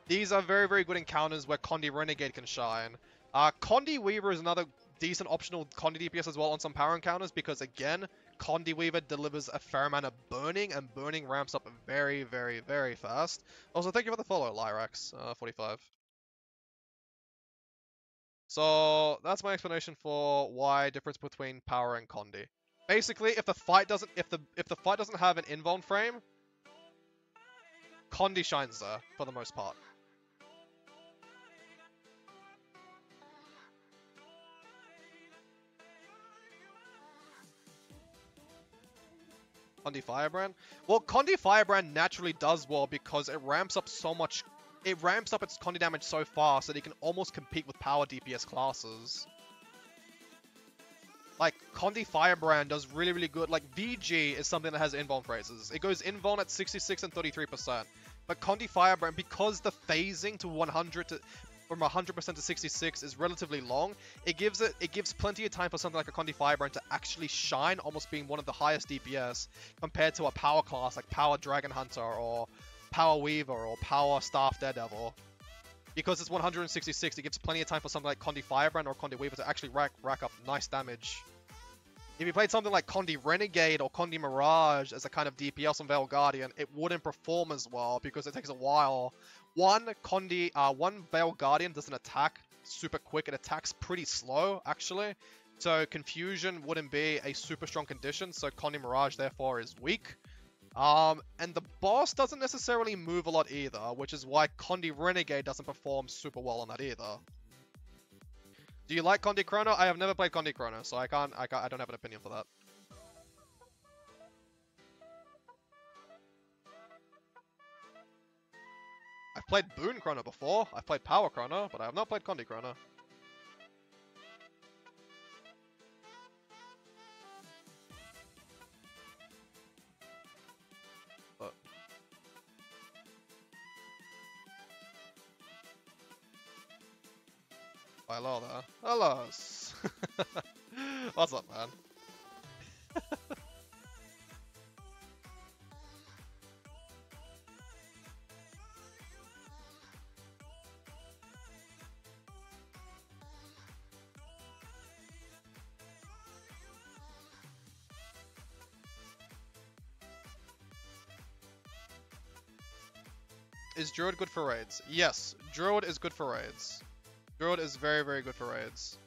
these are very, very good encounters where Condi Renegade can shine. Uh, Condi Weaver is another decent optional Condi DPS as well on some power encounters because, again, Condi Weaver delivers a fair amount of burning, and burning ramps up very, very, very fast. Also, thank you for the follow, Lyrax, uh, 45. So, that's my explanation for why difference between power and Condi. Basically, if the fight doesn't if the if the fight doesn't have an invuln frame, Condi shines there for the most part. Condi Firebrand? Well, Condi Firebrand naturally does well because it ramps up so much... It ramps up its Condi damage so fast that it can almost compete with power DPS classes. Condi Firebrand does really, really good. Like, VG is something that has invuln phrases. It goes invuln at 66 and 33%. But Condi Firebrand, because the phasing to 100 to from 100% to 66 is relatively long, it gives it it gives plenty of time for something like a Condi Firebrand to actually shine, almost being one of the highest DPS compared to a power class like Power Dragon Hunter or Power Weaver or Power Staff Daredevil. Because it's 166, it gives plenty of time for something like Condi Firebrand or Condi Weaver to actually rack, rack up nice damage. If you played something like Condi Renegade or Condi Mirage as a kind of DPS on Veil Guardian, it wouldn't perform as well because it takes a while one Condi, uh, one Veil Guardian doesn't attack super quick. It attacks pretty slow, actually. So confusion wouldn't be a super strong condition, so Condi Mirage therefore is weak. Um, and the boss doesn't necessarily move a lot either, which is why Condi Renegade doesn't perform super well on that either. Do you like Condi Chrono? I have never played Condi Chrono, so I can't, I can't, I don't have an opinion for that. I've played Boon Chrono before, I've played Power Chrono, but I have not played Condi Chrono. Hello there. Hello. What's up, man? Is Druid good for raids? Yes, Druid is good for raids. Druid is very, very good for raids.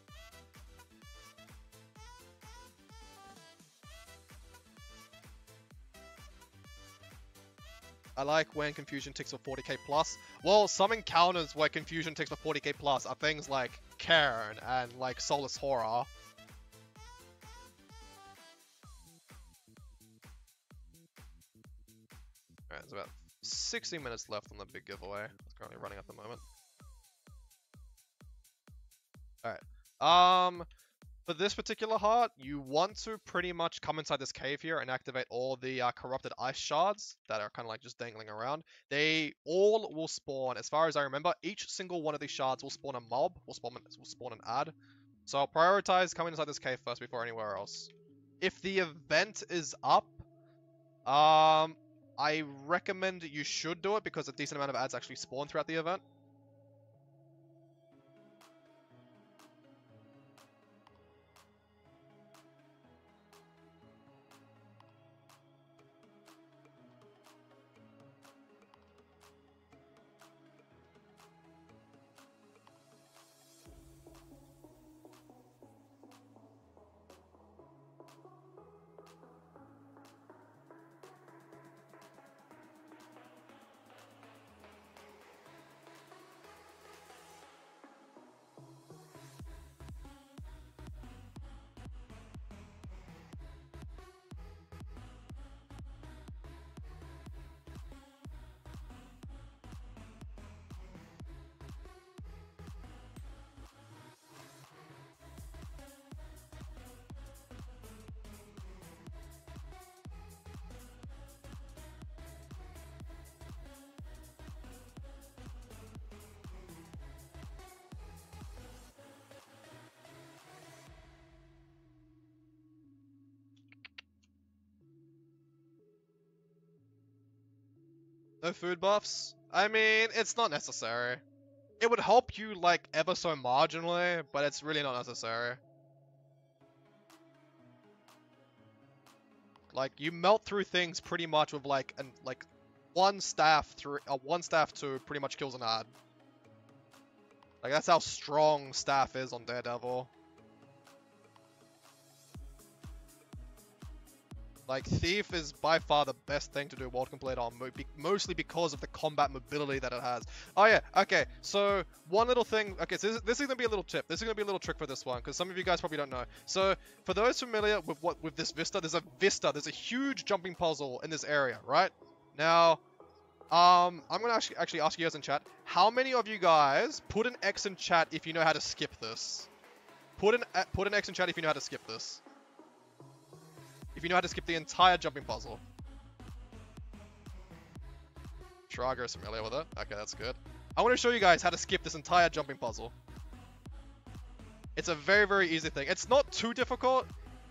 I like when Confusion ticks for 40k plus. Well, some encounters where Confusion ticks for 40k plus are things like Cairn and like Soulless Horror. Alright, there's about 60 minutes left on the big giveaway. It's currently running at the moment. Alright. Um, for this particular heart, you want to pretty much come inside this cave here and activate all the uh, corrupted ice shards that are kind of like just dangling around. They all will spawn, as far as I remember, each single one of these shards will spawn a mob, will spawn, will spawn an ad. So I'll prioritize coming inside this cave first before anywhere else. If the event is up, um, I recommend you should do it because a decent amount of ads actually spawn throughout the event. No food buffs? I mean, it's not necessary. It would help you, like, ever so marginally, but it's really not necessary. Like, you melt through things pretty much with, like, and like, one staff through, uh, one staff to pretty much kills an ad. Like, that's how strong staff is on Daredevil. Like, Thief is by far the best thing to do world complete on, mostly because of the combat mobility that it has. Oh yeah, okay, so one little thing, okay, so this, this is gonna be a little tip, this is gonna be a little trick for this one, because some of you guys probably don't know. So, for those familiar with what with this vista, there's a vista, there's a huge jumping puzzle in this area, right? Now, um, I'm gonna actually, actually ask you guys in chat, how many of you guys put an X in chat if you know how to skip this? Put an, put an X in chat if you know how to skip this if you know how to skip the entire jumping puzzle. Shraga is familiar with it. Okay, that's good. I want to show you guys how to skip this entire jumping puzzle. It's a very, very easy thing. It's not too difficult.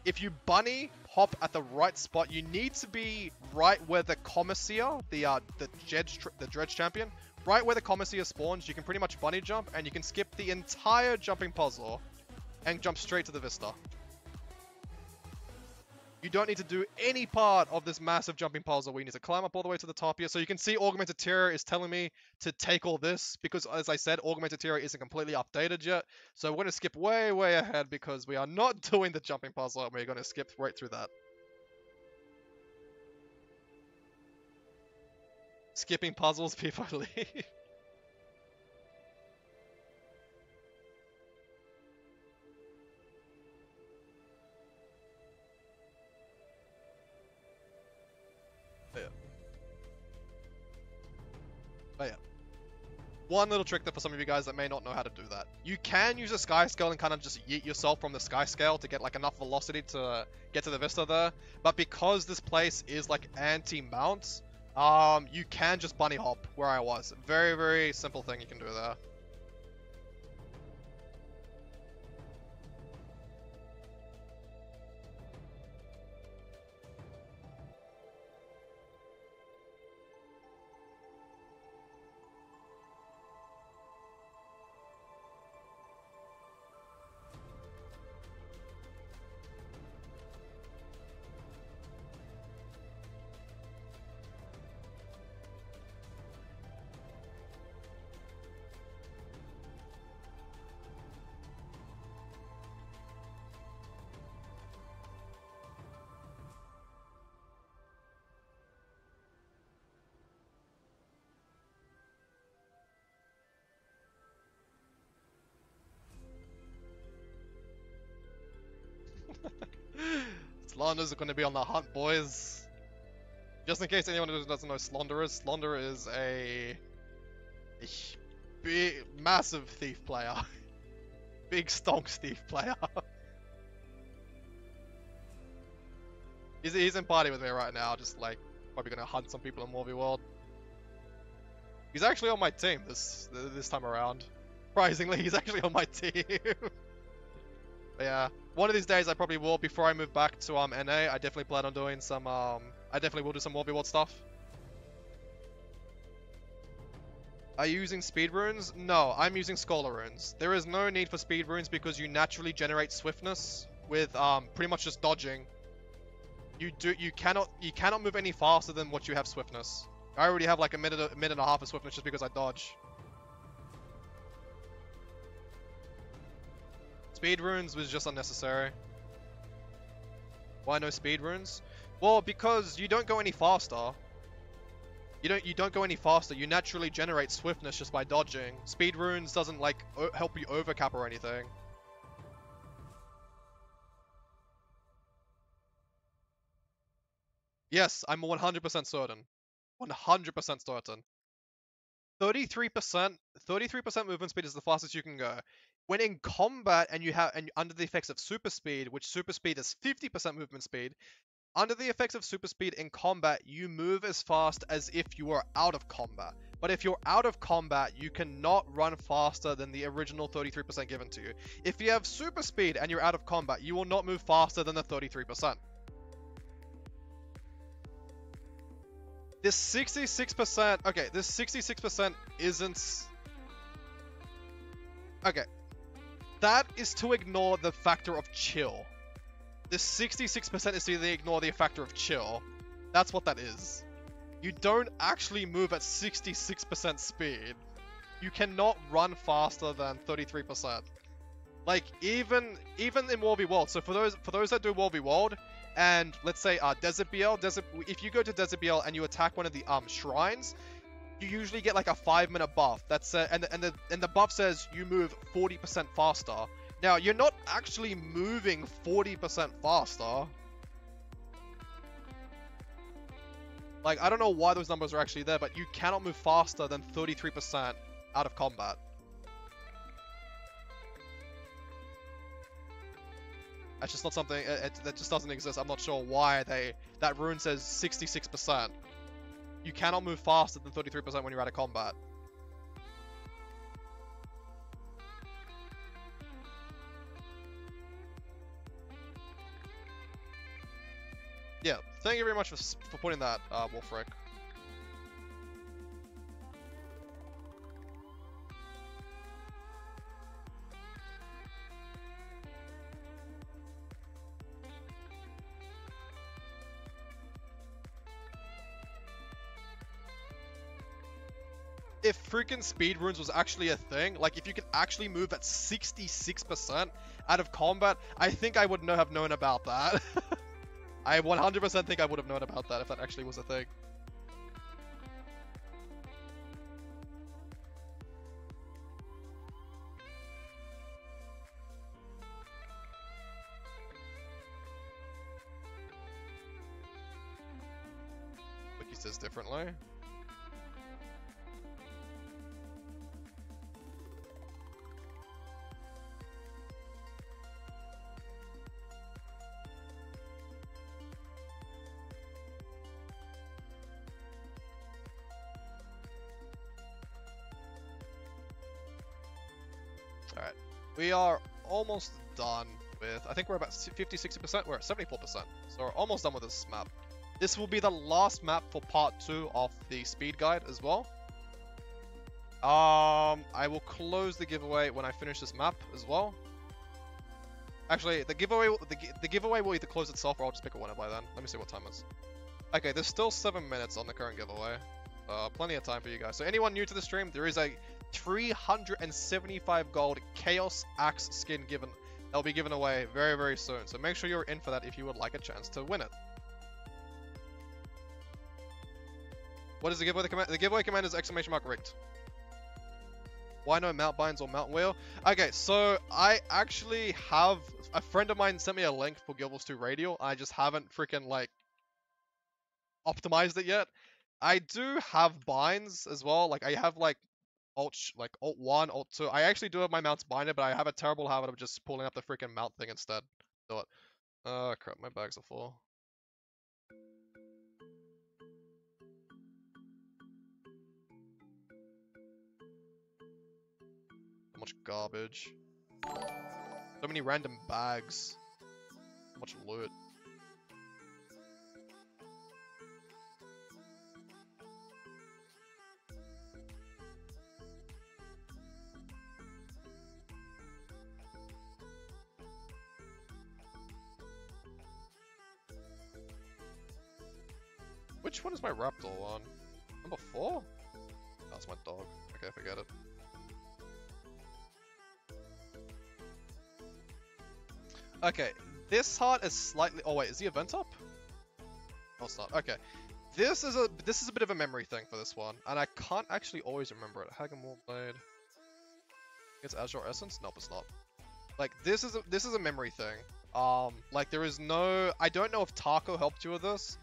If you bunny hop at the right spot, you need to be right where the Commissar, the uh, the Dredge, the Dredge champion, right where the Commissar spawns, you can pretty much bunny jump, and you can skip the entire jumping puzzle, and jump straight to the Vista. You don't need to do any part of this massive jumping puzzle. We need to climb up all the way to the top here. So you can see Augmented Tyria is telling me to take all this because, as I said, Augmented Tyria isn't completely updated yet. So we're going to skip way, way ahead because we are not doing the jumping puzzle. We're going to skip right through that. Skipping puzzles I leave. One little trick there for some of you guys that may not know how to do that. You can use a Skyscale and kind of just yeet yourself from the Skyscale to get like enough velocity to get to the vista there. But because this place is like anti-mount, um, you can just bunny hop where I was. Very, very simple thing you can do there. Slonders are going to be on the hunt, boys. Just in case anyone doesn't know Slonder is, is a, a big, massive thief player. big stonks thief player. he's, he's in party with me right now, just like probably gonna hunt some people in Warby World. He's actually on my team this this time around. Surprisingly, he's actually on my team. Yeah, one of these days I probably will, before I move back to um NA, I definitely plan on doing some, um, I definitely will do some Warby World stuff. Are you using speed runes? No, I'm using scholar runes. There is no need for speed runes because you naturally generate swiftness with um pretty much just dodging. You do you cannot you cannot move any faster than what you have swiftness. I already have like a minute a minute and a half of swiftness just because I dodge. Speed runes was just unnecessary. Why no speed runes? Well, because you don't go any faster. You don't you don't go any faster. You naturally generate swiftness just by dodging. Speed runes doesn't like help you overcap or anything. Yes, I'm 100% certain. 100% certain. 33%, 33% movement speed is the fastest you can go when in combat and you have and under the effects of super speed, which super speed is 50% movement speed, under the effects of super speed in combat, you move as fast as if you were out of combat. But if you're out of combat, you cannot run faster than the original 33% given to you. If you have super speed and you're out of combat, you will not move faster than the 33%. This 66%, okay, this 66% isn't... Okay, that is to ignore the factor of chill. The 66% is to ignore the factor of chill. That's what that is. You don't actually move at 66% speed. You cannot run faster than 33%. Like even even in World v World. So for those for those that do World v World, and let's say uh, Desert BL, Desert, if you go to Desert BL and you attack one of the um shrines, you usually get like a five minute buff. That's uh, and and the and the buff says you move 40% faster. Now you're not actually moving 40% faster. Like I don't know why those numbers are actually there, but you cannot move faster than 33% out of combat. That's just not something, it, it, that just doesn't exist. I'm not sure why they, that rune says 66% you cannot move faster than 33% when you're out of combat. Yeah, thank you very much for, for putting that, uh, Wolfric. If freaking speed runes was actually a thing, like if you could actually move at 66% out of combat, I think I would know, have known about that. I 100% think I would have known about that if that actually was a thing. Wiki says differently. We are almost done with, I think we're about 50 60%, we're at 74%, so we're almost done with this map. This will be the last map for part 2 of the speed guide as well. Um, I will close the giveaway when I finish this map as well. Actually, the giveaway the, the giveaway will either close itself or I'll just pick a winner by then. Let me see what time is. Okay, there's still 7 minutes on the current giveaway. Uh, plenty of time for you guys. So anyone new to the stream, there is a 375 gold Chaos Axe skin given. That'll be given away very, very soon. So make sure you're in for that if you would like a chance to win it. What is the giveaway command? The giveaway command is exclamation mark rigged. Why no mount binds or mount wheel? Okay, so I actually have a friend of mine sent me a link for Guild Wars 2 Radial. I just haven't freaking like optimized it yet. I do have binds as well. Like I have like alt like alt one, alt two. I actually do have my mounts binded, but I have a terrible habit of just pulling up the freaking mount thing instead. Do it. Uh, oh crap, my bags are full. So much garbage. So many random bags. So much loot. Which one is my Raptor on? Number four? That's my dog. Okay, forget it. Okay, this heart is slightly. Oh wait, is the event up? Oh, it's not. Okay, this is a this is a bit of a memory thing for this one, and I can't actually always remember it. Hagamore Blade. It's Azure Essence? Nope, it's not. Like this is a this is a memory thing. Um, like there is no. I don't know if Taco helped you with this,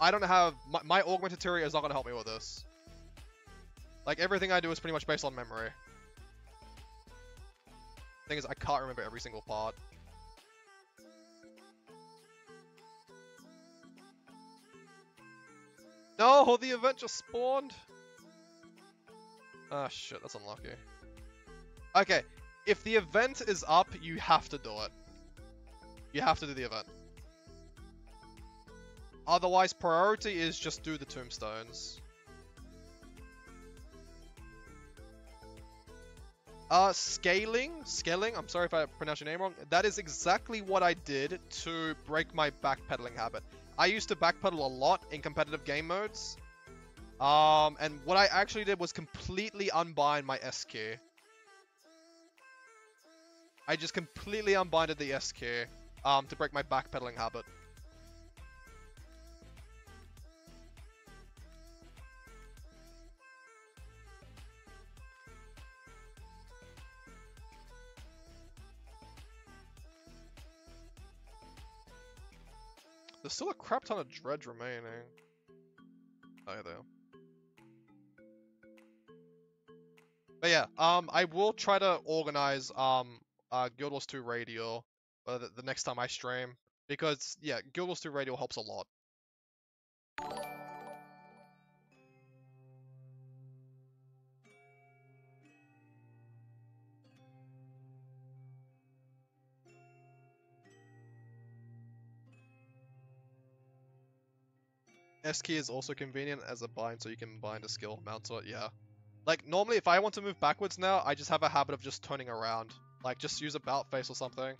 I don't have my, my augmented Tyria is not gonna help me with this. Like everything I do is pretty much based on memory. Thing is, I can't remember every single part. No, the event just spawned. Ah shit, that's unlucky. Okay, if the event is up, you have to do it. You have to do the event. Otherwise, priority is just do the tombstones. Uh, scaling, scaling, I'm sorry if I pronounced your name wrong. That is exactly what I did to break my backpedaling habit. I used to backpedal a lot in competitive game modes. Um, and what I actually did was completely unbind my S key. I just completely unbinded the S key, um, to break my backpedaling habit. There's still a crap ton of dredge remaining. Oh, yeah, there. But yeah, um, I will try to organize um, uh, Guild Wars 2 Radial uh, the, the next time I stream because yeah, Guild Wars 2 Radial helps a lot. S key is also convenient as a bind, so you can bind a skill mount to it. Yeah. Like normally, if I want to move backwards now, I just have a habit of just turning around. Like just use a about face or something.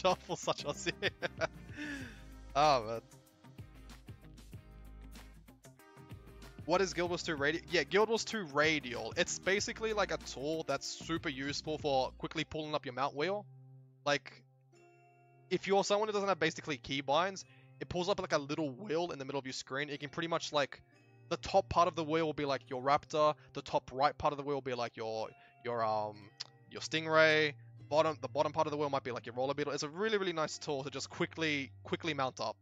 For such a Oh man. What is Guild Wars 2 Radial? Yeah, Guild Wars 2 Radial. It's basically like a tool that's super useful for quickly pulling up your mount wheel. Like, if you're someone who doesn't have basically keybinds, it pulls up like a little wheel in the middle of your screen. It can pretty much like, the top part of the wheel will be like your Raptor, the top right part of the wheel will be like your your um your Stingray, bottom the bottom part of the wheel might be like your Roller Beetle. It's a really really nice tool to just quickly quickly mount up.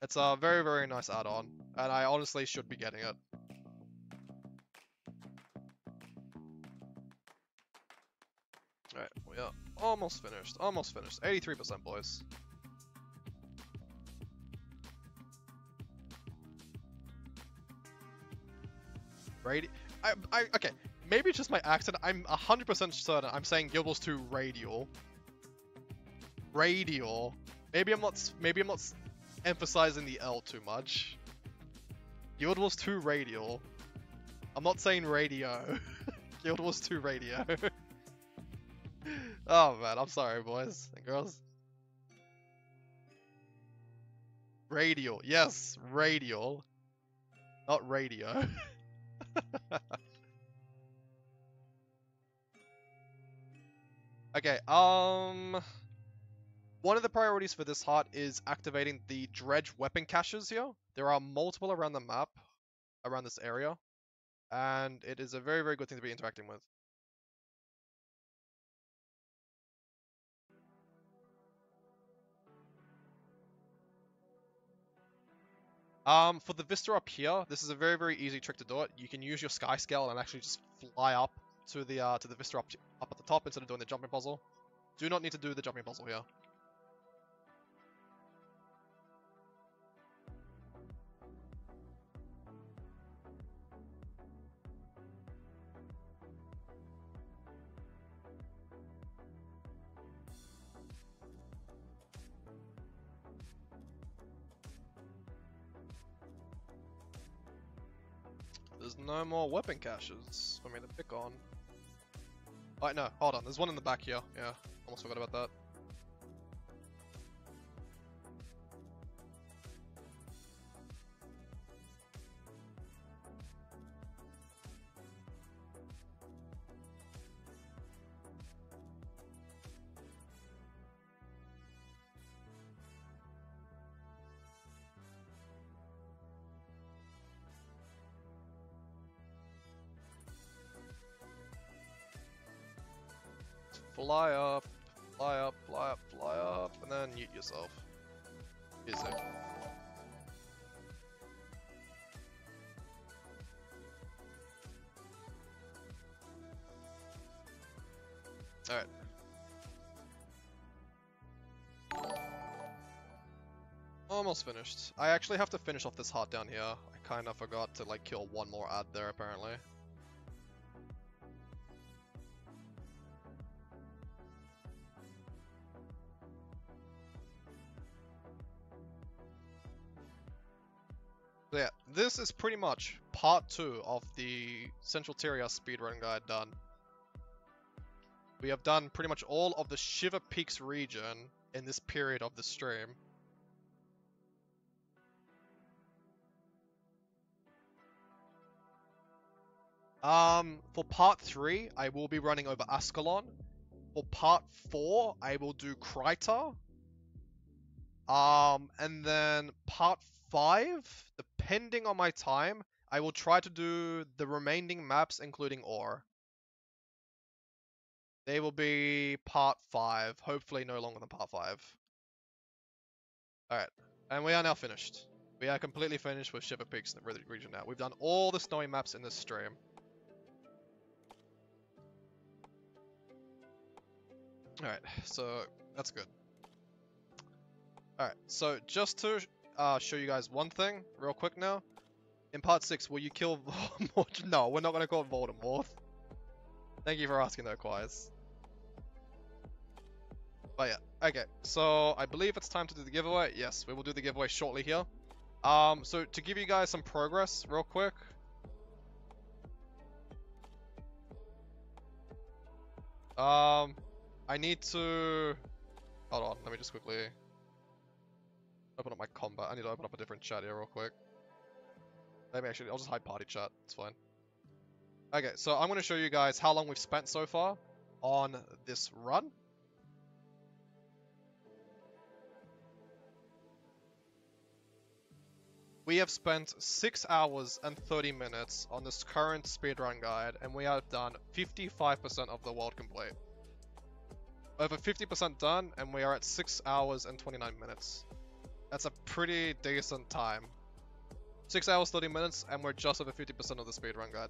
It's a very very nice add-on, and I honestly should be getting it. Alright, we are almost finished. Almost finished. 83% boys. Radi- I, I, okay, maybe it's just my accent. I'm 100% certain I'm saying Guild Wars 2 Radial. Radial. Maybe I'm not, maybe I'm not emphasizing the L too much. Guild Wars 2 Radial. I'm not saying radio. Guild Wars 2 radio. oh man, I'm sorry boys and girls. Radial. Yes, radial. Not radio. okay, um... One of the priorities for this heart is activating the dredge weapon caches here. There are multiple around the map, around this area, and it is a very, very good thing to be interacting with. Um, for the vista up here, this is a very, very easy trick to do it. You can use your Skyscale and actually just fly up to the uh, to the vista up, up at the top instead of doing the jumping puzzle. Do not need to do the jumping puzzle here. There's no more weapon caches for me to pick on. Wait, no, hold on. There's one in the back here. Yeah, almost forgot about that. Fly up, fly up, fly up, fly up, and then mute yourself. Easy. Alright. Almost finished. I actually have to finish off this heart down here. I kinda forgot to like kill one more ad there apparently. Is pretty much part two of the Central Tyria speedrun guide done. We have done pretty much all of the Shiver Peaks region in this period of the stream. Um, for part three, I will be running over Ascalon. For part four, I will do Kryta. Um, and then part five, depending on my time, I will try to do the remaining maps, including Orr. They will be part five, hopefully no longer than part five. Alright, and we are now finished. We are completely finished with Shiver Peaks in the region now. We've done all the snowy maps in this stream. Alright, so that's good. Alright, so just to uh, show you guys one thing real quick now. In part 6, will you kill Voldemort? no, we're not going to call it Voldemort. Thank you for asking though, Quires. But yeah, okay, so I believe it's time to do the giveaway. Yes, we will do the giveaway shortly here. Um, so to give you guys some progress real quick. Um, I need to... Hold on, let me just quickly open up my combat. I need to open up a different chat here real quick. Maybe actually, I'll just hide party chat. It's fine. Okay, so I'm going to show you guys how long we've spent so far on this run. We have spent 6 hours and 30 minutes on this current speedrun guide, and we have done 55% of the world complete. Over 50% done, and we are at 6 hours and 29 minutes. That's a pretty decent time. 6 hours 30 minutes, and we're just over 50% of the speedrun guide.